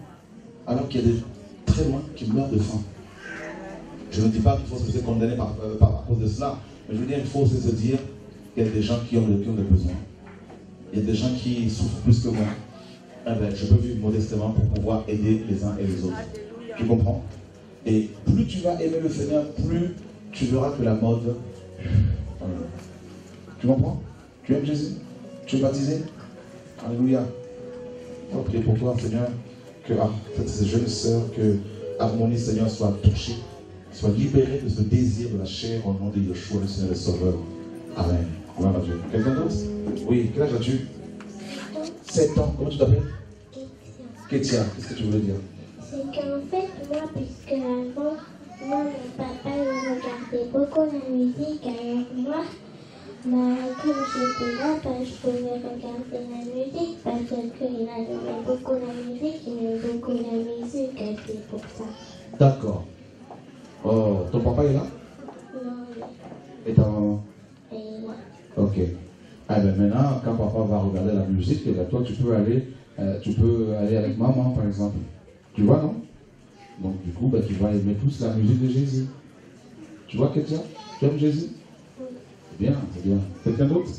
alors qu'il y a des très loin qui meurent de faim. Je ne dis pas qu'il faut se condamner par, euh, par- à cause de cela, mais je veux dire, il faut aussi se dire qu'il y a des gens qui ont, qui ont des besoins. Il y a des gens qui souffrent plus que moi. Eh ben, je peux vivre modestement pour pouvoir aider les uns et les autres. Tu comprends? Et plus tu vas aimer le Seigneur, plus tu verras que la mode. Tu comprends? Tu aimes Jésus? Tu es baptisé? Alléluia. On va prier pour toi, Seigneur, que ah, cette jeune sœur, que Harmonie, Seigneur, soit touchée, soit libérée de ce désir de la chair au nom de Yeshua, le Seigneur le Sauveur. Amen. Gloire à Dieu. Quelqu'un d'autre? Oui, quel âge as-tu? 7 ans. Comment tu t'appelles? Kétia. Qu'est-ce que tu voulais dire? C'est qu'en fait, moi, puisque avant, moi, mon papa, il regardait beaucoup la musique, alors moi, bah, comme j'étais là, bah, je pouvais regarder la musique, parce qu'il aimait beaucoup la musique, il aimait beaucoup la musique, et c'est pour ça. D'accord. Oh, ton papa est là? Non, Et ta maman? et là. Ok. Ah ben maintenant, quand papa va regarder la musique, eh ben toi tu peux aller, euh, tu peux aller avec maman par exemple. Tu vois non? Donc du coup, ben, tu vas aimer tous la musique de Jésus. Tu vois Kétia Tu aimes Jésus? Bien, c'est bien. Quelqu'un d'autre?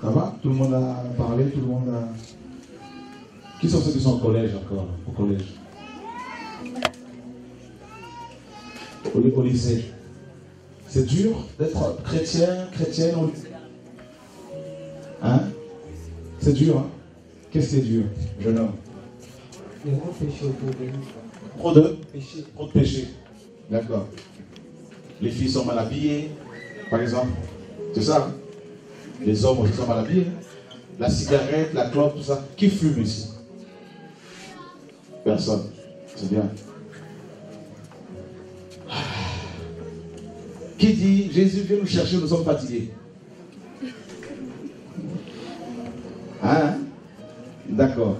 Ça va? Tout le monde a parlé, tout le monde a... Qui sont ceux qui sont au collège encore Au collège? Au lycée. C'est dur d'être chrétien, chrétienne au lycée Hein C'est dur, hein Qu'est-ce qui est dur, jeune homme. Trop de Péché. Trop de péché. D'accord. Les filles sont mal habillées, par exemple. C'est ça. hein Les hommes aussi sont mal habillés. hein. La cigarette, la clope, tout ça. Qui fume ici? Personne. C'est bien. Qui dit Jésus vient nous chercher, nous sommes fatigués Hein? D'accord.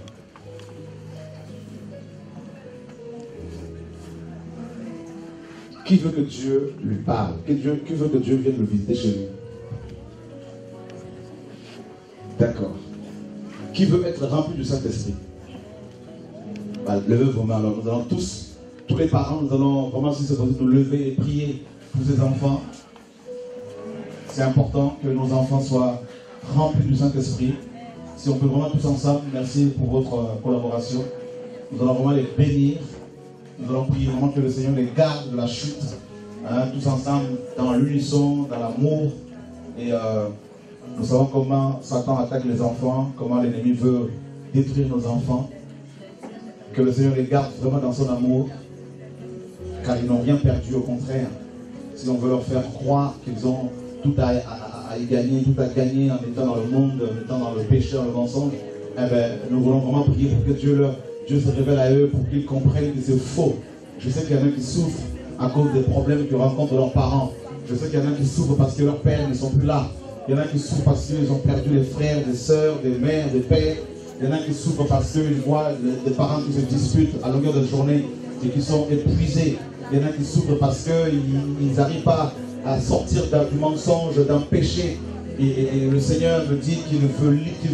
Qui veut que Dieu lui parle? Qui veut que Dieu vienne le visiter chez lui? D'accord. Qui veut être rempli du Saint-Esprit? Bah, Levez vos mains. Alors, nous allons tous, tous les parents, nous allons vraiment, nous lever et prier pour ces enfants. C'est important que nos enfants soient remplis du Saint-Esprit. Si on peut vraiment tous ensemble, merci pour votre euh, collaboration. Nous allons vraiment les bénir. Nous allons prier vraiment que le Seigneur les garde de la chute. hein, tous ensemble, dans l'unisson, dans l'amour. Et euh, nous savons comment Satan attaque les enfants, comment l'ennemi veut détruire nos enfants. Que le Seigneur les garde vraiment dans son amour. Car ils n'ont rien perdu, au contraire. Si on veut leur faire croire qu'ils ont tout à, à- à y gagner, tout à gagner en étant dans le monde, en étant dans le péché, dans le mensonge, eh ben, nous voulons vraiment prier pour que Dieu, leur, Dieu se révèle à eux, pour qu'ils comprennent que c'est faux. Je sais qu'il y en a qui souffrent à cause des problèmes que rencontrent leurs parents. Je sais qu'il y en a qui souffrent parce que leurs pères ne sont plus là. Il y en a qui souffrent parce qu'ils ont perdu des frères, des sœurs, des mères, des pères. Il y en a qui souffrent parce qu'ils voient des parents qui se disputent à longueur de journée et qui sont épuisés. Il y en a qui souffrent parce qu'ils n'arrivent pas à sortir du mensonge, d'un péché. Et, le Seigneur me dit qu'il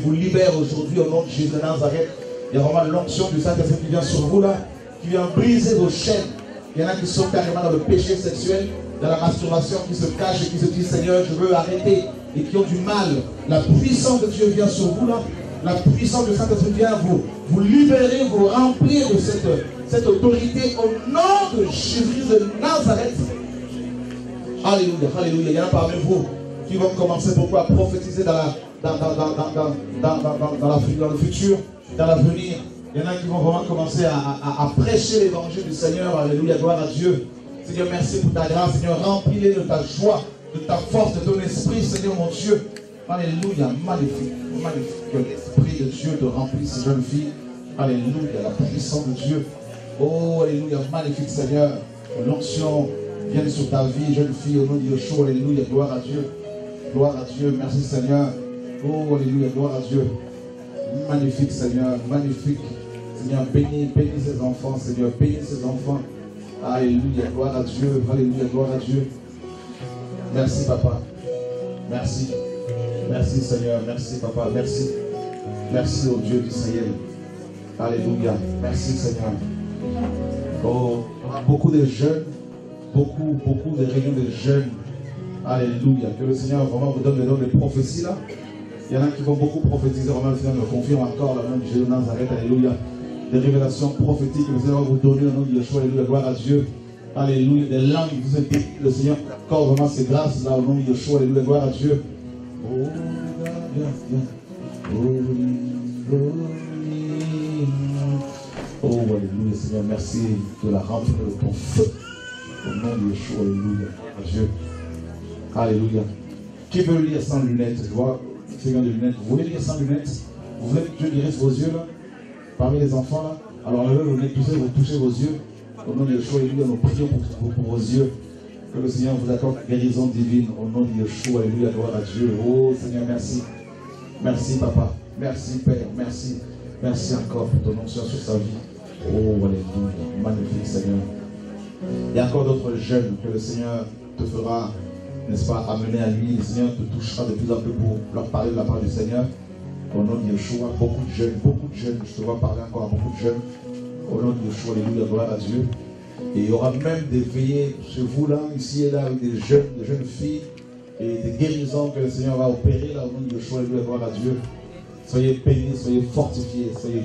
vous libère aujourd'hui au nom de Jésus de Nazareth. Il y a vraiment l'onction du Saint-Esprit qui vient sur vous là, qui vient briser vos chaînes. Il y en a qui sont carrément dans le péché sexuel, dans la masturbation, qui se cachent et qui se disent Seigneur, je veux arrêter, et qui ont du mal. La puissance de Dieu vient sur vous là. La puissance du Saint-Esprit vient vous, vous libérer, vous remplir de cette, cette autorité au nom de Jésus de Nazareth. Alléluia, alléluia. Il y en a parmi vous qui vont commencer beaucoup à prophétiser dans, la, dans, dans, dans le futur, dans l'avenir. Il y en a qui vont vraiment commencer à, prêcher l'évangile du Seigneur. Alléluia, gloire à Dieu. Seigneur, merci pour ta grâce. Seigneur, remplis-les de ta joie, de ta force, de ton esprit, Seigneur mon Dieu. Alléluia, magnifique, magnifique. Que l'esprit de Dieu te remplisse, jeune fille. Alléluia, la puissance de Dieu. Oh, Alléluia, magnifique Seigneur. L'onction vienne sur ta vie, jeune fille, au nom de Yeshua. Alléluia, gloire à Dieu. Gloire à Dieu, merci Seigneur. Oh, Alléluia, gloire à Dieu. Magnifique Seigneur, magnifique. Seigneur, bénis, bénis ces enfants, Seigneur, bénis ces enfants. Alléluia, gloire à Dieu, Alléluia, gloire à Dieu. Merci Papa. Merci. Merci Seigneur, merci Papa, merci. Merci au Dieu d'Israël. Alléluia, merci Seigneur. Oh, beaucoup de jeunes, beaucoup, beaucoup de réunions de jeunes. Alléluia, que le Seigneur vraiment vous donne le don de prophétie là. Il y en a qui vont beaucoup prophétiser, vraiment le Seigneur me confirme encore le nom de Jésus de Nazareth, Alléluia. Des révélations prophétiques que le Seigneur va vous donner au nom de Yeshua, Alléluia, gloire à Dieu. Alléluia, des langues, vous êtes le Seigneur accorde vraiment ses grâces là au nom de Yeshua, Alléluia, gloire à Dieu. Oh, holy. Oh, Alléluia, Seigneur, merci de la remplir de feu. Au nom de Yeshua, Alléluia, Dieu. Alléluia. Qui veut lire sans lunettes Je vois Seigneur de lunettes? Vous voulez lire sans lunettes? Vous voulez que Dieu guérisse vos yeux là? Parmi les enfants là? Alors levez vos lunettes, touchez, vous touchez vos yeux. Au nom de Yeshua, Alléluia, nous prions pour, vos yeux. Que le Seigneur vous accorde guérison divine. Au nom de Yeshua, Alléluia, gloire à Dieu. Oh Seigneur, merci. Merci Papa. Merci Père. Merci. Merci encore pour ton onction sur sa vie. Oh, Alléluia. Magnifique Seigneur. Il y a encore d'autres jeunes que le Seigneur te fera, n'est-ce pas, amener à lui. Le Seigneur te touchera de plus en plus pour leur parler de la part du Seigneur. Au nom de Yeshua, beaucoup de jeunes, beaucoup de jeunes. Je te vois parler encore à beaucoup de jeunes. Au nom de Yeshua, Alléluia, gloire à Dieu. Et il y aura même des veillées chez vous là, ici et là, avec des jeunes, des jeunes filles et des guérisons que le Seigneur va opérer là au nom de Yeshua, Alléluia, gloire à Dieu. Soyez bénis, soyez fortifiés, soyez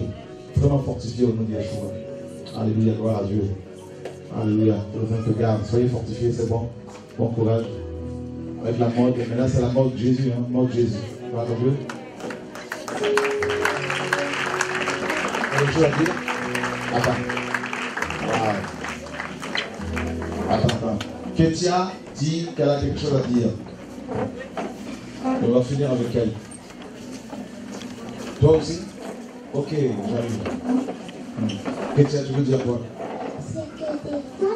extrêmement fortifiés au nom de Yeshua. Alléluia, gloire à Dieu. Alléluia, que le te garde. Soyez fortifiés, c'est bon. Bon courage. Avec la mort, là c'est la mort de Jésus, hein, mort de Jésus. Vous avez quelque chose à dire Attends. Attends, attends. Ketia dit qu'elle a quelque chose à dire. On va finir avec elle. Toi aussi? Ok, j'arrive. Ketia, tu veux dire quoi C'est que des fois,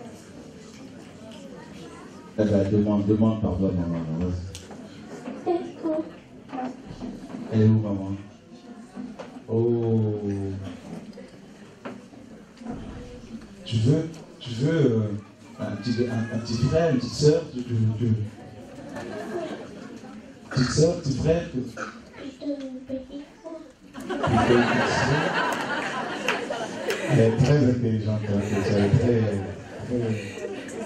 Demande, demande pardon maman. Elle est où maman? Oh. Tu veux, tu veux euh, un, petit, frère, une petite soeur tu, Petite soeur, petit frère tu-. Elle est très intelligente, hein, elle est très-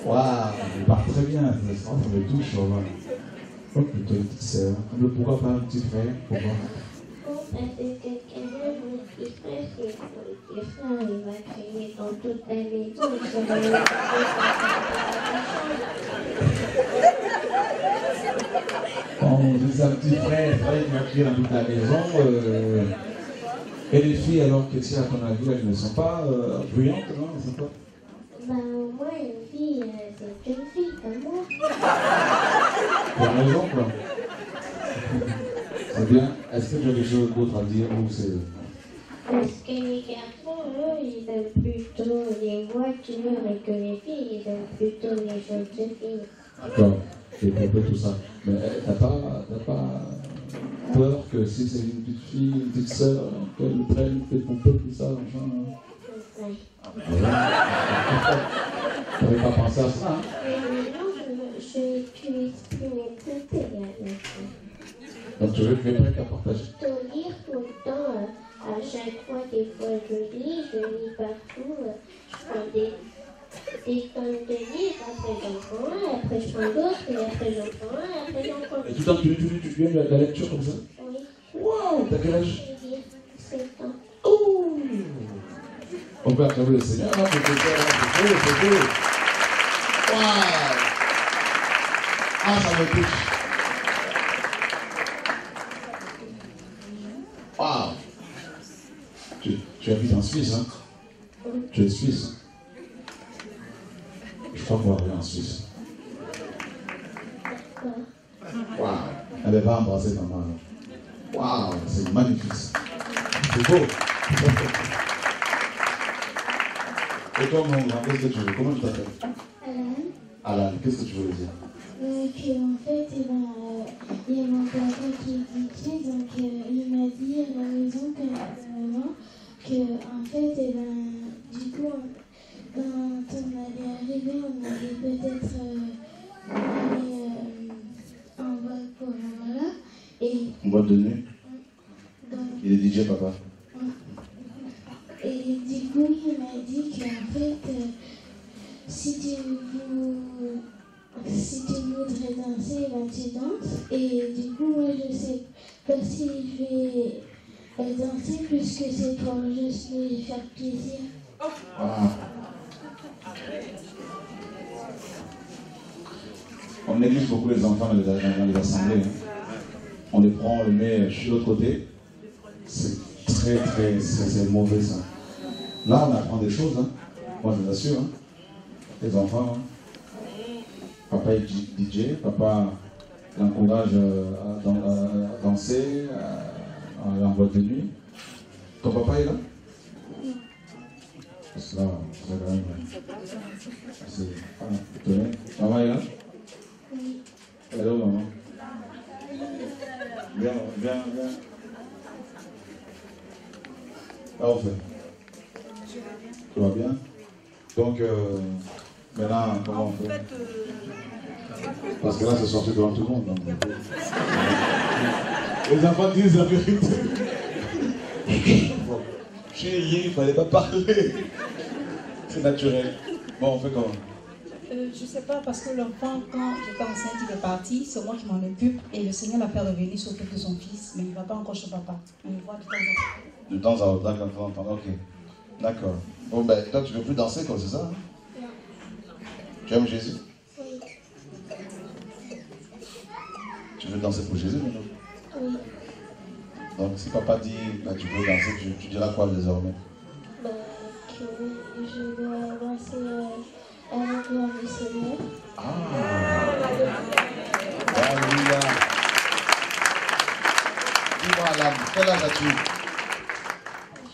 Waouh, elle parle très bien, ça, me touche. Oh, plutôt une petite sœur. Mais pourquoi pas un petit frère Pourquoi Parce que quelqu'un mon petit frère, c'est mon petit frère, il va crier dans toute la maison. Je vais le Quand on dit un petit frère, c'est qu'il va crier dans toute la maison. Et les filles, alors, qu'est-ce à ton avis, elles ne sont pas euh, bruyantes, non Elles sont pas? Bah, au moins, une fille, euh, c'est une fille comme moi. Pour raison, quoi. C'est bien. Est-ce que tu as quelque chose d'autre à dire ou c'est. Parce que les garçons, eux, ils aiment plutôt les voitures et que les filles, ils aiment plutôt les choses de filles. D'accord, j'ai compris tout ça. Mais euh, t'as pas, t'as pas peur que si c'est une petite fille, une petite sœur, qu'elle prenne tes poupées, tout ça, machin hein? Ouais. T'avais pas pensé à ça, hein je, mes poupées là, maintenant. Donc tu veux que les prêts à partager plutôt lire tout le temps. À chaque fois, des fois, je lis, je lis partout. Je prends des, des tonnes de livres, après j'en prends un, après je prends d'autres, et après j'en prends un, après j'en prends Et tout le temps, tu, tu, tu, tu viens de la, lecture comme ça? Oui. Waouh, t'as quel âge? Je lis, c'est le temps. Oh On peut acclamer le Seigneur, hein, c'est beau, c'est beau. Waouh Ah, ça me touche. Waouh tu, habites en Suisse, hein Tu es suisse. Je crois qu'on va aller en Suisse. Waouh Elle va embrasser maman. là. Waouh, c'est magnifique. C'est beau. Et toi, mon grand, qu'est-ce que tu veux? Comment tu t'appelles? Alan, Alan, qu'est-ce que tu veux dire? Euh, que, en fait, eh ben, euh, il y a mon papa qui est DJ, donc euh, il m'a dit à la maison que euh, maman, que en fait, eh ben, du coup, on- quand on allait arriver, on allait peut-être euh, aller euh, en bas pour voilà. Et On va te donner. donc, Il est DJ, papa. Et du coup, il m'a dit qu'en fait, euh, si, tu vou- si tu voudrais danser, ben tu danses. Et du coup, moi, je sais pas si je vais danser puisque c'est pour juste lui faire plaisir. Waouh. On néglige beaucoup les enfants dans les, les assemblées. hein. On les prend, on les met chez l'autre côté. C'est très, très, c'est c'est mauvais ça. Là, on apprend des choses. Hein. Moi, je vous assure. hein. Les enfants. hein. Papa est DJ, papa l'encourage euh, à, dan- à- à danser, à, à en boîte de nuit. Ton papa est là? Parce là, c'est quand même. C'est. Ah. Maman est là? Elle maman Viens, viens, viens. Ah, on fait. Tout va bien? Donc, euh, maintenant, comment on fait? Parce que là, c'est sorti devant tout le monde. donc. Les enfants disent la vérité. Bon, Chérie, il ne fallait pas parler. C'est naturel. Bon, on fait comment? Euh, je sais pas, parce que l'enfant, quand j'étais enceinte, il est parti, c'est moi qui m'en occupe, et le Seigneur l'a fait revenir s'occupe de son fils, mais il ne va pas encore chez papa. On le voit de temps en temps. De temps de temps en temps, ok. D'accord. Bon, ben, toi, tu veux plus danser, comme c'est ça hein? Tu aimes Jésus? Tu veux danser pour Jésus maintenant? Oui. Donc, si papa dit, bah, tu veux danser, tu, tu diras quoi désormais? Bah, que je vais avancer euh, avec gloire du Seigneur. Alléluia. Dis-moi, quel âge as-tu?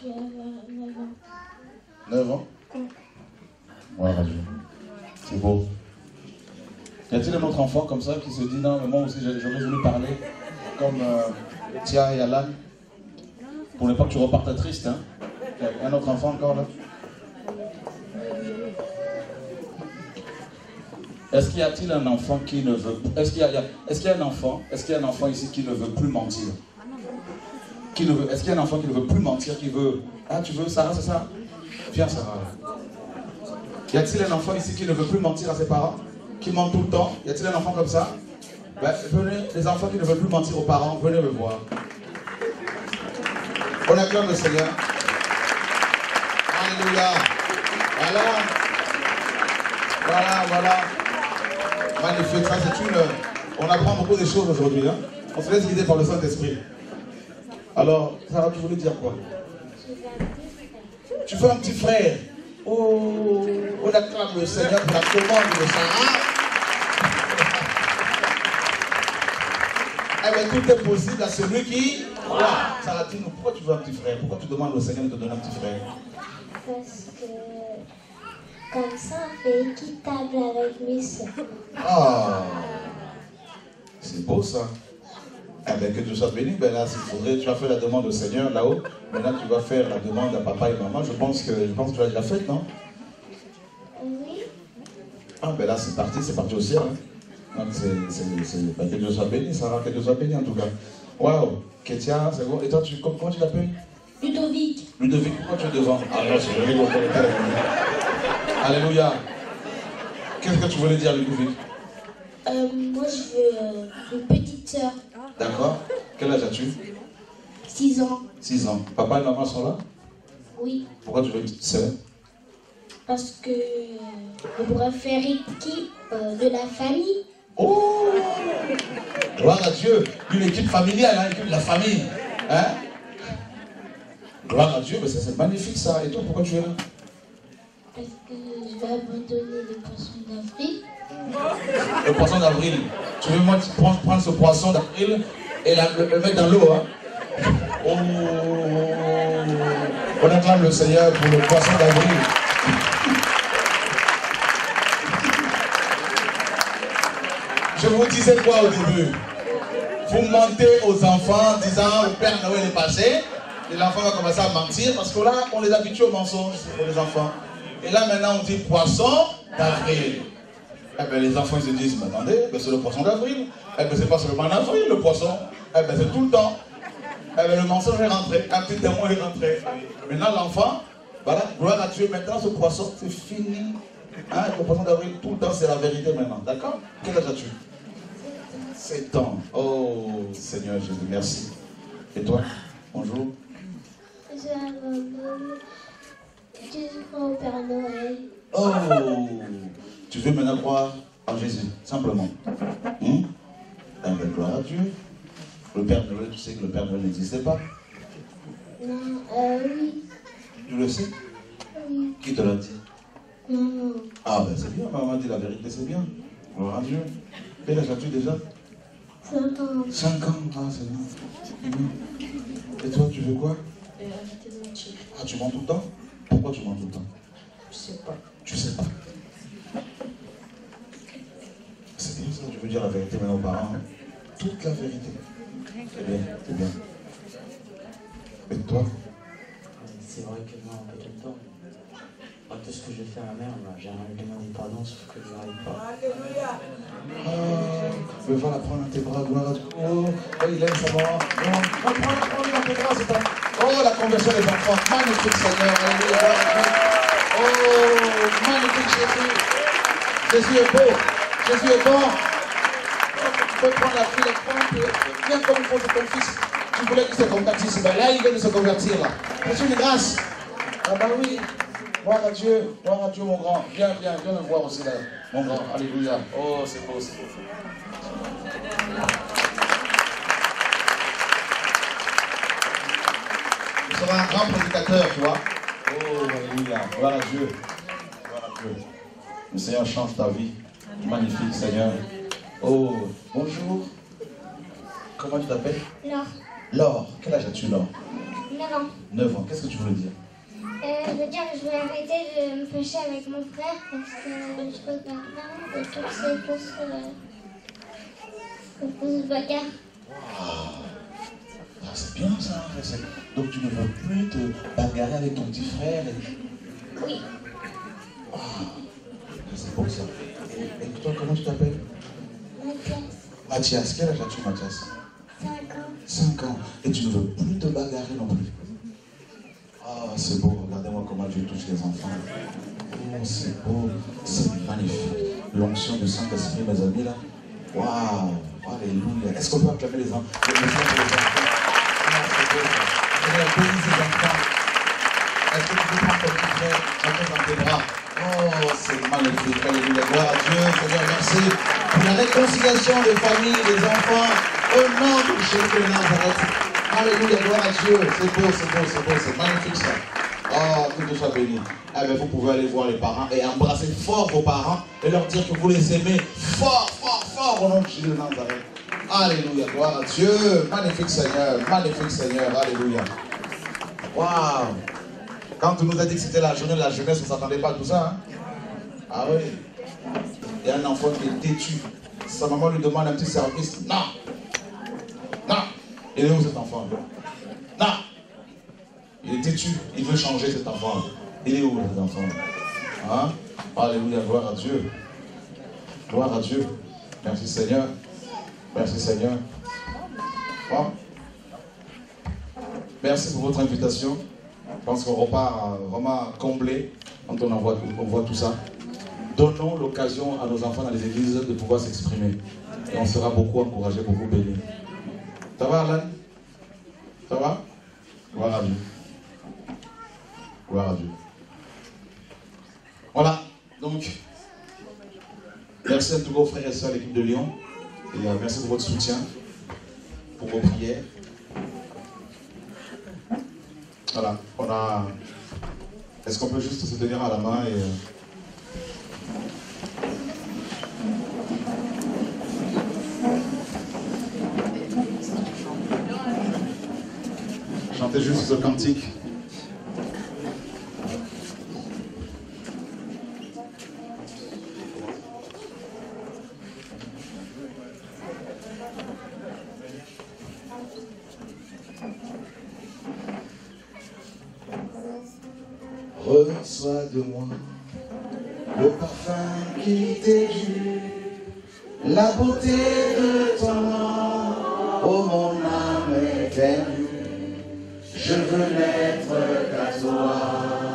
Je vais avoir 9 ans. 9 ans. Ouais. C'est beau. Y a-t-il un autre enfant comme ça qui se dit non, mais moi aussi j'aurais voulu parler comme euh, Tia et Alan? Pour ne pas que tu repartes triste, hein. Un autre enfant encore là? Est-ce qu'il y a-t-il un enfant qui ne veut Est-ce qu'il y, a- qu'il y a un enfant Est-ce qu'il y a un enfant ici qui ne veut plus mentir? Qui ne veut Est-ce qu'il y a un enfant qui ne veut plus mentir, qui veut Ah, tu veux Sarah, c'est ça? Viens, Sarah. Y a-t-il un enfant ici qui ne veut plus mentir à ses parents Qui ment tout le temps? Y a-t-il un enfant comme ça? Ben, Venez, les enfants qui ne veulent plus mentir aux parents, venez me voir. On acclame le Seigneur. Alléluia. Voilà. Voilà, voilà. Magnifique. On apprend beaucoup de choses aujourd'hui. Hein? On se laisse guider par le Saint-Esprit. Alors, Sarah, tu voulais dire quoi? Tu veux un petit frère Oh, on acclame le Seigneur pour la commande de Sarah. Eh bien, tout est possible à celui qui croit. Sarah, dis-nous, pourquoi tu veux un petit frère? Pourquoi tu demandes au Seigneur de te donner un petit frère? Parce que comme ça, on fait équitable avec mes soeurs. Ah, c'est beau ça. Eh bien, que tu sois béni. Ben là, s'il faudrait, tu as fait la demande au Seigneur là-haut. Maintenant, tu vas faire la demande à papa et maman. Je pense que, je pense que tu l'as déjà faite, non? Oui. Ah, ben là, c'est parti, c'est parti au ciel. hein. Donc, c'est, c'est, c'est- ben, que Dieu soit béni, Sarah, que Dieu soit béni en tout cas. Waouh, Kétia, c'est bon. Et toi, tu, comment, comment tu t'appelles? Ludovic, Ludovic, pourquoi tu es devant? Ah non, c'est pas. Alléluia. Qu'est-ce que tu voulais dire, Ludovic? Euh, moi, je veux euh, une petite soeur, D'accord. Quel âge as-tu? 6 ans. 6 ans. Papa et maman sont là? Oui, Pourquoi tu veux une petite sœur? Parce que on pourrait faire équipe euh, de la famille. Oh Gloire à Dieu. Une équipe familiale, hein, une équipe de la famille. Hein? Gloire à Dieu, mais ça, c'est magnifique ça. Et toi, pourquoi tu es là? Parce que je vais abandonner les poissons d'avril. Le poisson d'avril. Tu veux moi prendre, prendre ce poisson d'avril et la- le, le mettre dans l'eau. Hein? On acclame le Seigneur pour le poisson d'avril. Je vous disais quoi au début? Vous mentez aux enfants en disant le Père Noël est passé. Et l'enfant va commencer à mentir parce que là, on les habitue au mensonge pour les enfants. Et là, maintenant, on dit poisson d'avril. Eh bien, les enfants ils se disent, mais attendez, c'est le poisson d'avril. Eh bien, c'est pas seulement en avril le poisson. Eh bien, c'est tout le temps. Eh bien, le mensonge est rentré, un petit témoin est rentré. Maintenant, l'enfant, voilà, gloire à Dieu, maintenant ce poisson, c'est fini. Hein, le poisson d'avril, tout le temps, c'est la vérité maintenant. D'accord? Quel âge as-tu? 7 ans. Oh, Seigneur Jésus, merci. Et toi? Bonjour. Je abandonne. Je crois au Père Noël. Oh Tu veux maintenant croire en Jésus, simplement. Hum Eh bien, gloire à Dieu. Le Père Noël, tu sais que le Père Noël n'existait pas. Non, euh, oui. Tu le sais? Oui. Qui te l'a dit? Maman. Ah ben c'est bien, maman dit la vérité, c'est bien. Gloire à Dieu. Quel âge as-tu déjà? 5 ans. 5 ans. Ah, c'est bien. Et toi, tu veux quoi? Euh, arrêtez de mentir. Ah, tu mens tout le temps? Pourquoi tu mens tout le temps? Je sais pas. Tu sais pas. C'est bien ça, tu veux dire la vérité maintenant aux parents. hein? Toute la vérité. C'est bien, c'est bien. Et toi C'est un peu de temps. Moi, tout ce que j'ai fait à ma mère, bah, j'aimerais lui demander pardon, sauf que je n'arrive pas. Oh, veux voir la prendre dans tes bras, gloire à Dieu. Oh, oh, il aime sa maman. Oh, prends-la, dans tes bras, c'est un... Oh, la conversion des enfants. Magnifique Seigneur. Alléluia. Oh, magnifique Jésus. Jésus est beau. Jésus est bon. Peux prendre la fille, prendre. Viens comme il faut de ton fils. Tu voulais qu'il se convertisse. Ben là, il vient de se convertir là. C'est une grâce. Ah bah oui. Gloire à Dieu, gloire à Dieu mon grand. Viens, viens, viens le voir aussi là, mon grand. Alléluia. Oh, c'est beau, c'est beau. Tu seras un grand prédicateur, tu vois. Oh, alléluia. Gloire à Dieu. Gloire à Dieu. Le Seigneur change ta vie. Magnifique, Seigneur. Oh, bonjour. Comment tu t'appelles? Laure, Laure. Quel âge as-tu, Laure? 9 ans. 9 ans. Qu'est-ce que tu voulais dire? Euh, je veux dire, je vais arrêter de me fâcher avec mon frère parce que je regarde pas de toutes ces fausses, euh, ces fausses bagarres. Ah, c'est bien ça. c'est- Donc tu ne veux plus te bagarrer avec ton petit frère et- Oui, Ah, C'est beau ça. Et, et toi, comment tu t'appelles? Mathias. Quel âge as-tu, Mathias? 5 ans. 5 ans. Et tu ne veux plus te bagarrer non plus. Ah, c'est beau. Regardez-moi comment Dieu touche les enfants. Oh, c'est beau. C'est magnifique. L'onction du Saint-Esprit, mes amis, là. Waouh. Alléluia. Est-ce qu'on peut acclamer les enfants? Les enfants pour les enfants enfants. Est-ce que tu peux prendre ton frère, Oh, c'est magnifique. Alléluia. Gloire à Dieu. Seigneur, merci pour la réconciliation des familles, des enfants. Au nom de Jésus de Nazareth. Alléluia. Gloire à Dieu. C'est beau, c'est beau, c'est beau. C'est magnifique ça. Oh, que Dieu soit béni. Eh bien, vous pouvez aller voir les parents et embrasser fort vos parents et leur dire que vous les aimez fort, fort, fort au nom de Jésus de Nazareth. Alléluia. Gloire à Dieu. Magnifique Seigneur. Magnifique Seigneur. Alléluia. Waouh. Quand on nous a dit que c'était la journée de la jeunesse, on ne s'attendait pas à tout ça. hein. Ah oui. Il y a un enfant qui est têtu. Sa maman lui demande un petit service. Non. Non. Il est où cet enfant? Non. Il est têtu. Il veut changer cet enfant. Il est où cet enfant? Hein? Alléluia. Gloire à Dieu. Gloire à Dieu. Merci Seigneur. Merci Seigneur. Bon. Merci pour votre invitation. Je pense qu'on repart euh, vraiment comblé quand on, voit, on voit tout ça. Donnons l'occasion à nos enfants dans les églises de pouvoir s'exprimer. Et on sera beaucoup encouragés, beaucoup bénis. Ça va, Alan? Ça va? Gloire à Dieu. Gloire à Dieu. Voilà. Donc, merci à tous vos frères et sœurs, l'équipe de Lyon. Et euh, merci pour votre soutien, pour vos prières. Voilà, on a. Est-ce qu'on peut juste se tenir à la main et. euh, Chantez juste ce cantique. De moi le parfum qui dû, la beauté de ton nom, oh mon âme perdue, je veux n'être qu'à toi.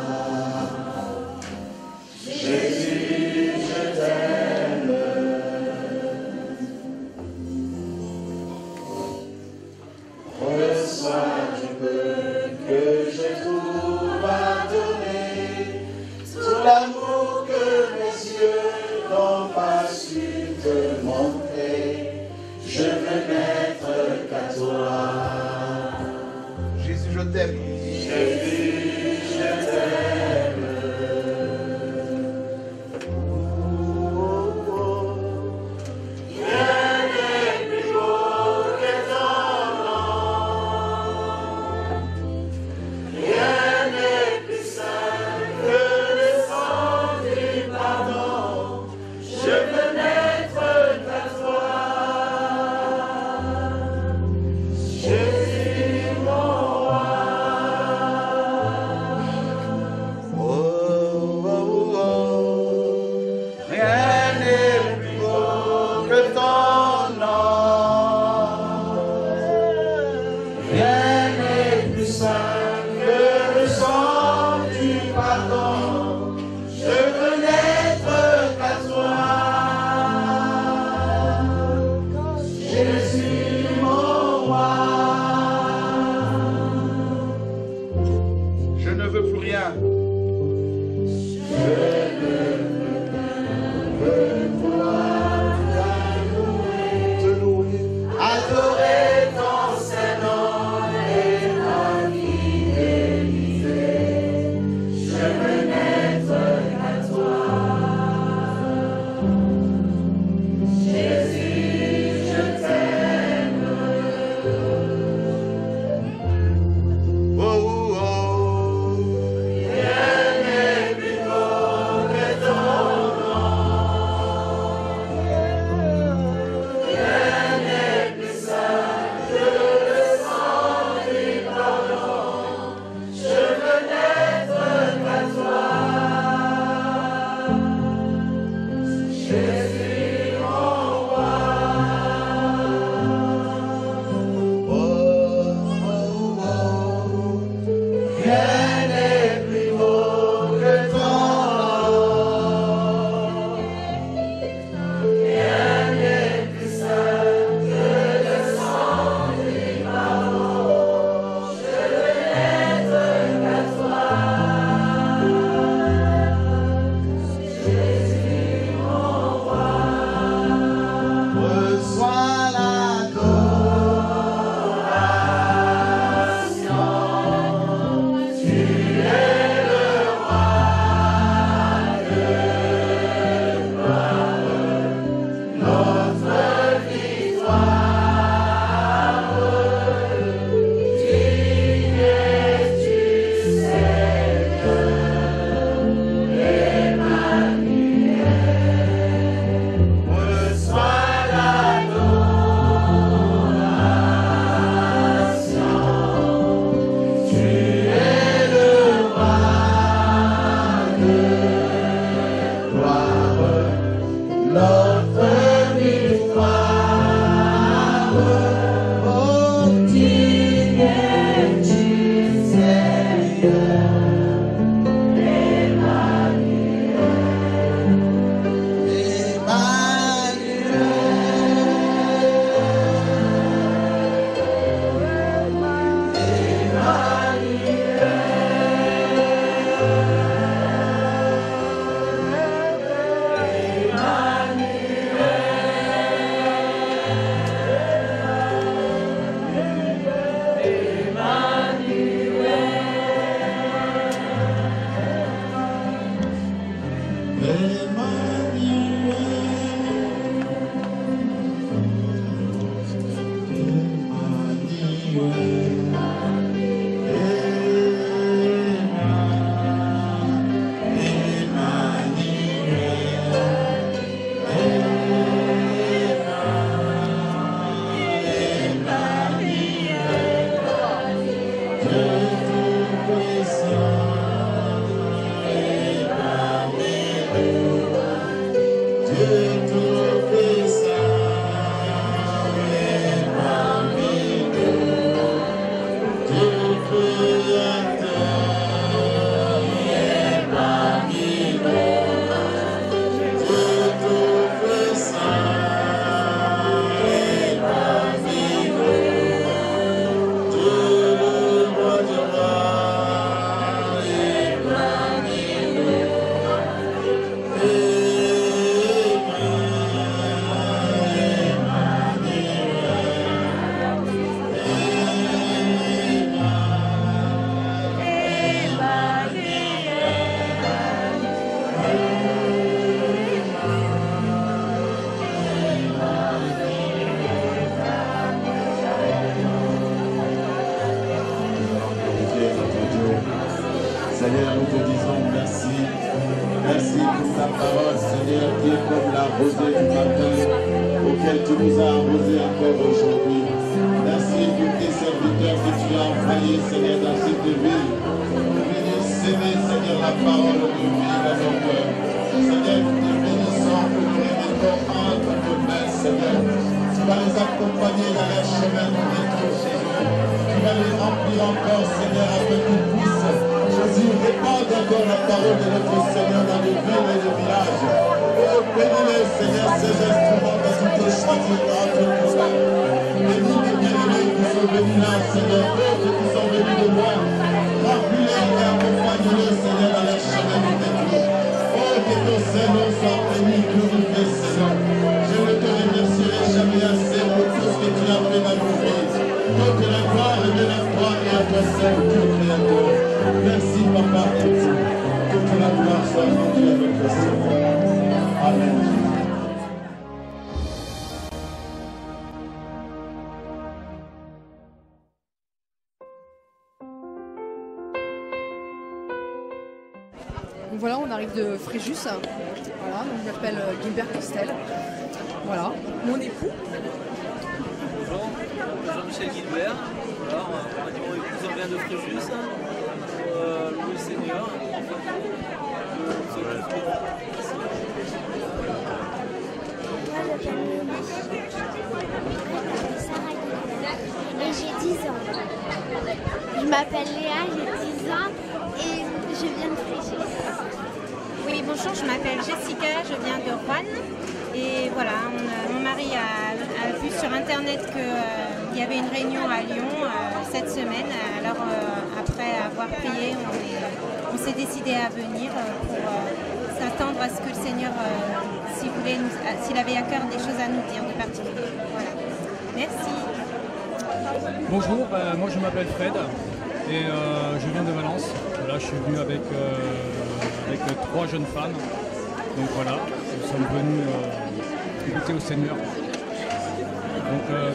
Euh,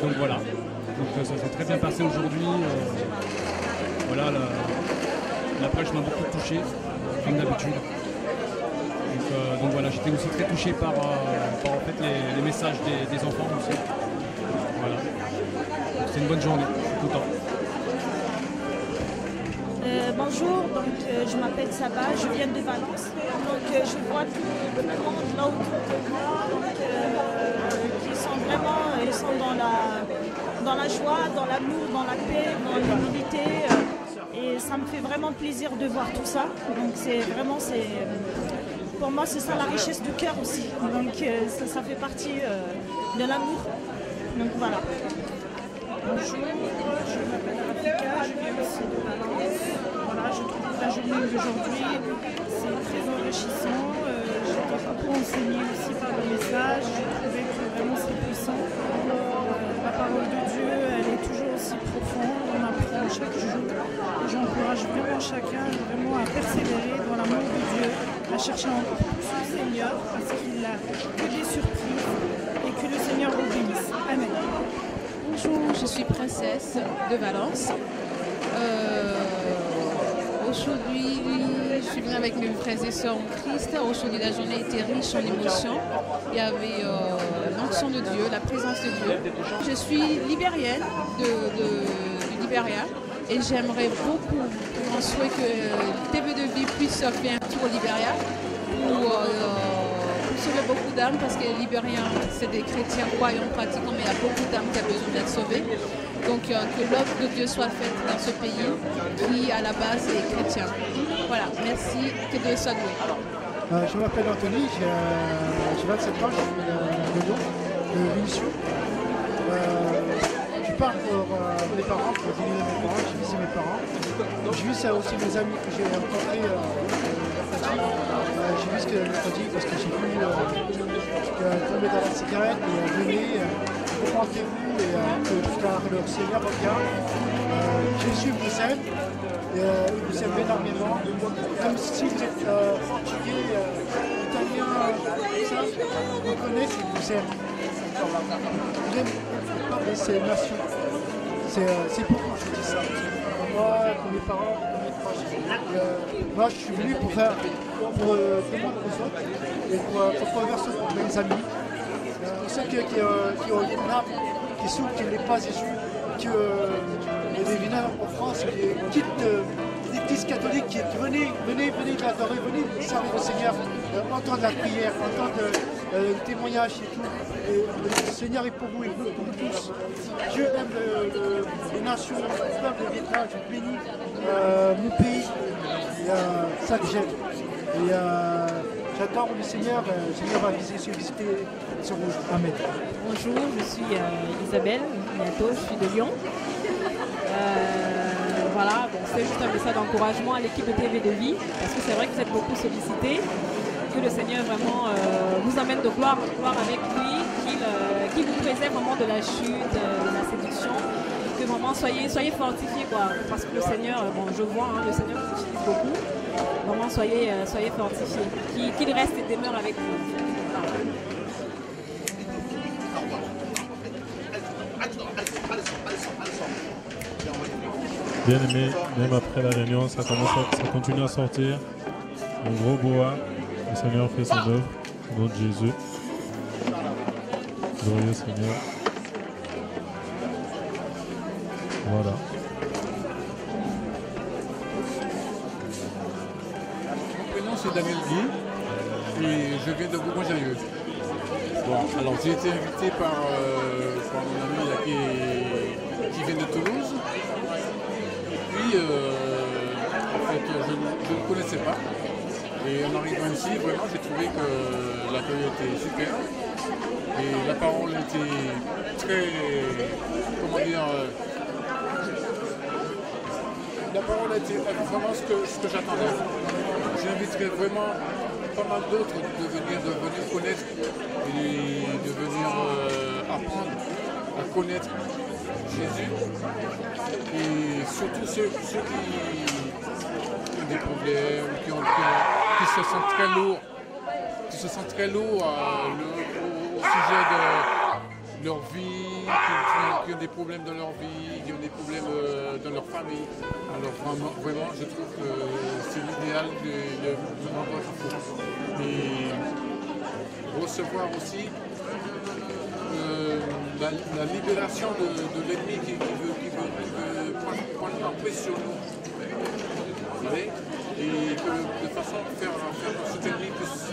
donc, voilà. Donc euh, ça s'est très bien passé aujourd'hui. Euh, voilà, la, la m'a beaucoup touché, comme d'habitude. Donc, voilà, j'étais aussi très touché par, en fait, les, messages des, enfants aussi. Voilà. C'est une bonne journée. Ça me fait vraiment plaisir de voir tout ça. Donc c'est vraiment, c'est, pour moi, c'est ça la richesse du cœur aussi. Donc euh, ça, fait partie euh, de l'amour. Donc voilà. Bonjour, je m'appelle Rafika, je viens aussi de Valence. Voilà, je trouve la journée d'aujourd'hui, c'est très enrichissant. Euh, J'étais beaucoup enseignée aussi par le message. Je trouvais que vraiment c'est puissant. La parole de Dieu, elle est toujours aussi profonde. Chaque jour. J'encourage vraiment chacun vraiment à persévérer dans l'amour de Dieu, à chercher encore plus le Seigneur parce qu'il a que des surprises et que le Seigneur vous bénisse. Amen. Bonjour, je suis princesse de Valence. Euh, Aujourd'hui, je suis venue avec mes frères et sœurs en Christ. Aujourd'hui, la journée était riche en émotions. Il y avait euh, de Dieu, la présence de Dieu. Je suis libérienne de- du Libéria et j'aimerais beaucoup, un souhait que TV de Vie puisse faire un tour au Libéria pour, euh, sauver beaucoup d'âmes parce que les Libériens, c'est des chrétiens croyants, pratiquants, mais il y a beaucoup d'âmes qui ont besoin d'être sauvées. Donc euh, que l'œuvre de Dieu soit faite dans ce pays qui, à la base, est chrétien. Voilà, merci, que Dieu soit loué. Euh, je m'appelle Anthony, j'ai euh, j'ai 27 ans, je suis de Lyon, de Vinicieux. Euh, parle pour euh, mes parents, pour dîner mes parents, j'ai visité mes parents. J'ai vu ça aussi mes amis que j'ai rencontrés euh, mercredi. Euh, j'ai vu ce que mercredi parce que j'ai vu euh, euh, tomber dans la cigarette et euh, euh, repentez-vous et euh, que le Seigneur. Euh, Jésus vous aime. Euh, il vous aime énormément. Même si vous êtes euh, portugais, euh, italien, tout ça, vous connaissez, il vous aime. C'est euh, c'est pour vous que je dis ça. Moi, pour mes parents, euh, moi, je suis venu pour faire, pour euh, aux autres et pour, euh, pour converser pour mes amis. Pour ceux qui, qui, qui ont une âme, qui souffrent, qui n'est pas que euh, il en France, qui quittent l'église catholique, qui qui venez, venez, venez l'adorer, venez servir le Seigneur, entendre la prière, entendre euh, le témoignage et tout. Le Seigneur est pour vous, il veut pour nous tous. Dieu aime le- le- les nations, le peuple Vietnam, je bénis euh, mon pays, et ça que j'aime. Et euh, j'adore le Seigneur, euh, le Seigneur va visiter, visiter ce rouge. Amen. Bonjour, je suis Isabelle Miato, je suis de Lyon. Voilà, c'est juste un message d'encouragement à l'équipe de TV de Vie, parce que c'est vrai que vous êtes beaucoup sollicité, que le Seigneur vraiment euh, vous amène de gloire avec lui, qu'il euh, qu'il vous préserve vraiment de la chute, euh, de la séduction, que vraiment soyez, soyez fortifiés quoi, parce que le Seigneur, euh, bon je vois, hein, le Seigneur vous utilise beaucoup, vraiment soyez, euh, soyez fortifiés, qu'il reste et demeure avec vous. Bien aimé, même après la réunion, ça, commence à- continue à sortir. Un gros bois. Le Seigneur fait son œuvre. Au nom de Jésus. Glorieux Seigneur. Voilà. Mon prénom c'est Daniel Guy et je viens de Bourgogne-Jallieu. Bon, alors j'ai été invité par, euh, mon ami qui, vient de Toulouse. Puis, euh, en fait, je ne le connaissais pas. Et en arrivant ici, vraiment, j'ai trouvé que l'accueil était super. Et la parole était très, comment dire, euh, la parole était vraiment ce que, j'attendais. J'inviterais vraiment pas mal d'autres de venir, de venir connaître et de venir euh, apprendre à connaître Jésus. Et surtout ceux, qui ont des problèmes, qui, ont- qui ont- qui se sentent très lourds, qui se très euh, au, sujet de leur vie, qui, ont des problèmes dans leur vie, qui ont des problèmes euh, dans leur famille. Alors vraiment, vraiment, je trouve que c'est l'idéal de, de, de. Et recevoir aussi euh, la, libération de, l'ennemi qui, veut, qui prendre, prendre sur nous. Vous voyez? Et que de façon à faire, faire que puisse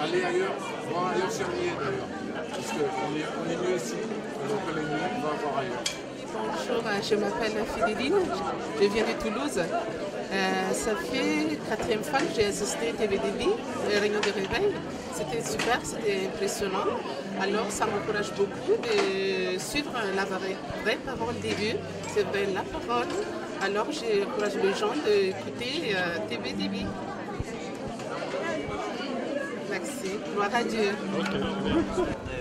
aller ailleurs, voir ailleurs on est d'ailleurs. Parce qu'on est, on est mieux ici, alors que l'ennemi va voir ailleurs. Bonjour, euh, je m'appelle Fidéline, je viens de Toulouse. Euh, ça fait quatrième fois que j'ai assisté à TVDB, les réunions de réveil. C'était super, c'était impressionnant. Alors ça m'encourage beaucoup de suivre la vraie, parole de Dieu. C'est vrai la parole. Alors j'encourage les gens d'écouter euh, TVDB. Merci, gloire à Dieu. Euh,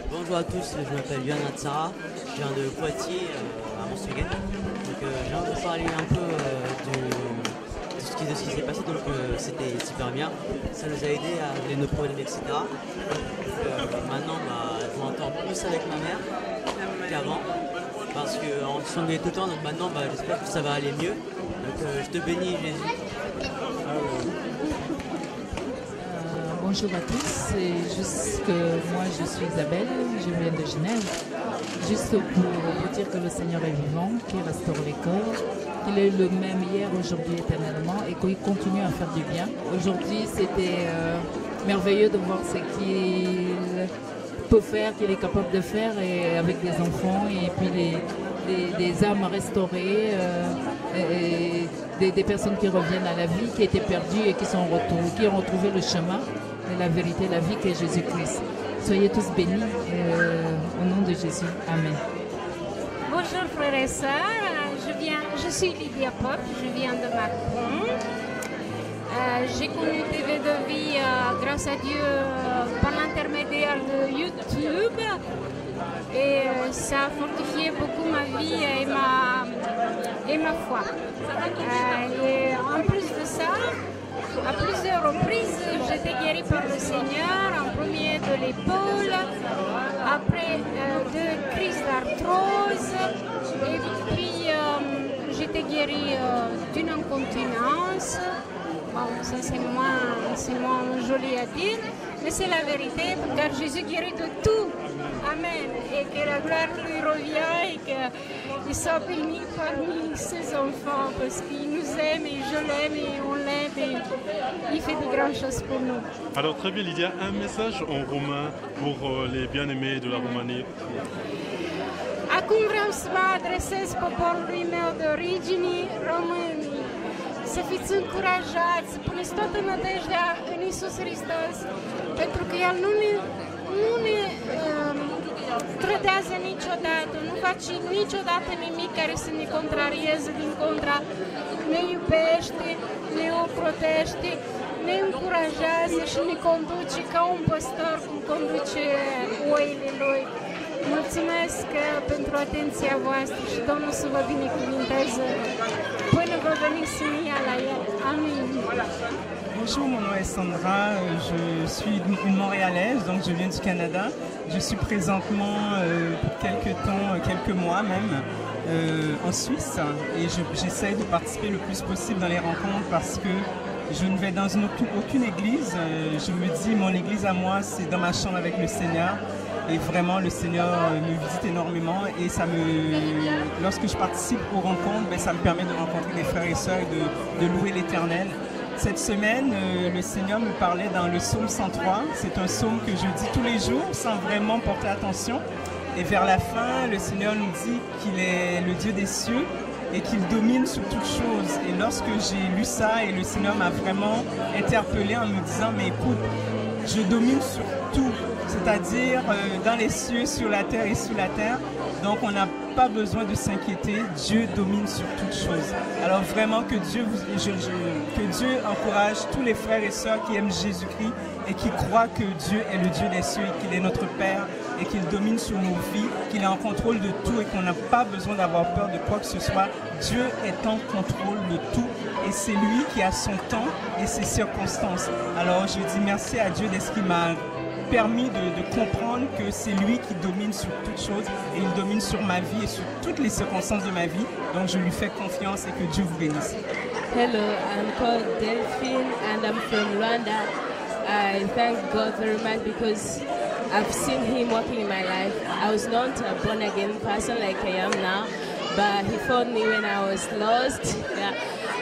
bonjour à tous, je m'appelle Yann Atsara, je viens de Poitiers euh, à Montseguen. Donc euh, je viens vous parler un peu euh, de ce qui, de ce qui s'est passé, donc euh, c'était super bien. Ça nous a aidé à régler nos problèmes, etc. Donc, euh, maintenant, bah, je m'entends plus avec ma mère qu'avant. Parce qu'on s'ennuyait tout le temps, donc maintenant bah, j'espère que ça va aller mieux. Donc euh, je te bénis Jésus. Bonjour à tous, c'est juste que moi je suis Isabelle, je viens de Genève. Juste pour vous dire que le Seigneur est vivant, qu'il restaure les corps, qu'il est le même hier, aujourd'hui, éternellement et qu'il continue à faire du bien. Aujourd'hui c'était euh, merveilleux de voir ce qu'il peut faire, qu'il est capable de faire et avec des enfants et puis les, des, des âmes restaurées, euh, et, des, des personnes qui reviennent à la vie, qui étaient perdues et qui, sont retrouvées, qui ont retrouvé le chemin et la vérité, la vie qui est Jésus-Christ. Soyez tous bénis euh, au nom de Jésus. Amen. Bonjour frères et sœurs, je, viens, je suis Lydia Pop, je viens de Macron. Euh, J'ai connu TV de vie grâce à Dieu l'intermédiaire de YouTube et euh, ça a fortifié beaucoup ma vie et ma, et ma foi. Euh, en plus de ça, à plusieurs reprises, j'étais guérie par le Seigneur, en premier de l'épaule, après euh, de d'arthrose, et puis euh, j'étais guérie euh, d'une incontinence. Bon, ça c'est moins, moins joli à dire, mais c'est la vérité, car Jésus guérit de tout. Amen. Et que la gloire lui revient et qu'il soit béni parmi ses enfants, parce qu'il nous aime et je l'aime et on l'aime et il fait de grandes choses pour nous. Alors très bien Lydia, un message en romain pour euh, les bien-aimés de la Roumanie. Acum vreau să mă adresez poporului meu de origini români. Să fiți încurajați, puneți toată nădejdea în Isus Hristos, pentru că El nu ne, nu ne um, trădează niciodată, nu face niciodată nimic care să ne contrarieze, din contra, ne iubește, ne ocrotește, ne încurajează și ne conduce ca un păstor cum conduce oile lui. Mulțumesc uh, pentru atenția voastră și Domnul să vă binecuvinteze până vă veniți în ea la el. Amin. Bonjour, mon nom est Sandra, je suis une Montréalaise, donc je viens du Canada. Je suis présentement euh, pour quelques temps, euh, quelques mois même, euh, en Suisse et je- j'essaie de participer le plus possible dans les rencontres parce que je ne vais dans une aucune, église. Je me dis, mon église à moi, c'est dans ma chambre avec le Seigneur. Et vraiment, le Seigneur me visite énormément et ça me, lorsque je participe aux rencontres, ben, ça me permet de rencontrer des frères et sœurs et de, de louer l'Éternel. Cette semaine, euh, le Seigneur me parlait dans le psaume 103. C'est un psaume que je dis tous les jours sans vraiment porter attention. Et vers la fin, le Seigneur nous dit qu'il est le Dieu des cieux et qu'il domine sur toutes choses. Et lorsque j'ai lu ça, et le Seigneur m'a vraiment interpellé en me disant, mais écoute, je domine sur tout, c'est-à-dire euh, dans les cieux, sur la terre et sous la terre. Donc on n'a pas besoin de s'inquiéter, Dieu domine sur toutes choses. Alors vraiment que Dieu, vous, que Dieu encourage tous les frères et sœurs qui aiment Jésus-Christ et qui croient que Dieu est le Dieu des cieux et qu'il est notre Père et qu'il domine sur nos vies, qu'il est en contrôle de tout et qu'on n'a pas besoin d'avoir peur de quoi que ce soit. Dieu est en contrôle de tout et c'est lui qui a son temps et ses circonstances. Alors je dis merci à Dieu de ce qu'il m'a permis de, de comprendre que c'est lui qui domine sur toutes choses et il domine sur ma vie et sur toutes les circonstances de ma vie. Donc je lui fais confiance et que Dieu vous bénisse. Hello, I'm called Delphine and I'm from Rwanda. I thank God very much because I've seen Him working in my life. I was not a born again person like I am now, but He found me when I was lost.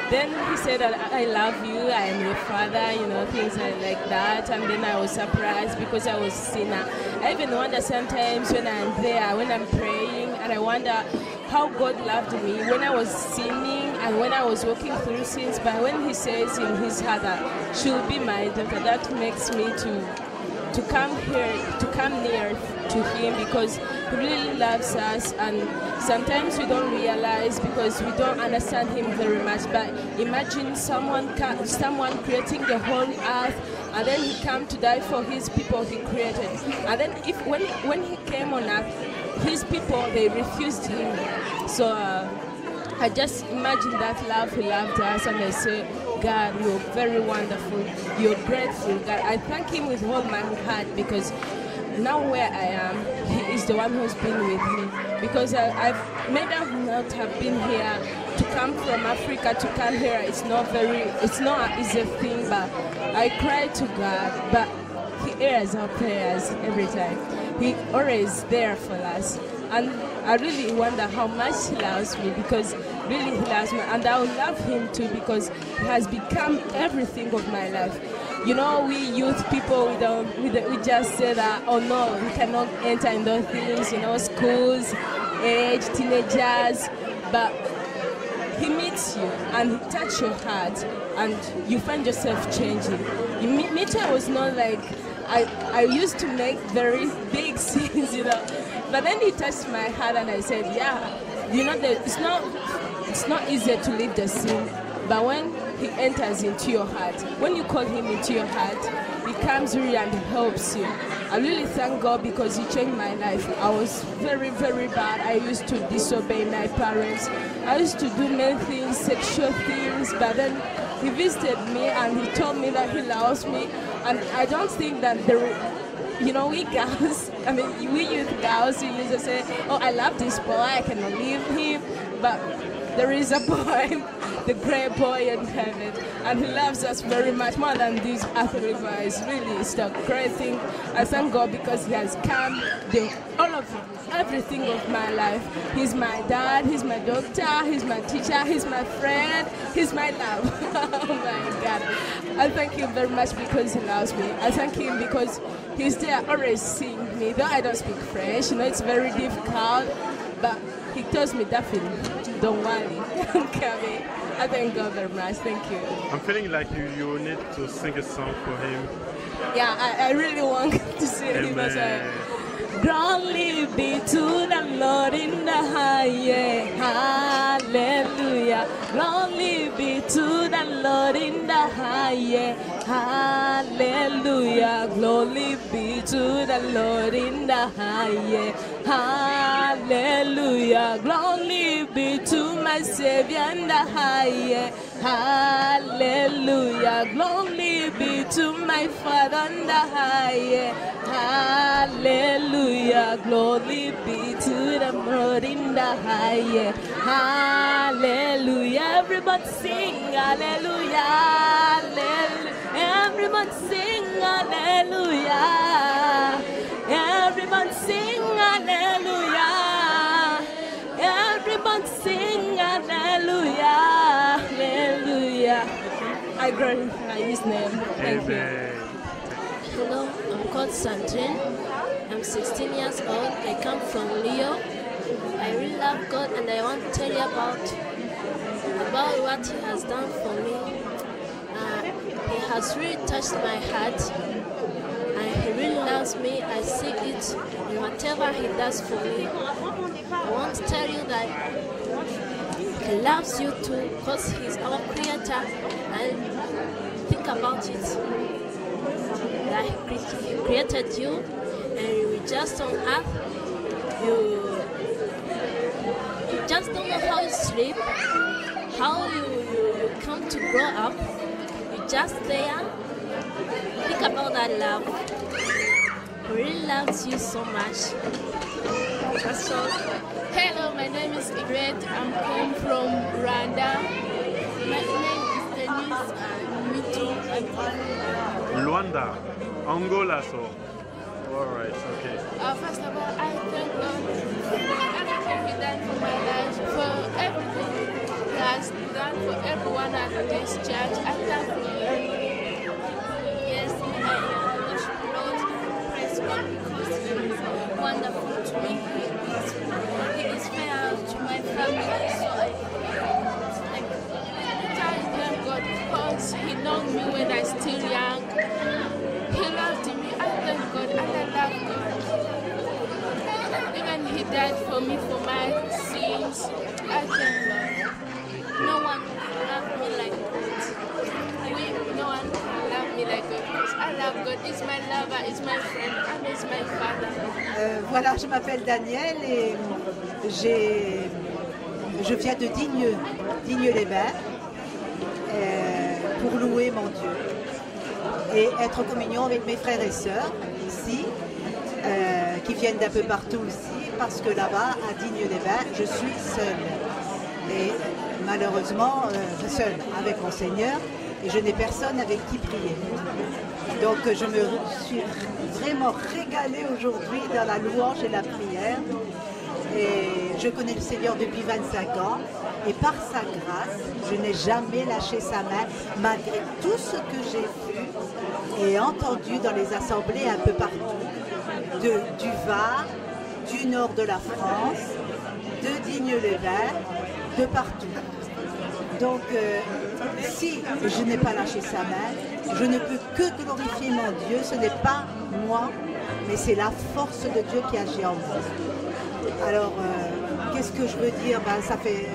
Then He said that I love you, I am your father, you know, things like that. And then I was surprised because I was sinner. I even wonder sometimes when I'm there, when I'm praying, and I wonder how God loved me when I was sinning and when I was walking through sins. But when He says in His heart that she'll be my daughter, that makes me to to come here, to come near to Him because He really loves us. And sometimes we don't realize because we don't understand Him very much. But imagine someone, someone creating the whole earth, and then He come to die for His people He created. And then if when when He came on earth, His people they refused Him. So. Uh, I just imagine that love He loved us, and I say, God, you're very wonderful. You're grateful, God. I thank Him with all my heart because now where I am, He is the one who's been with me. Because I, I've I would not have been here to come from Africa to come here. It's not very, it's not an easy thing, but I cry to God, but He hears our prayers every time. He always there for us. And I really wonder how much he loves me because really he loves me and I will love him too because he has become everything of my life. You know, we youth people, we don't, we, don't, we just say that, oh no, we cannot enter in those things, you know, schools, age, teenagers, but he meets you and he touches your heart and you find yourself changing. Meet, me too, I was not like, I, I used to make very big scenes, you know, but then he touched my heart and I said, yeah, you know, it's not, it's not easier to leave the scene, but when he enters into your heart, when you call him into your heart, he comes really and helps you. I really thank God because he changed my life. I was very, very bad. I used to disobey my parents. I used to do many things, sexual things, but then he visited me and he told me that he loves me. And I don't think that there you know, we girls, I mean, we youth girls, we used to say, oh, I love this boy, I cannot leave him. But there is a boy, the great boy in heaven, and he loves us very much more than these earthly boys. Really, it's the great thing. I thank God because he has come, all of everything of my life. He's my dad, he's my doctor, he's my teacher, he's my friend, he's my love. oh my God. I thank him very much because he loves me. I thank him because he's there always seeing me. Though I don't speak French, you know, it's very difficult, but he tells me, Daphne, don't worry, I'm coming. I thank God very much. Thank you. I'm feeling like you, you need to sing a song for him. Yeah, I, I really want to see him as well. Glory be to the Lord in the highest. Hallelujah. Glory be to the Lord in the highest. Hallelujah. Glory be to the Lord in the highest. Hallelujah. Glory be to my Savior in the highest. Hallelujah. Glory be to my Father in the highest. Hallelujah. Glory be to the Lord in the highest. Hallelujah. Everybody sing hallelujah. Hallelujah. Everyone sing hallelujah. Everyone sing hallelujah. Glorify his name. Thank you. Hello, I'm called Sandrine. I'm 16 years old. I come from Leo. I really love God and I want to tell you about about what He has done for me. Uh, he has really touched my heart and He really loves me. I see it in whatever He does for me. I want to tell you that He loves you too because He's our Creator and think about it. That he created you and you just on earth you you just don't know how you sleep how you, you, you come to grow up. You just there. Think about that love. He really loves you so much. Hello, my name is Igret. I'm from Rwanda. My name is Denise and me too. I'm Luanda, Angola, so. Alright, okay. Uh, first of all, I thank God for done for my life, for everything He has done for everyone at this church. I thank Him. Yes, I the Lord. Praise God because wonderful to me. Voilà, je m'appelle Daniel et j'ai, je viens de Digne, Digne-les-Bains euh, pour louer mon Dieu et être en communion avec mes frères et sœurs ici, euh, qui viennent d'un peu partout aussi, parce que là-bas, à Digne-les-Bains, je suis seule. Et malheureusement, euh, seule avec mon Seigneur, et je n'ai personne avec qui prier. Donc je me suis vraiment régalée aujourd'hui dans la louange et la prière. Et je connais le Seigneur depuis 25 ans. Et par sa grâce, je n'ai jamais lâché sa main, malgré tout ce que j'ai vu et entendu dans les assemblées un peu partout, du Var, du nord de la France, de Digne-les-Bains, de partout. Donc, euh, si je n'ai pas lâché sa main, je ne peux que glorifier mon Dieu. Ce n'est pas moi, mais c'est la force de Dieu qui agit en moi. Alors, euh, qu'est-ce que je veux dire? Ben, Ça fait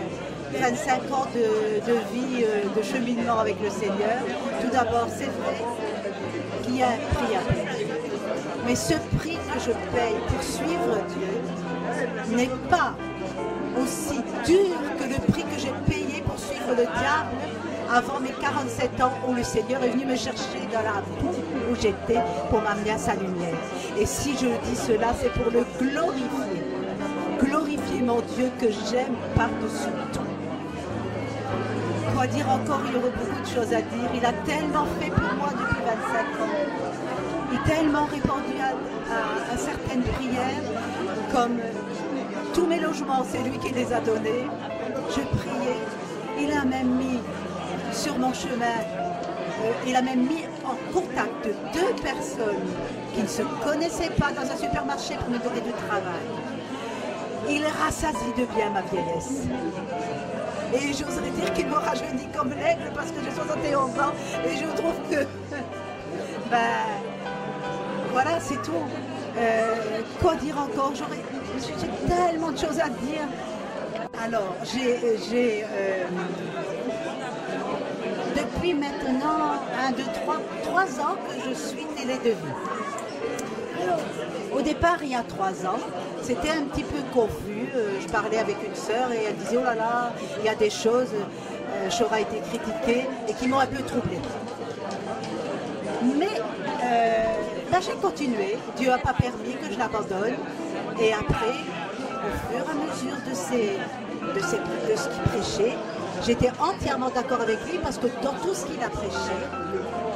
25 ans de, vie, euh, de cheminement avec le Seigneur. Tout d'abord, c'est vrai qu'il y a un prix. Mais ce prix je paye pour suivre Dieu n'est pas aussi dur que le prix que j'ai payé pour suivre le diable avant mes 47 ans où le Seigneur est venu me chercher dans la boue où j'étais pour m'amener à sa lumière. Et si je dis cela, c'est pour le glorifier. Glorifier mon Dieu que j'aime par-dessus tout. Quoi dire encore, il y aurait beaucoup de choses à dire. Il a tellement fait pour moi depuis 25 ans. A tellement répondu à, certaines prières, comme tous mes logements, c'est lui qui les a donnés. Je priais. Il a même mis sur mon chemin, euh, il a même mis en contact deux personnes qui ne se connaissaient pas dans un supermarché pour me donner du travail. Il rassasie de bien ma vieillesse. Et j'oserais dire qu'il me rajeunit comme l'aigle parce que j'ai 71 ans et je trouve que, ben, voilà, c'est tout. Euh, quoi dire encore? J'aurais j'ai tellement de choses à dire. Alors, j'ai, euh, depuis maintenant un, deux, trois, trois ans que je suis télé au départ, il y a trois ans, c'était un petit peu confus. Euh, je parlais avec une sœur et elle disait, oh là là, il y a des choses, a été critiqué et qui m'ont un peu troublée. Mais ben, j'ai continué. Dieu n'a pas permis que je l'abandonne. Et après, au fur et à mesure de, de, de ce qu'il prêchait, j'étais entièrement d'accord avec lui parce que dans tout ce qu'il a prêché,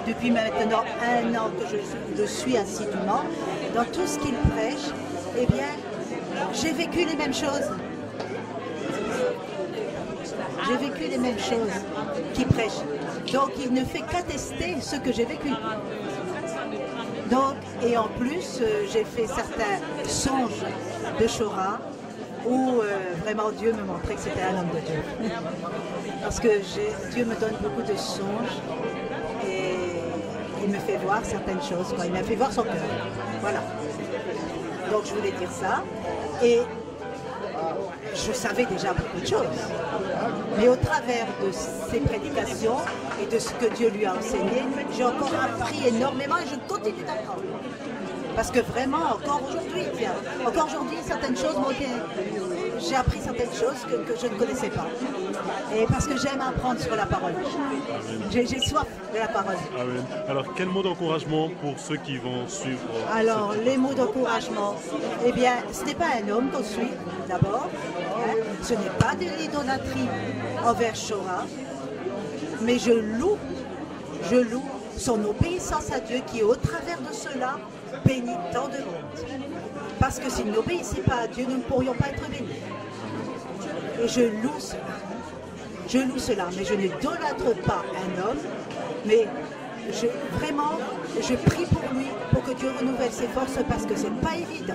depuis maintenant un an que je le suis assidûment, dans tout ce qu'il prêche, eh bien, j'ai vécu les mêmes choses. J'ai vécu les mêmes choses qu'il prêche. Donc il ne fait qu'attester ce que j'ai vécu. Donc, et en plus, euh, j'ai fait certains songes de Chora où euh, vraiment Dieu me montrait que c'était un homme de Dieu. Parce que Dieu me donne beaucoup de songes et il me fait voir certaines choses. Il m'a fait voir son cœur. Voilà. Donc je voulais dire ça. Et je savais déjà beaucoup de choses. Mais au travers de ses prédications et de ce que Dieu lui a enseigné, j'ai encore appris énormément et je continue d'apprendre. Parce que vraiment, encore aujourd'hui, encore aujourd'hui, certaines choses m'ont été... J'ai appris certaines choses que, que je ne connaissais pas. Et parce que j'aime apprendre sur la parole. J'ai soif de la parole. Amen. Alors, quel mot d'encouragement pour ceux qui vont suivre euh, Alors, les mots d'encouragement. Eh bien, ce n'est pas un homme qu'on suit, d'abord. hein. Ce n'est pas de l'idolâtrie envers Shora. Mais je loue, je loue son obéissance à Dieu qui, au travers de cela, bénit tant de monde. Parce que s'il n'obéissait pas à Dieu, nous ne pourrions pas être bénis. Et je loue cela. Je loue cela, mais je n'idolâtre pas un homme, mais vraiment, je prie pour lui, pour que Dieu renouvelle ses forces, parce que c'est pas évident.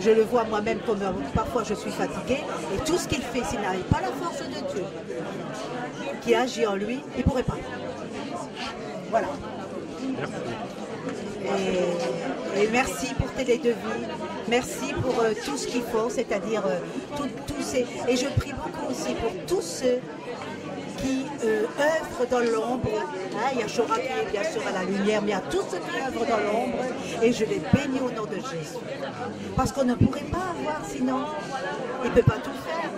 Je le vois moi-même comme parfois je suis fatiguée, et tout ce qu'il fait, s'il n'arrive pas la force de Dieu qui agit en lui, il ne pourrait pas. Voilà. Merci. Et, merci pour Télé de Vie, merci pour euh, tout ce qu'ils font, c'est-à-dire euh, tous ces... Et je prie beaucoup aussi pour tous ceux qui euh, dans l'ombre. Hein, il y a Chora bien sûr à la lumière, mais il y a tous ceux qui œuvrent dans l'ombre et je les bénis au nom de Jésus. Parce qu'on ne pourrait pas avoir sinon. Il ne peut pas tout faire.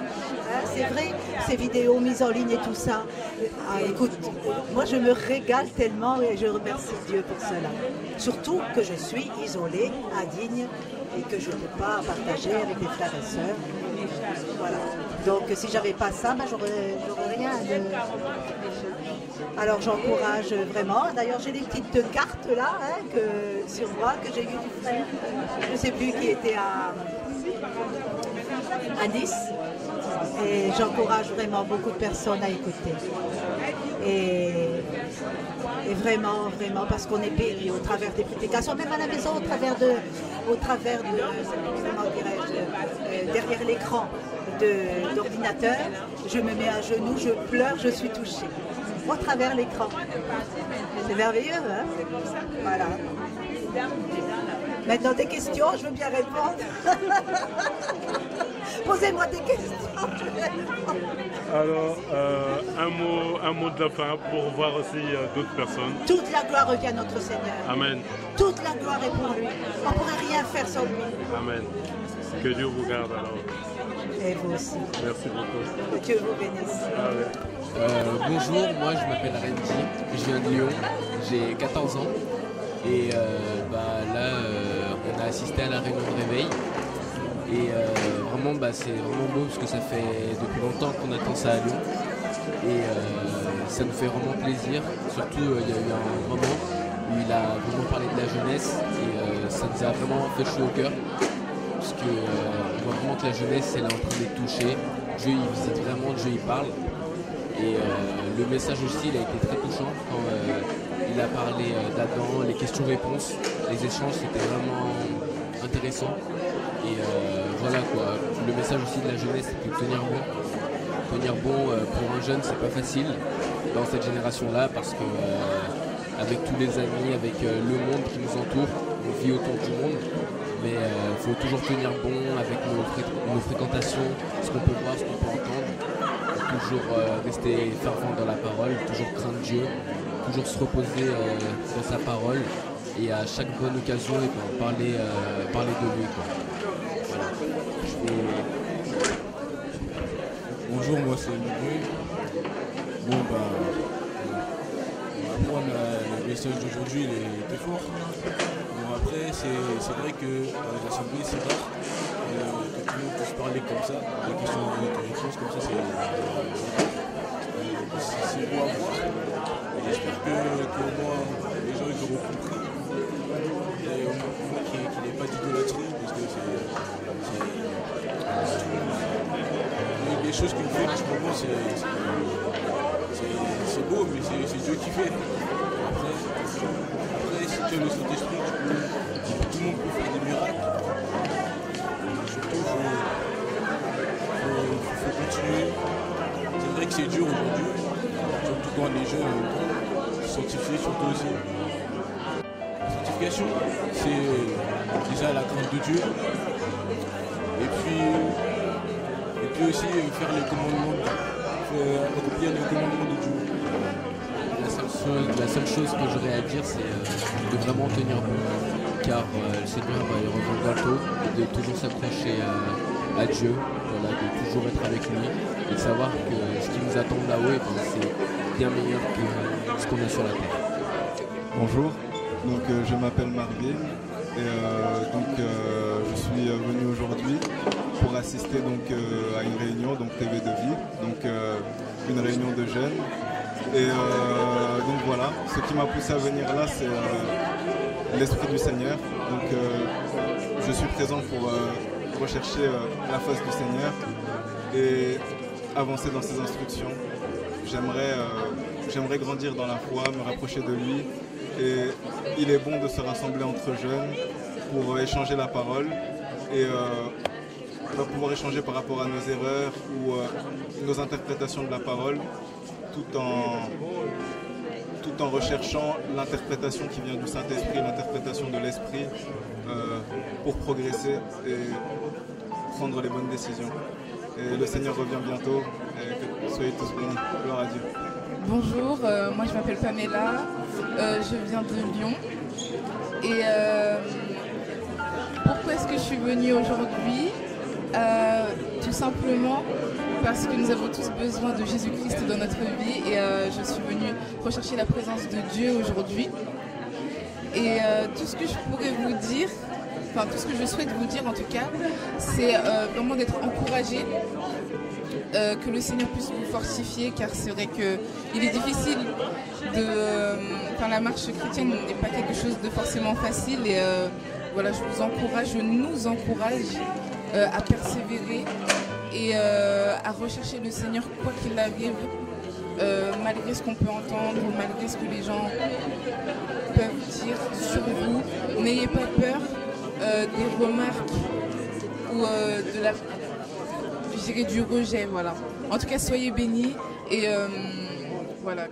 Hein, c'est vrai, ces vidéos mises en ligne et tout ça. Ah, écoute, moi je me régale tellement et je remercie Dieu pour cela. Surtout que je suis isolée, indigne et que je ne peux pas partager avec mes frères et sœurs. Voilà. Donc si j'avais pas ça, ben, j'aurais rien. Alors j'encourage vraiment. D'ailleurs j'ai des petites cartes là hein, que, sur moi que j'ai eu. Je ne sais plus qui était à, Nice. Et j'encourage vraiment beaucoup de personnes à écouter. Et, vraiment, vraiment, parce qu'on est béni au travers des prédications, même à la maison, au travers de, au travers de, comment derrière l'écran de- d'ordinateur, je me mets à genoux, je pleure, je suis touchée. Au travers l'écran. C'est merveilleux, hein? Voilà. Maintenant, des questions, je veux bien répondre. Posez-moi des questions. Alors, euh, un, mot, un mot de la fin pour voir aussi euh, d'autres personnes. Toute la gloire revient à notre Seigneur. Amen. Toute la gloire est pour lui. On ne pourrait rien faire sans lui. Amen. Que Dieu vous garde alors. Et vous aussi. Merci beaucoup. Que Dieu vous bénisse. Euh, bonjour, moi je m'appelle Randy, je viens de Lyon, j'ai 14 ans et euh, bah, là euh, on a assisté à la réunion de réveil et euh, vraiment bah, c'est vraiment beau parce que ça fait depuis longtemps qu'on attend ça à Lyon et euh, ça nous fait vraiment plaisir, surtout euh, il y a eu un moment où il a vraiment parlé de la jeunesse et euh, ça nous a vraiment fait chaud au cœur parce que euh, vraiment que la jeunesse elle est en train de les toucher, Dieu il visite vraiment, Dieu il parle et euh, le message aussi, il a été très touchant quand euh, il a parlé euh, d'Adam, les questions-réponses, les échanges, c'était vraiment intéressant. Et voilà quoi, le message aussi de la jeunesse, c'était de tenir bon. Tenir bon pour un jeune, c'est pas facile dans cette génération-là parce que avec tous les amis, avec le monde qui nous entoure, on vit autour du monde. Mais il faut toujours tenir bon avec nos, fré- nos fréquentations, ce qu'on peut voir, ce qu'on peut entendre toujours euh, rester fervent dans la parole, toujours craindre Dieu, toujours se reposer euh, dans sa parole et à chaque bonne occasion eh ben, parler, euh, parler de lui. Bonjour, moi c'est Miguel. Bon euh, pour moi la- le message d'aujourd'hui il fort. Après c'est vrai que dans les assemblées c'est rare euh, que tout le monde puisse parler comme ça, des questions de réponses comme ça c'est euh, beau à voir. J'espère que, que au moins les gens ils auront compris. Et au moins, qu'il n'y ait pas d'idolâtrie parce que c'est. c'est- les- choses qu'il fait en ce moment, c'est beau, mais c'est Dieu qui fait. Après, après le Saint-Esprit, C'est dur aujourd'hui, surtout quand les jeunes sanctifiés, surtout aussi. La sanctification, c'est déjà la crainte de Dieu. Et puis, et puis aussi euh, faire les commandements, de- accomplir les commandements de Dieu. La seule chose, que j'aurais à dire, c'est euh, de vraiment tenir bon, car euh, le Seigneur va y revenir bientôt, et de toujours s'accrocher à, à Dieu, de toujours être avec lui, et de savoir que ce qui nous attend là-haut, eh ben, c'est bien meilleur que ce qu'on a sur la terre. Bonjour, euh, je m'appelle Marvin et euh, euh, je suis venu aujourd'hui pour assister à une réunion donc TV de vie, donc une réunion de jeunes. Et donc voilà, ce qui m'a poussé à venir là, c'est l'esprit du Seigneur. Donc je suis présent pour rechercher euh, la face du Seigneur et avancer dans ses instructions. J'aimerais euh, j'aimerais grandir dans la foi, me rapprocher de lui. Et il est bon de se rassembler entre jeunes pour échanger la parole et euh, pouvoir échanger par rapport à nos erreurs ou euh, nos interprétations de la parole tout en, tout en recherchant l'interprétation qui vient du Saint-Esprit, l'interprétation de l'Esprit euh, pour progresser et prendre les bonnes décisions. Et le Seigneur revient bientôt soyez tous bénis. Gloire à Dieu. Bonjour, euh, moi je m'appelle Pamela, euh, je viens de Lyon. Et euh, pourquoi est-ce que je suis venue aujourd'hui? Tout simplement parce que nous avons tous besoin de Jésus-Christ dans notre vie et je suis venue rechercher la présence de Dieu aujourd'hui. Et tout ce que je pourrais vous dire, enfin tout ce que je souhaite vous dire en tout cas, c'est euh, vraiment d'être encouragé, euh, que le Seigneur puisse vous fortifier, car c'est vrai qu'il est difficile de. euh, la marche chrétienne n'est pas quelque chose de forcément facile et voilà, je vous encourage, je nous encourage à persévérer et à rechercher le Seigneur quoi qu'il arrive, malgré ce qu'on peut entendre, malgré ce que les gens peuvent dire sur vous. N'ayez pas peur euh, des remarques ou euh, de la, je dirais du rejet, voilà. En tout cas, soyez bénis et euh, voilà.